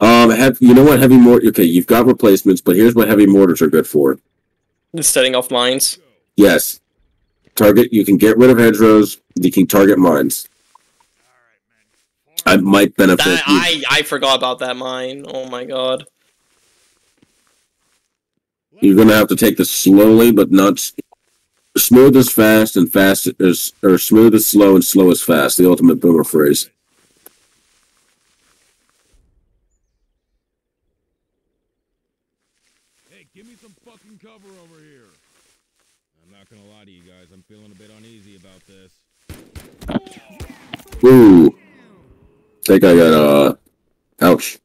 Speaker 1: Um, have you know what heavy mortar? Okay, you've got replacements, but here's what heavy mortars are good for.
Speaker 10: Setting off mines.
Speaker 1: Yes, target. You can get rid of hedgerows. You can target mines. I might benefit.
Speaker 10: That
Speaker 1: you.
Speaker 10: I I forgot about that mine. Oh my god.
Speaker 1: You're gonna have to take this slowly, but not smooth as fast and fast as or smooth as slow and slow as fast. The ultimate boomer phrase.
Speaker 5: Hey, give me some fucking cover over here.
Speaker 4: I'm not gonna lie to you guys, I'm feeling a bit uneasy about this.
Speaker 1: Ooh, think I got uh, ouch.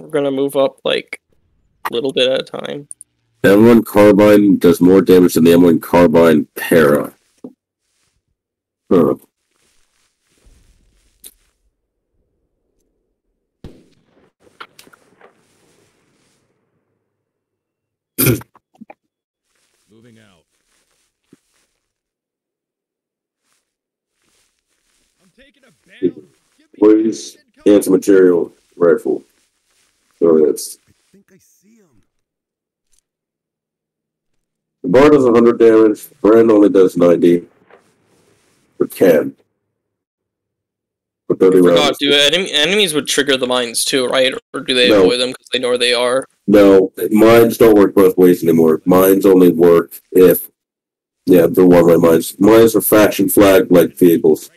Speaker 10: We're gonna move up like a little bit at a time.
Speaker 1: M1 carbine does more damage than the M1 carbine para. Huh.
Speaker 4: Moving out.
Speaker 5: I'm taking a bound. Give
Speaker 1: Please,
Speaker 5: fucking
Speaker 1: anti-material rifle. So it's
Speaker 5: I think I see him.
Speaker 1: the bar does 100 damage. Garand only does 90. Or can. For 30
Speaker 10: I forgot. Do enemy, enemies would trigger the mines too, right? Or do they
Speaker 1: No.
Speaker 10: avoid them because they know where they are?
Speaker 1: No, mines don't work both ways anymore. Mines only work if, yeah, the one-way mines. Mines are faction flag like vehicles.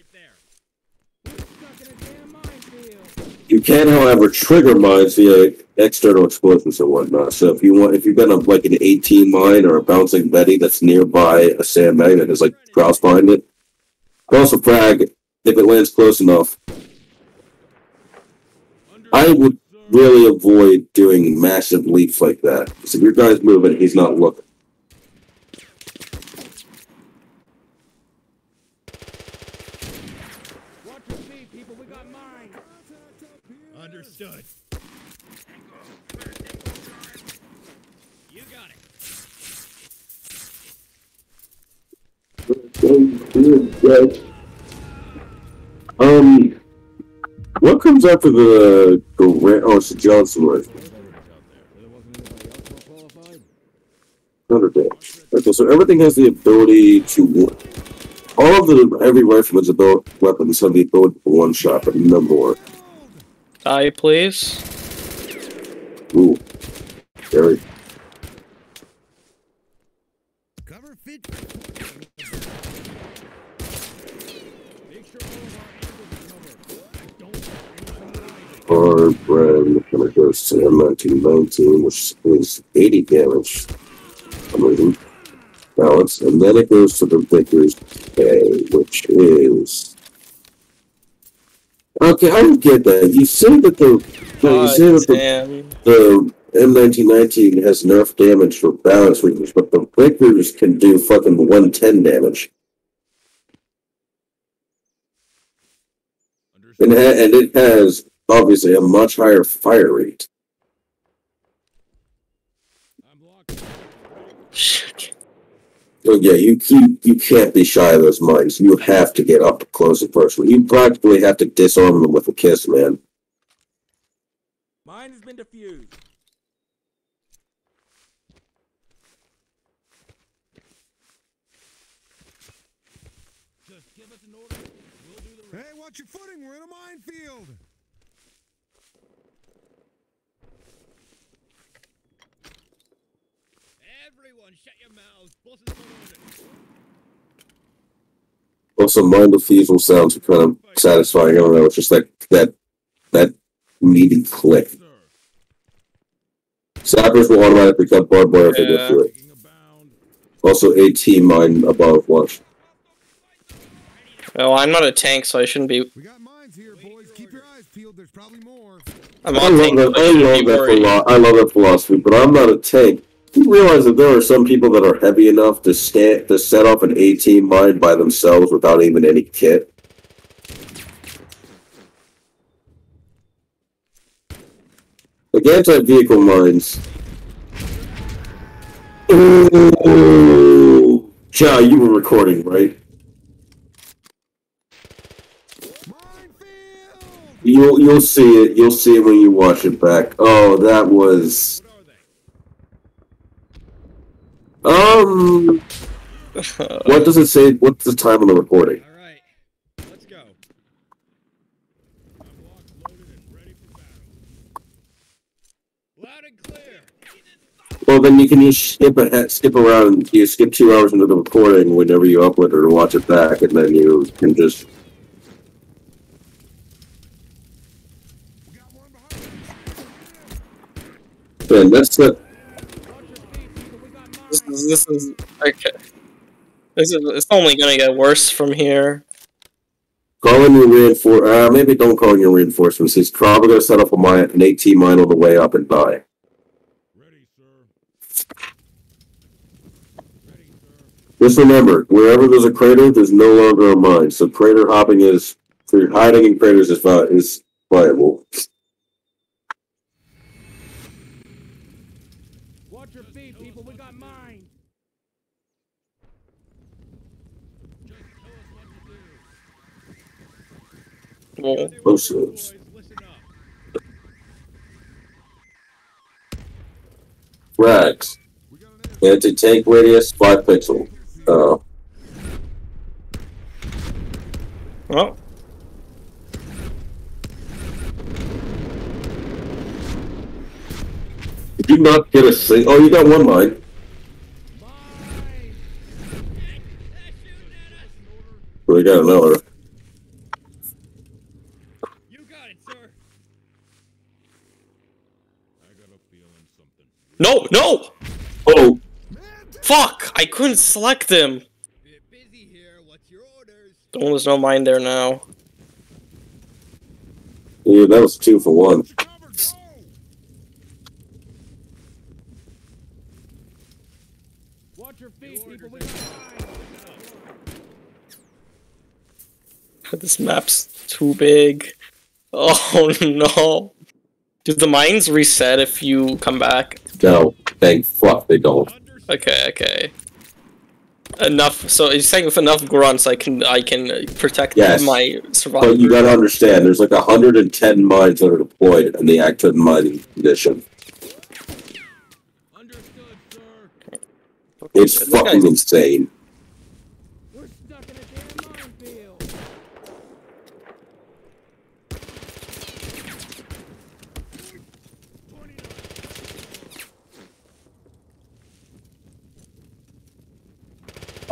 Speaker 1: You can, however, trigger mines via external explosions and whatnot. So if you want, if you've got a, like an AT mine or a bouncing Betty that's nearby a sandbag that has like cross behind it, cross a frag if it lands close enough. I would really avoid doing massive leaps like that. Because if your guy's moving, he's not looking.
Speaker 9: Watch your feet, people. We got mine.
Speaker 5: Understood.
Speaker 9: You got it.
Speaker 1: Um, what comes after the the oh, it's the Johnson rifle. Hundred damage. Okay, so everything has the ability to one. All of the heavy rifleman's ability weapons have the ability to one shot, but no more.
Speaker 10: Die, please.
Speaker 1: Ooh. scary.
Speaker 9: Cover fit. Make sure all of our angles are covered. I don't want anything rising.
Speaker 1: Hard brand kind of goes to M1919, which is 80 damage. I'm reason. Balance. And then it goes to the Vickers K, which is. Okay, I don't get that. You say that the. no, you uh, say that the, the M1919 has enough damage for balance reasons, but the Vickers can do fucking 110 damage. And, ha- and it has obviously a much higher fire rate.
Speaker 9: I'm locked.
Speaker 1: So yeah, you keep you can't be shy of those mines. You have to get up close and personal. You practically have to disarm them with a kiss, man.
Speaker 9: Mine has been defused. Just give us an order. We'll do the rest.
Speaker 5: Hey, watch your footing. We're in a minefield.
Speaker 9: Everyone, shut your mouths. Boss is on orders.
Speaker 1: Also, mine defusal sounds are kind of satisfying. I don't know. It's just like that that meaty click. Sappers will automatically cut barbed wire if they
Speaker 10: Yeah.
Speaker 1: get through it.
Speaker 9: taking a bound.
Speaker 1: Also, AT mine above watch.
Speaker 10: Well, I'm not a tank, so I shouldn't be.
Speaker 5: We got mines here, boys. Keep your eyes peeled. There's probably more.
Speaker 10: I'm
Speaker 1: I love
Speaker 10: tank,
Speaker 1: that.
Speaker 10: I
Speaker 1: I love that. Philo- I love that philosophy, but I'm not a tank. You realize that there are some people that are heavy enough to stand to set off an AT mine by themselves without even any kit. Like anti-vehicle mines. Ooh. Ja, you were recording, right? You'll you'll see it. You'll see it when you watch it back. Oh, that was
Speaker 9: What are they?
Speaker 1: Um. What does it say? What's the time on the recording?
Speaker 9: All right. Let's go. I'm locked, loaded, and ready for battle. Loud and clear.
Speaker 1: Well, then you can just skip ahead, skip around. You skip two hours into the recording whenever you upload it or watch it back, and then you can just.
Speaker 5: We got one behind us.
Speaker 1: Man, that's the.
Speaker 10: This is, this is okay. This is it's only gonna get worse from here.
Speaker 1: Call in your reinforce. Uh, maybe don't call in your reinforcements. He's probably gonna set up a mine, an AT mine on the way up and die.
Speaker 9: Ready, sir.
Speaker 1: Just remember, wherever there's a crater, there's no longer a mine. So crater hopping is, hiding in craters is is viable.
Speaker 9: Watch your feet, people. We got mines. Just tell us what to do.
Speaker 10: Well,
Speaker 1: Explosives.
Speaker 9: Boys, listen up.
Speaker 1: Rags.
Speaker 5: An
Speaker 1: Anti-tank radius, 5 pixel. Uh,
Speaker 10: well,
Speaker 1: did you not get a sing- Oh, you got one. Mine. We got another.
Speaker 9: You got it, sir.
Speaker 5: I got a feeling something.
Speaker 10: No, no,
Speaker 1: Oh,
Speaker 10: fuck! I couldn't select him.
Speaker 9: Bit busy here. What's your orders?
Speaker 10: Oh, there's no mine there now.
Speaker 1: yeah, that was two for one.
Speaker 5: Cover, go!
Speaker 9: Watch your people. We got mines.
Speaker 10: This map's too big. Oh no. Do the mines reset if you come back?
Speaker 1: No, thank fuck they don't.
Speaker 10: Okay, okay. Enough. So you're saying with enough grunts, I can I can protect
Speaker 1: Yes.
Speaker 10: my survivor.
Speaker 1: But you gotta understand, there's like 110 mines that are deployed in the active mining condition.
Speaker 9: Understood, sir.
Speaker 1: It's fucking insane.
Speaker 9: We're stuck in a damn minefield.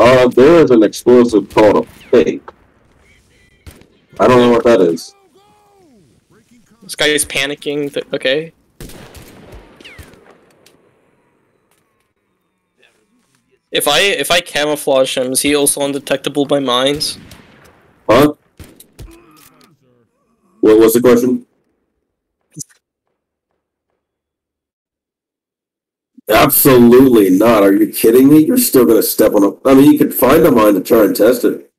Speaker 1: Uh, there is an explosive called a fake. I don't know what that is.
Speaker 10: This guy is panicking. Th- okay. If I if I camouflage him, is he also undetectable by mines?
Speaker 1: Huh? What was the question? Absolutely not. Are you kidding me? You're still gonna step on a. I mean, you could find a mine to try and test it.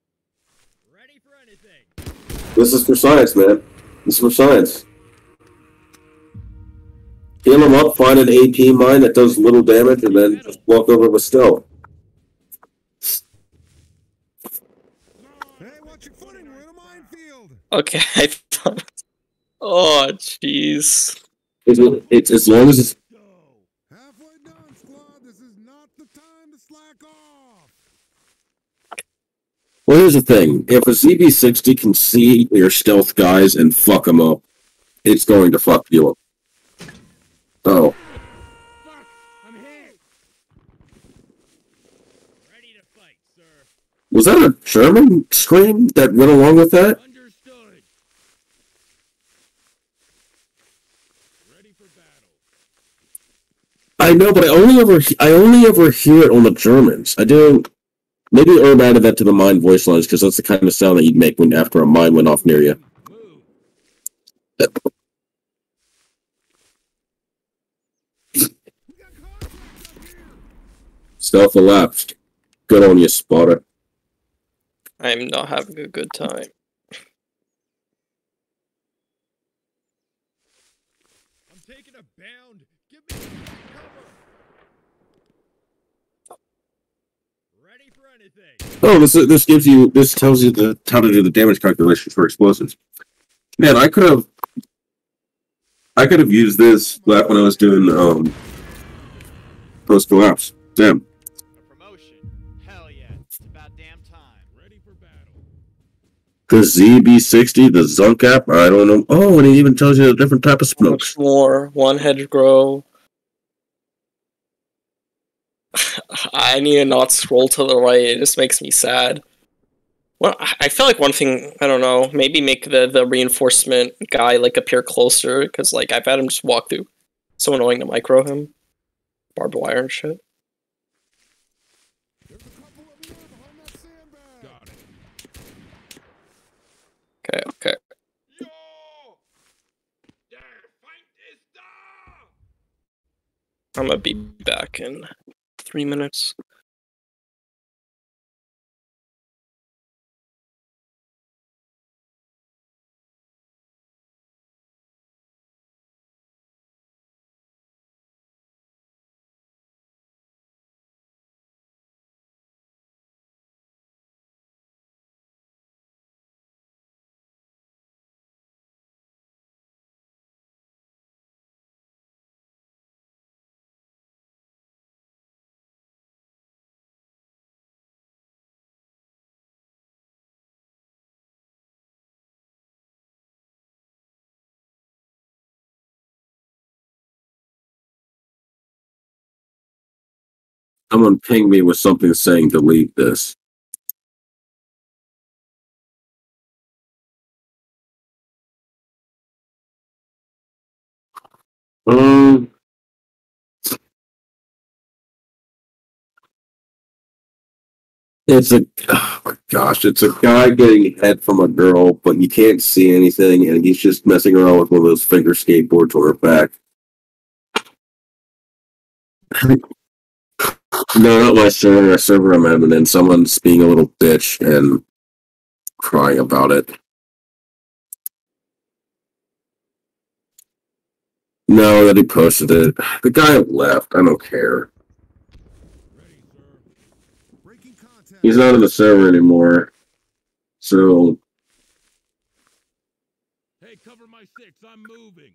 Speaker 9: Ready for anything.
Speaker 1: This is for science, man. This is for science. Heal them up, find an AP mine that does little damage, and then just walk over with stealth.
Speaker 5: Hey, watch your footing. We're in a minefield.
Speaker 10: Okay, I thought. Oh jeez.
Speaker 1: It's, it's as long as it's
Speaker 5: Go. Halfway done, squad. This is not the time to slack off.
Speaker 1: Well, here's the thing: if a ZB60 can see your stealth guys and fuck them up, it's going to fuck you up. Oh,
Speaker 9: Fuck! I'm hit. Ready to fight, sir.
Speaker 1: was that a German scream that went along with that?
Speaker 9: Understood. Ready for battle.
Speaker 1: I know, but I only ever I only ever hear it on the Germans. I do. Maybe Urb added that to the mine voice lines because that's the kind of sound that you'd make when after a mine went off near you. Stealth elapsed. Good on you, spotter.
Speaker 10: I'm not having a good time.
Speaker 9: I'm taking a bound. Give me some cover. Ready for anything.
Speaker 1: Oh, this this gives you this tells you the how to do the damage calculations for explosives. Man, I could have I could have used this back when I was doing um post collapse. Damn.
Speaker 11: Promotion. Hell yeah. It's about damn time.
Speaker 9: Ready for battle.
Speaker 1: The ZB60, the Zunk app, I don't know. Oh, and it even tells you a different type of smoke.
Speaker 10: much more? One hedgerow. I need to not scroll to the right. It just makes me sad. Well, I feel like one thing I don't know. Maybe make the the reinforcement guy like appear closer because like I've had him just walk through. So annoying to micro him. Barbed wire and shit. Okay, okay. I'm gonna be back in three minutes.
Speaker 1: Someone pinged me with something saying delete this. Um, it's a oh my gosh, it's a guy getting head from a girl, but you can't see anything, and he's just messing around with one of those finger skateboards on her back. No, not my server. Server I'm admin in. Someone's being a little bitch and crying about it. No, that he posted it. The guy left. I don't care. He's not in the server anymore. So
Speaker 9: Hey, cover my six. I'm moving.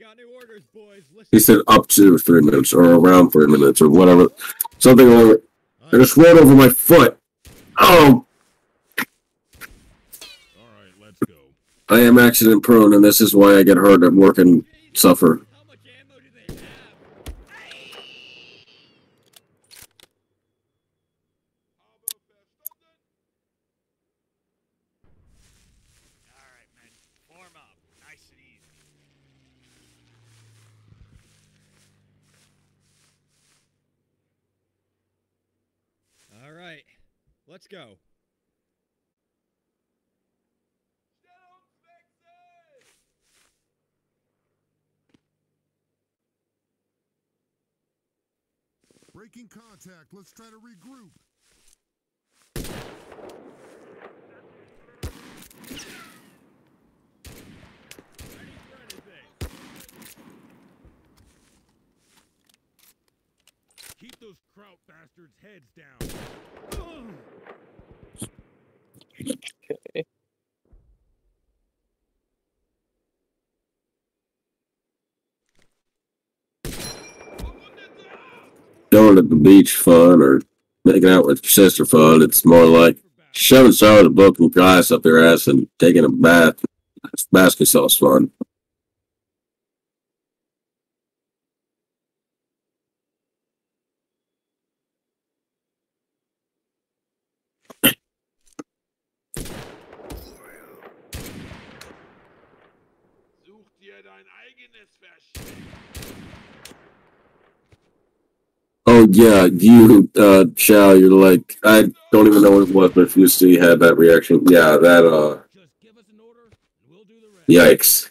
Speaker 9: Got new orders, boys. Listen.
Speaker 1: he said up to three minutes or around three minutes or whatever. Something over. I just rolled over my foot. Oh,
Speaker 9: All right, let's go.
Speaker 1: I am accident prone, and this is why I get hurt at work and suffer.
Speaker 9: How much ammo do they have?
Speaker 11: Alright, men. Form up. Nice and easy.
Speaker 9: All right, let's go.
Speaker 5: Breaking contact. Let's try to regroup.
Speaker 9: Ready for anything.
Speaker 4: Keep those kraut bastards' heads down.
Speaker 10: Okay.
Speaker 1: Going to the beach fun or making out with your sister fun. It's more like shoving solid of broken glass up your ass and taking a bath. It's basket sauce fun. Oh yeah, you uh Chow, you're like I don't even know what it was, but if you see had that reaction, yeah, that uh
Speaker 9: we'll
Speaker 1: yikes.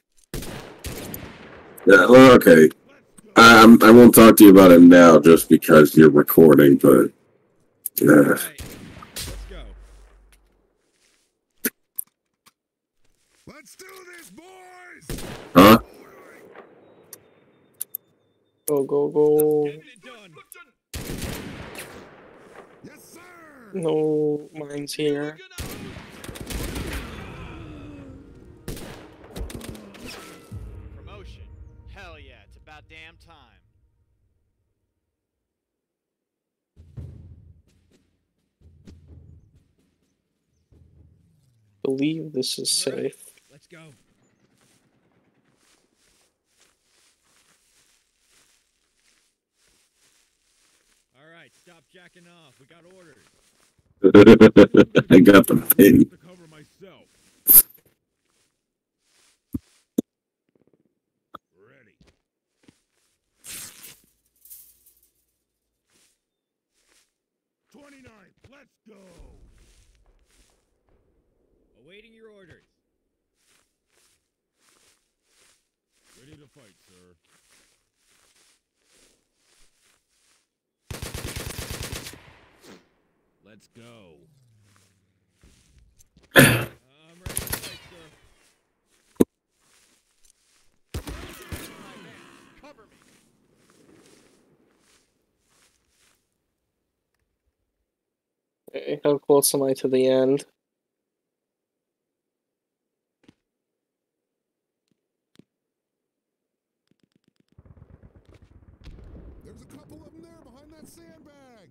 Speaker 1: Yeah, well, okay. I I'm, I won't talk to you about it now just because you're recording, but yeah.
Speaker 9: All right, let's go.
Speaker 5: Let's do this, boys!
Speaker 1: Huh?
Speaker 10: Go, go, go.
Speaker 9: Getting it done.
Speaker 5: Yes, sir!
Speaker 10: No, mine's here.
Speaker 11: Promotion. Hell yeah, it's about damn time.
Speaker 10: Believe this is safe.
Speaker 9: Let's go. All right, stop jacking off. We got orders.
Speaker 1: I got the pin.
Speaker 4: To cover myself. Ready. Twenty-nine. Let's go.
Speaker 9: Awaiting your orders.
Speaker 4: Ready to fight, sir. Let's go.
Speaker 10: How close am I to the end?
Speaker 5: There's a couple of them there behind that sandbag!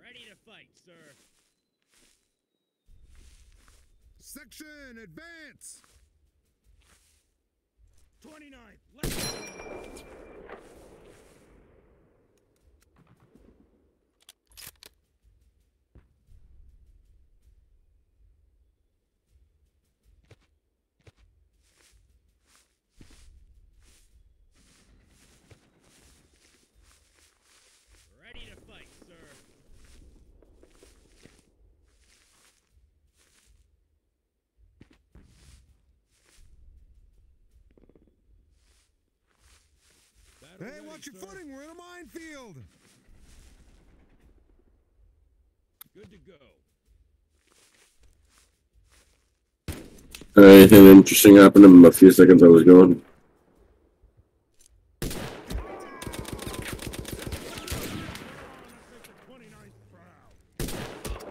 Speaker 9: Ready to fight, sir.
Speaker 5: Section, advance!
Speaker 9: 29. Let's go. Ready to fight, sir.
Speaker 4: Battle
Speaker 5: Hey,
Speaker 4: ready,
Speaker 5: watch your
Speaker 4: sir.
Speaker 5: footing, we're in a minefield!
Speaker 4: Good to go.
Speaker 1: Anything interesting happened in the few seconds I was going?
Speaker 4: Make the 29th proud.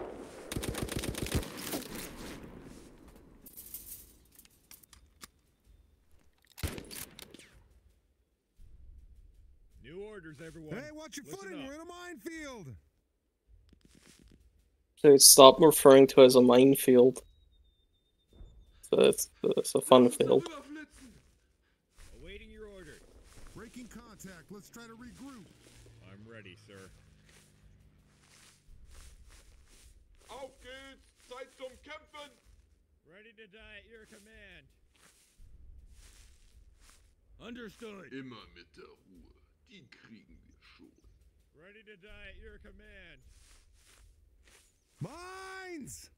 Speaker 9: New orders, everyone.
Speaker 5: Hey, watch your
Speaker 9: Listen
Speaker 5: footing,
Speaker 9: up.
Speaker 5: we're in a minefield!
Speaker 10: So stop referring to it as a minefield. So it's, it's a fun field.
Speaker 9: Awaiting your order.
Speaker 5: Breaking contact. Let's try to regroup.
Speaker 9: I'm ready, sir.
Speaker 5: Auf geht's! Zeit zum Kämpfen!
Speaker 9: Ready to die at your command. Understood.
Speaker 5: Immer mit der Ruhe. Die kriegen wir schon.
Speaker 9: Ready to die at your command.
Speaker 5: Mines!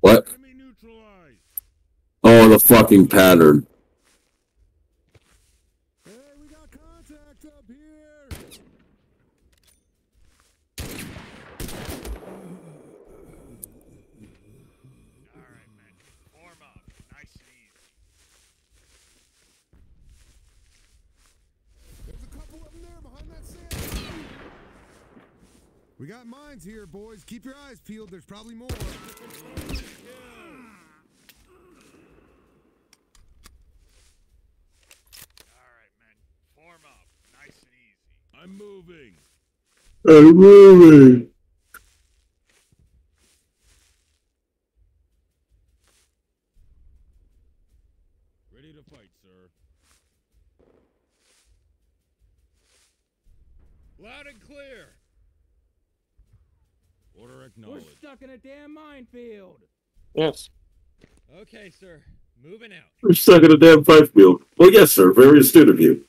Speaker 1: What?
Speaker 9: Enemy neutralized.
Speaker 1: Oh, the fucking pattern.
Speaker 5: Hey, we got contact up here!
Speaker 11: All right, men. Form up. Nice and easy.
Speaker 5: There's a couple of them there behind that sand. We got mines here, boys. Keep your eyes peeled. There's probably more.
Speaker 11: All right, men. Form up. Nice and easy.
Speaker 9: I'm moving.
Speaker 1: I'm moving.
Speaker 9: Ready to fight, sir. Loud and clear. Order acknowledged.
Speaker 4: We're stuck in a damn minefield.
Speaker 10: Yes.
Speaker 9: Okay, sir. Moving out.
Speaker 1: We're stuck in a damn minefield. Well, yes, sir. Very astute of you.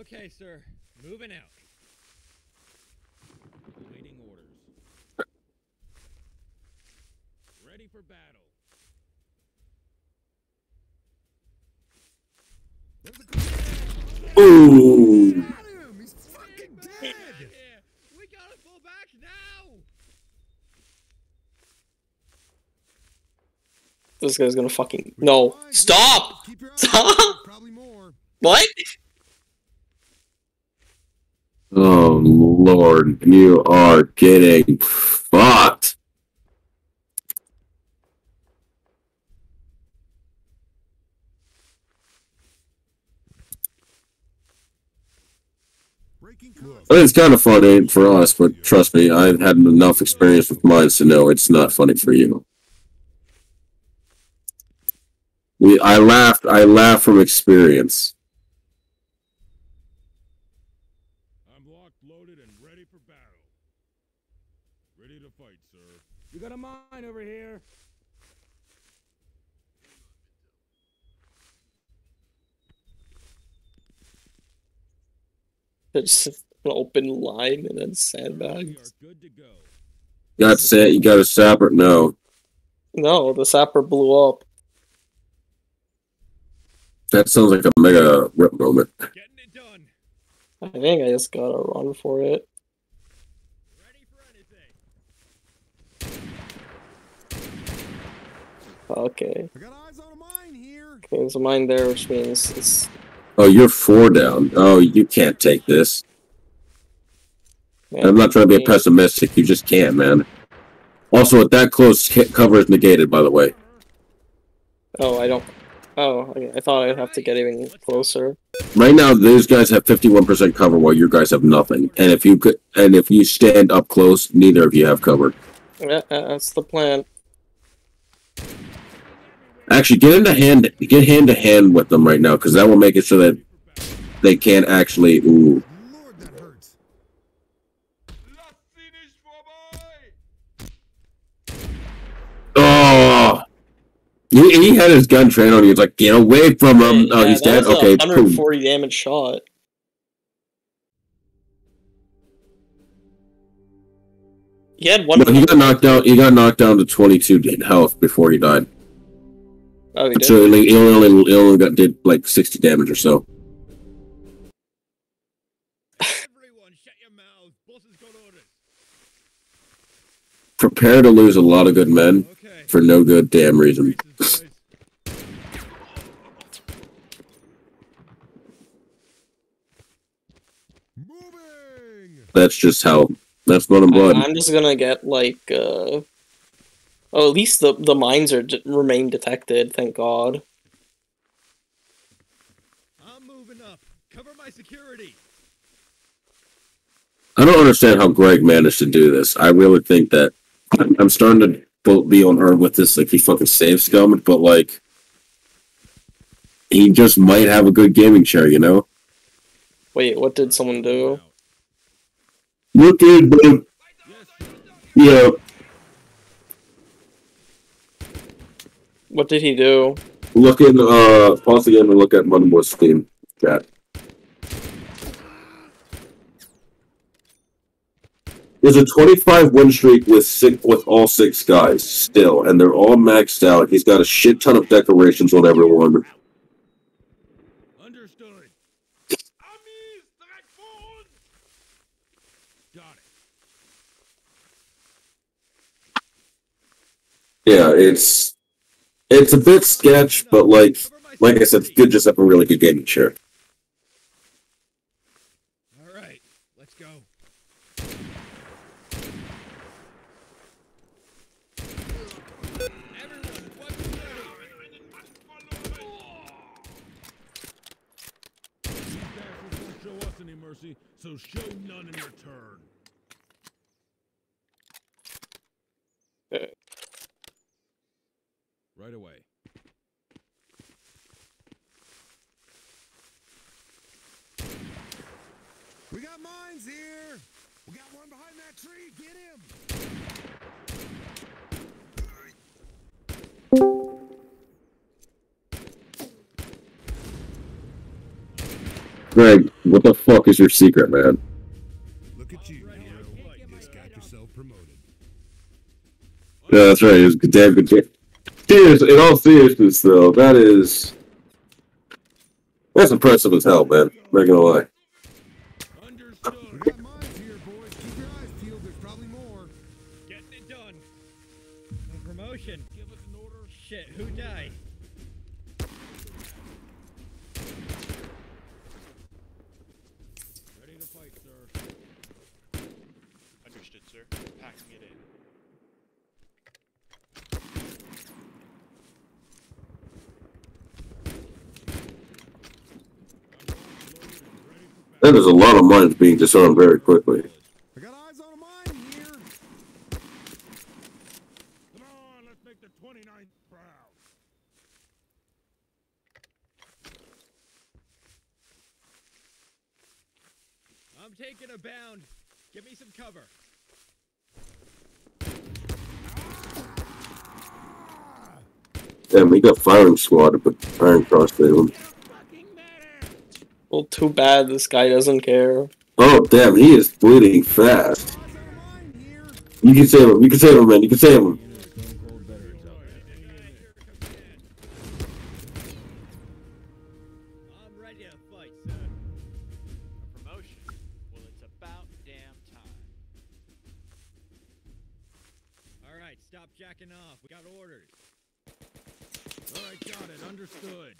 Speaker 9: Okay, sir. Moving out. Awaiting orders. Ready for battle.
Speaker 1: Ooh.
Speaker 5: Got him! He's fucking dead!
Speaker 9: Yeah, we gotta pull back now.
Speaker 10: This guy's gonna fucking no. Stop!
Speaker 5: Keep your eyes
Speaker 10: Stop!
Speaker 5: peeled. Probably more.
Speaker 10: What?
Speaker 1: Oh, Lord. You are getting fucked.
Speaker 5: Breaking contact.
Speaker 1: I mean, it's kind of funny for us, but trust me, I've had enough experience with mines to know it's not funny for you. We, I laughed. I laugh from experience.
Speaker 9: I'm locked, loaded, and ready for battle. Ready to fight, sir.
Speaker 4: You got a mine over here.
Speaker 10: It's just an open line and then
Speaker 9: We
Speaker 10: sandbags.
Speaker 9: are good.
Speaker 1: You got sa- You got a sapper? No,
Speaker 10: No, the sapper blew up.
Speaker 1: that sounds like a mega rip moment.
Speaker 9: It done.
Speaker 10: I think I just gotta run for it.
Speaker 9: Ready for anything.
Speaker 10: Okay.
Speaker 5: I got eyes on a mine here.
Speaker 10: Okay, there's a mine there, which means it's
Speaker 1: Oh, you're four down. Oh, you can't take this.
Speaker 10: Man,
Speaker 1: I'm not trying to be pessimistic. You just can't, man. Also, at that close, cover is negated. By the way.
Speaker 10: Oh, I don't. Oh. I thought I'd have to get even closer.
Speaker 1: Right now, those guys have 51% cover while your guys have nothing. And if you could, and if you stand up close, neither of you have cover.
Speaker 10: Yeah, yeah, that's the plan.
Speaker 1: Actually, get into hand, get hand to hand with them right now, because that will make it so that they can't actually. Ooh, he, he had his gun trained on you. Um, oh, he's like, get away from him. Oh, he's dead.
Speaker 10: was a
Speaker 1: Okay, boom.
Speaker 10: 140 damage shot. He had one.
Speaker 1: No, he got knocked down. He got knocked down to 22 health before he died.
Speaker 10: Oh, he did.
Speaker 1: So he he only, he only got did like 60 damage or so.
Speaker 9: Everyone, shut your mouths. Boss has got orders.
Speaker 1: Prepare to lose a lot of good men
Speaker 9: Okay.
Speaker 1: For no good damn reason.
Speaker 9: Braces, boys.
Speaker 5: Moving!
Speaker 1: That's just how. That's blood and
Speaker 10: I-
Speaker 1: blood.
Speaker 10: I'm just gonna get like. uh Oh, at least the the mines are d- remain detected. Thank God.
Speaker 5: I'm moving up. Cover my security.
Speaker 1: I don't understand how Greg managed to do this. I really think that I'm, I'm starting to bo- be on Urb with this, like he fucking saves scum, but like he just might have a good gaming chair, you know.
Speaker 10: Wait, what did someone do?
Speaker 1: Look at the, yeah.
Speaker 10: What did he do?
Speaker 1: Look in, uh, pause again and look at Mudmore's Steam chat. There's a 25 win streak with six, with all six guys still, and they're all maxed out. He's got a shit ton of decorations on everyone.
Speaker 5: Understood. Got it.
Speaker 1: Yeah, it's it's a bit sketch, but like like I said, good just have a really good gaming chair.
Speaker 5: All right, let's go. Everyone, what's ready?
Speaker 4: These bastards won't show us any mercy, so show none in return. Right away.
Speaker 5: We got mines here. We got one behind that tree. Get him.
Speaker 1: Greg, what the fuck is your secret, man?
Speaker 5: Look at you, hero. Just got yourself promoted.
Speaker 1: Yeah, that's right. It was a damn good game. Serious, in all seriousness, though, that is that's impressive as hell, man. Not gonna lie. That is a lot of mines being disarmed very quickly.
Speaker 5: I got eyes on a mine here.
Speaker 4: Come on, let's make the 29th proud.
Speaker 9: I'm taking a bound. Give me some cover.
Speaker 1: Damn, we got firing squad, but Iron Cross they them.
Speaker 10: Well, too bad this guy doesn't care.
Speaker 1: Oh damn, he is bleeding fast. You can save him. You can save him, man. You can save him.
Speaker 9: I'm ready to fight, sir.
Speaker 12: A promotion? Well, it's about damn time.
Speaker 9: All right, stop jacking off. We got orders.
Speaker 4: All right, got it. Understood.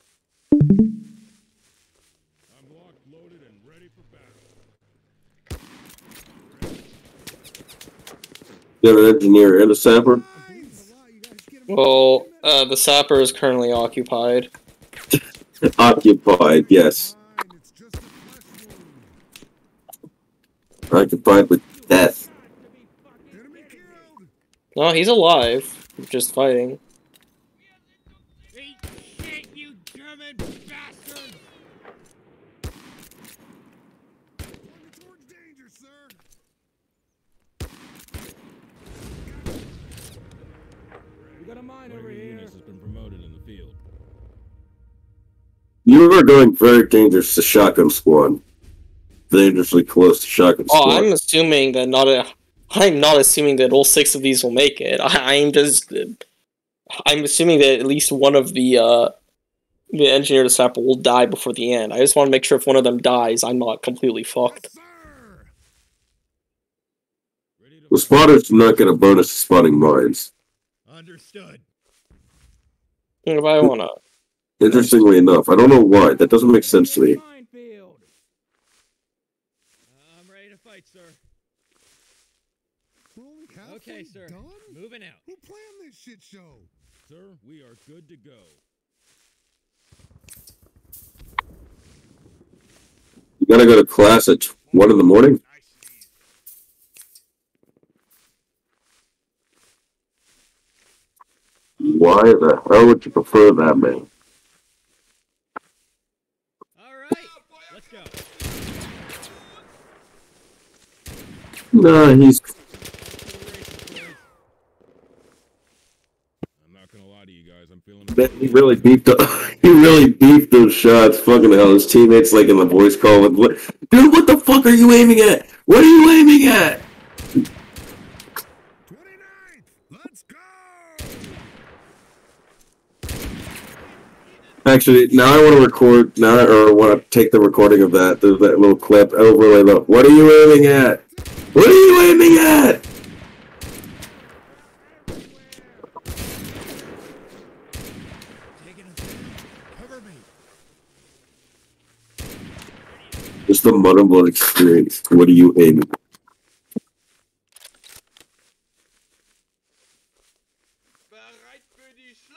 Speaker 4: I'm locked, loaded, and ready for battle.
Speaker 1: You have an engineer and a sapper.
Speaker 10: Well, uh, the sapper is currently occupied.
Speaker 1: Occupied, yes. Occupied with death.
Speaker 10: No, he's alive. Just fighting.
Speaker 9: Eat shit, you German bastard!
Speaker 4: We got a mine over here. Eunice has been promoted in the field.
Speaker 1: You are going very dangerous to shotgun squad. Dangerously close to shotgun
Speaker 10: Oh,
Speaker 1: squad.
Speaker 10: I'm assuming that not a. I'm not assuming that all six of these will make it. I, I'm just. I'm assuming that at least one of the uh, the engineer to sapper will die before the end. I just want to make sure if one of them dies, I'm not completely fucked.
Speaker 1: The spotters do not get a bonus to spotting mines.
Speaker 9: Understood.
Speaker 10: If I wanna.
Speaker 1: Interestingly enough, I don't know why. That doesn't make sense to me.
Speaker 9: I'm ready to fight, sir. Okay, sir. Moving out.
Speaker 5: Who planned this shit show?
Speaker 4: Sir, we are good to go.
Speaker 1: You gotta go to class at one in the morning. Why the hell would you prefer that, man?
Speaker 11: All right, let's go.
Speaker 1: No, he's
Speaker 5: I'm not gonna lie to you guys. I'm feeling.
Speaker 1: man, he really beefed up. He really beefed those shots. Fucking hell, his teammates like in the voice call, like, "What, dude? What the fuck are you aiming at? What are you aiming at?"
Speaker 5: 29th! Let's go!
Speaker 1: Actually, now I want to record now, or want to take the recording of that. There's that little clip overlay. Look, what are you aiming at? What are you aiming at? Just the mud blood experience. What are you aiming?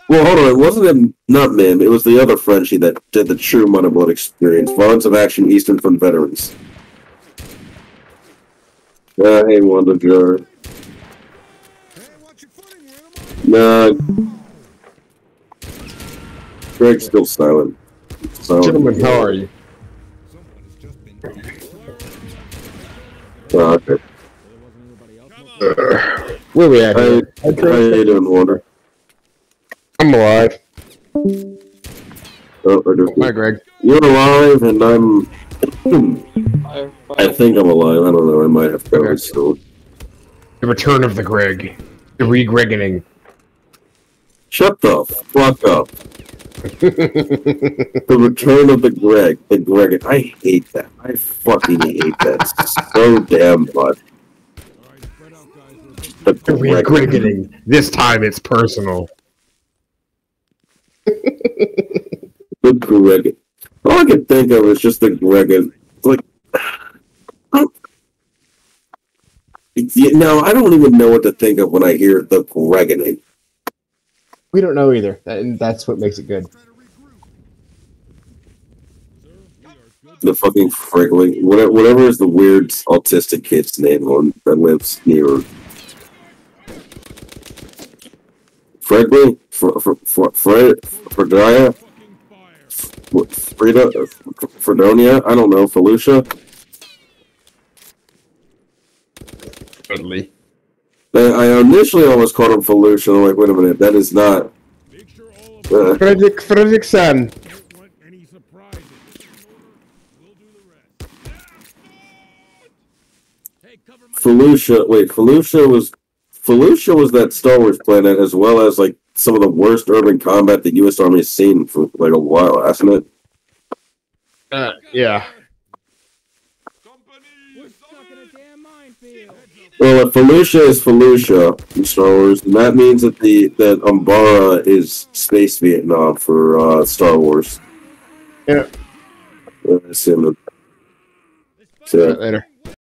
Speaker 1: Well, hold on. It wasn't him, not Mim. It was the other Frenchie that did the true mud blood experience. Violence of Action Eastern Front Veterans. Uh, hey, Wanda Jar.
Speaker 5: Hey, watch your footing, where am I?
Speaker 1: Nah. Greg's still silent. Silent.
Speaker 13: Gentlemen, how are you?
Speaker 5: Someone has just been
Speaker 1: Oh, okay.
Speaker 13: Where we at? Here?
Speaker 1: how you doing, Wanda?
Speaker 13: I'm alive.
Speaker 1: Oh, I just,
Speaker 13: Hi, Greg.
Speaker 1: you're alive, and I'm. I think I'm alive. I don't know. I might have COVID still.
Speaker 13: The return of the Greg. The re-Gregening.
Speaker 1: Shut the fuck up. the return of the Greg. The Greg. I hate that. I fucking hate that so damn much.
Speaker 5: Alright, spread out, guys. We're
Speaker 1: The
Speaker 13: The re-Gregening. This time it's personal.
Speaker 1: The Greg. All I can think of is just the Greg. It's like. Yeah, No, I don't even know what to think of when I hear the Gregening.
Speaker 13: We don't know either, and that's what makes it good.
Speaker 5: trying to regroup. Sir, we are good.
Speaker 1: The fucking Franklin, Whatever, whatever is the weird autistic kid's name on that lives near. Friggling? Fr- fr- fr- Fred? Fredonia?
Speaker 5: Fucking fire!
Speaker 1: What, Frida? Fredonia? I don't know. Felucia?
Speaker 13: Totally.
Speaker 1: I I initially almost called him Felucia. I'm like, wait a minute, that is not.
Speaker 5: Make sure all of us
Speaker 1: Uh,
Speaker 13: Frederick Frederickson.
Speaker 5: any surprises. We'll do the rest.
Speaker 11: Hey, cover my.
Speaker 1: Felucia. Wait, Felucia was. Felucia was that Star Wars planet as well as like some of the worst urban combat the U.S. Army has seen for like a while, hasn't it?
Speaker 13: Uh, yeah.
Speaker 11: We're stuck in a damn minefield.
Speaker 1: Well, if Felucia is Felucia in Star Wars, then that means that the that Umbara is space Vietnam for uh, Star Wars.
Speaker 13: Yeah.
Speaker 1: Uh.
Speaker 11: This
Speaker 1: So,
Speaker 13: Later.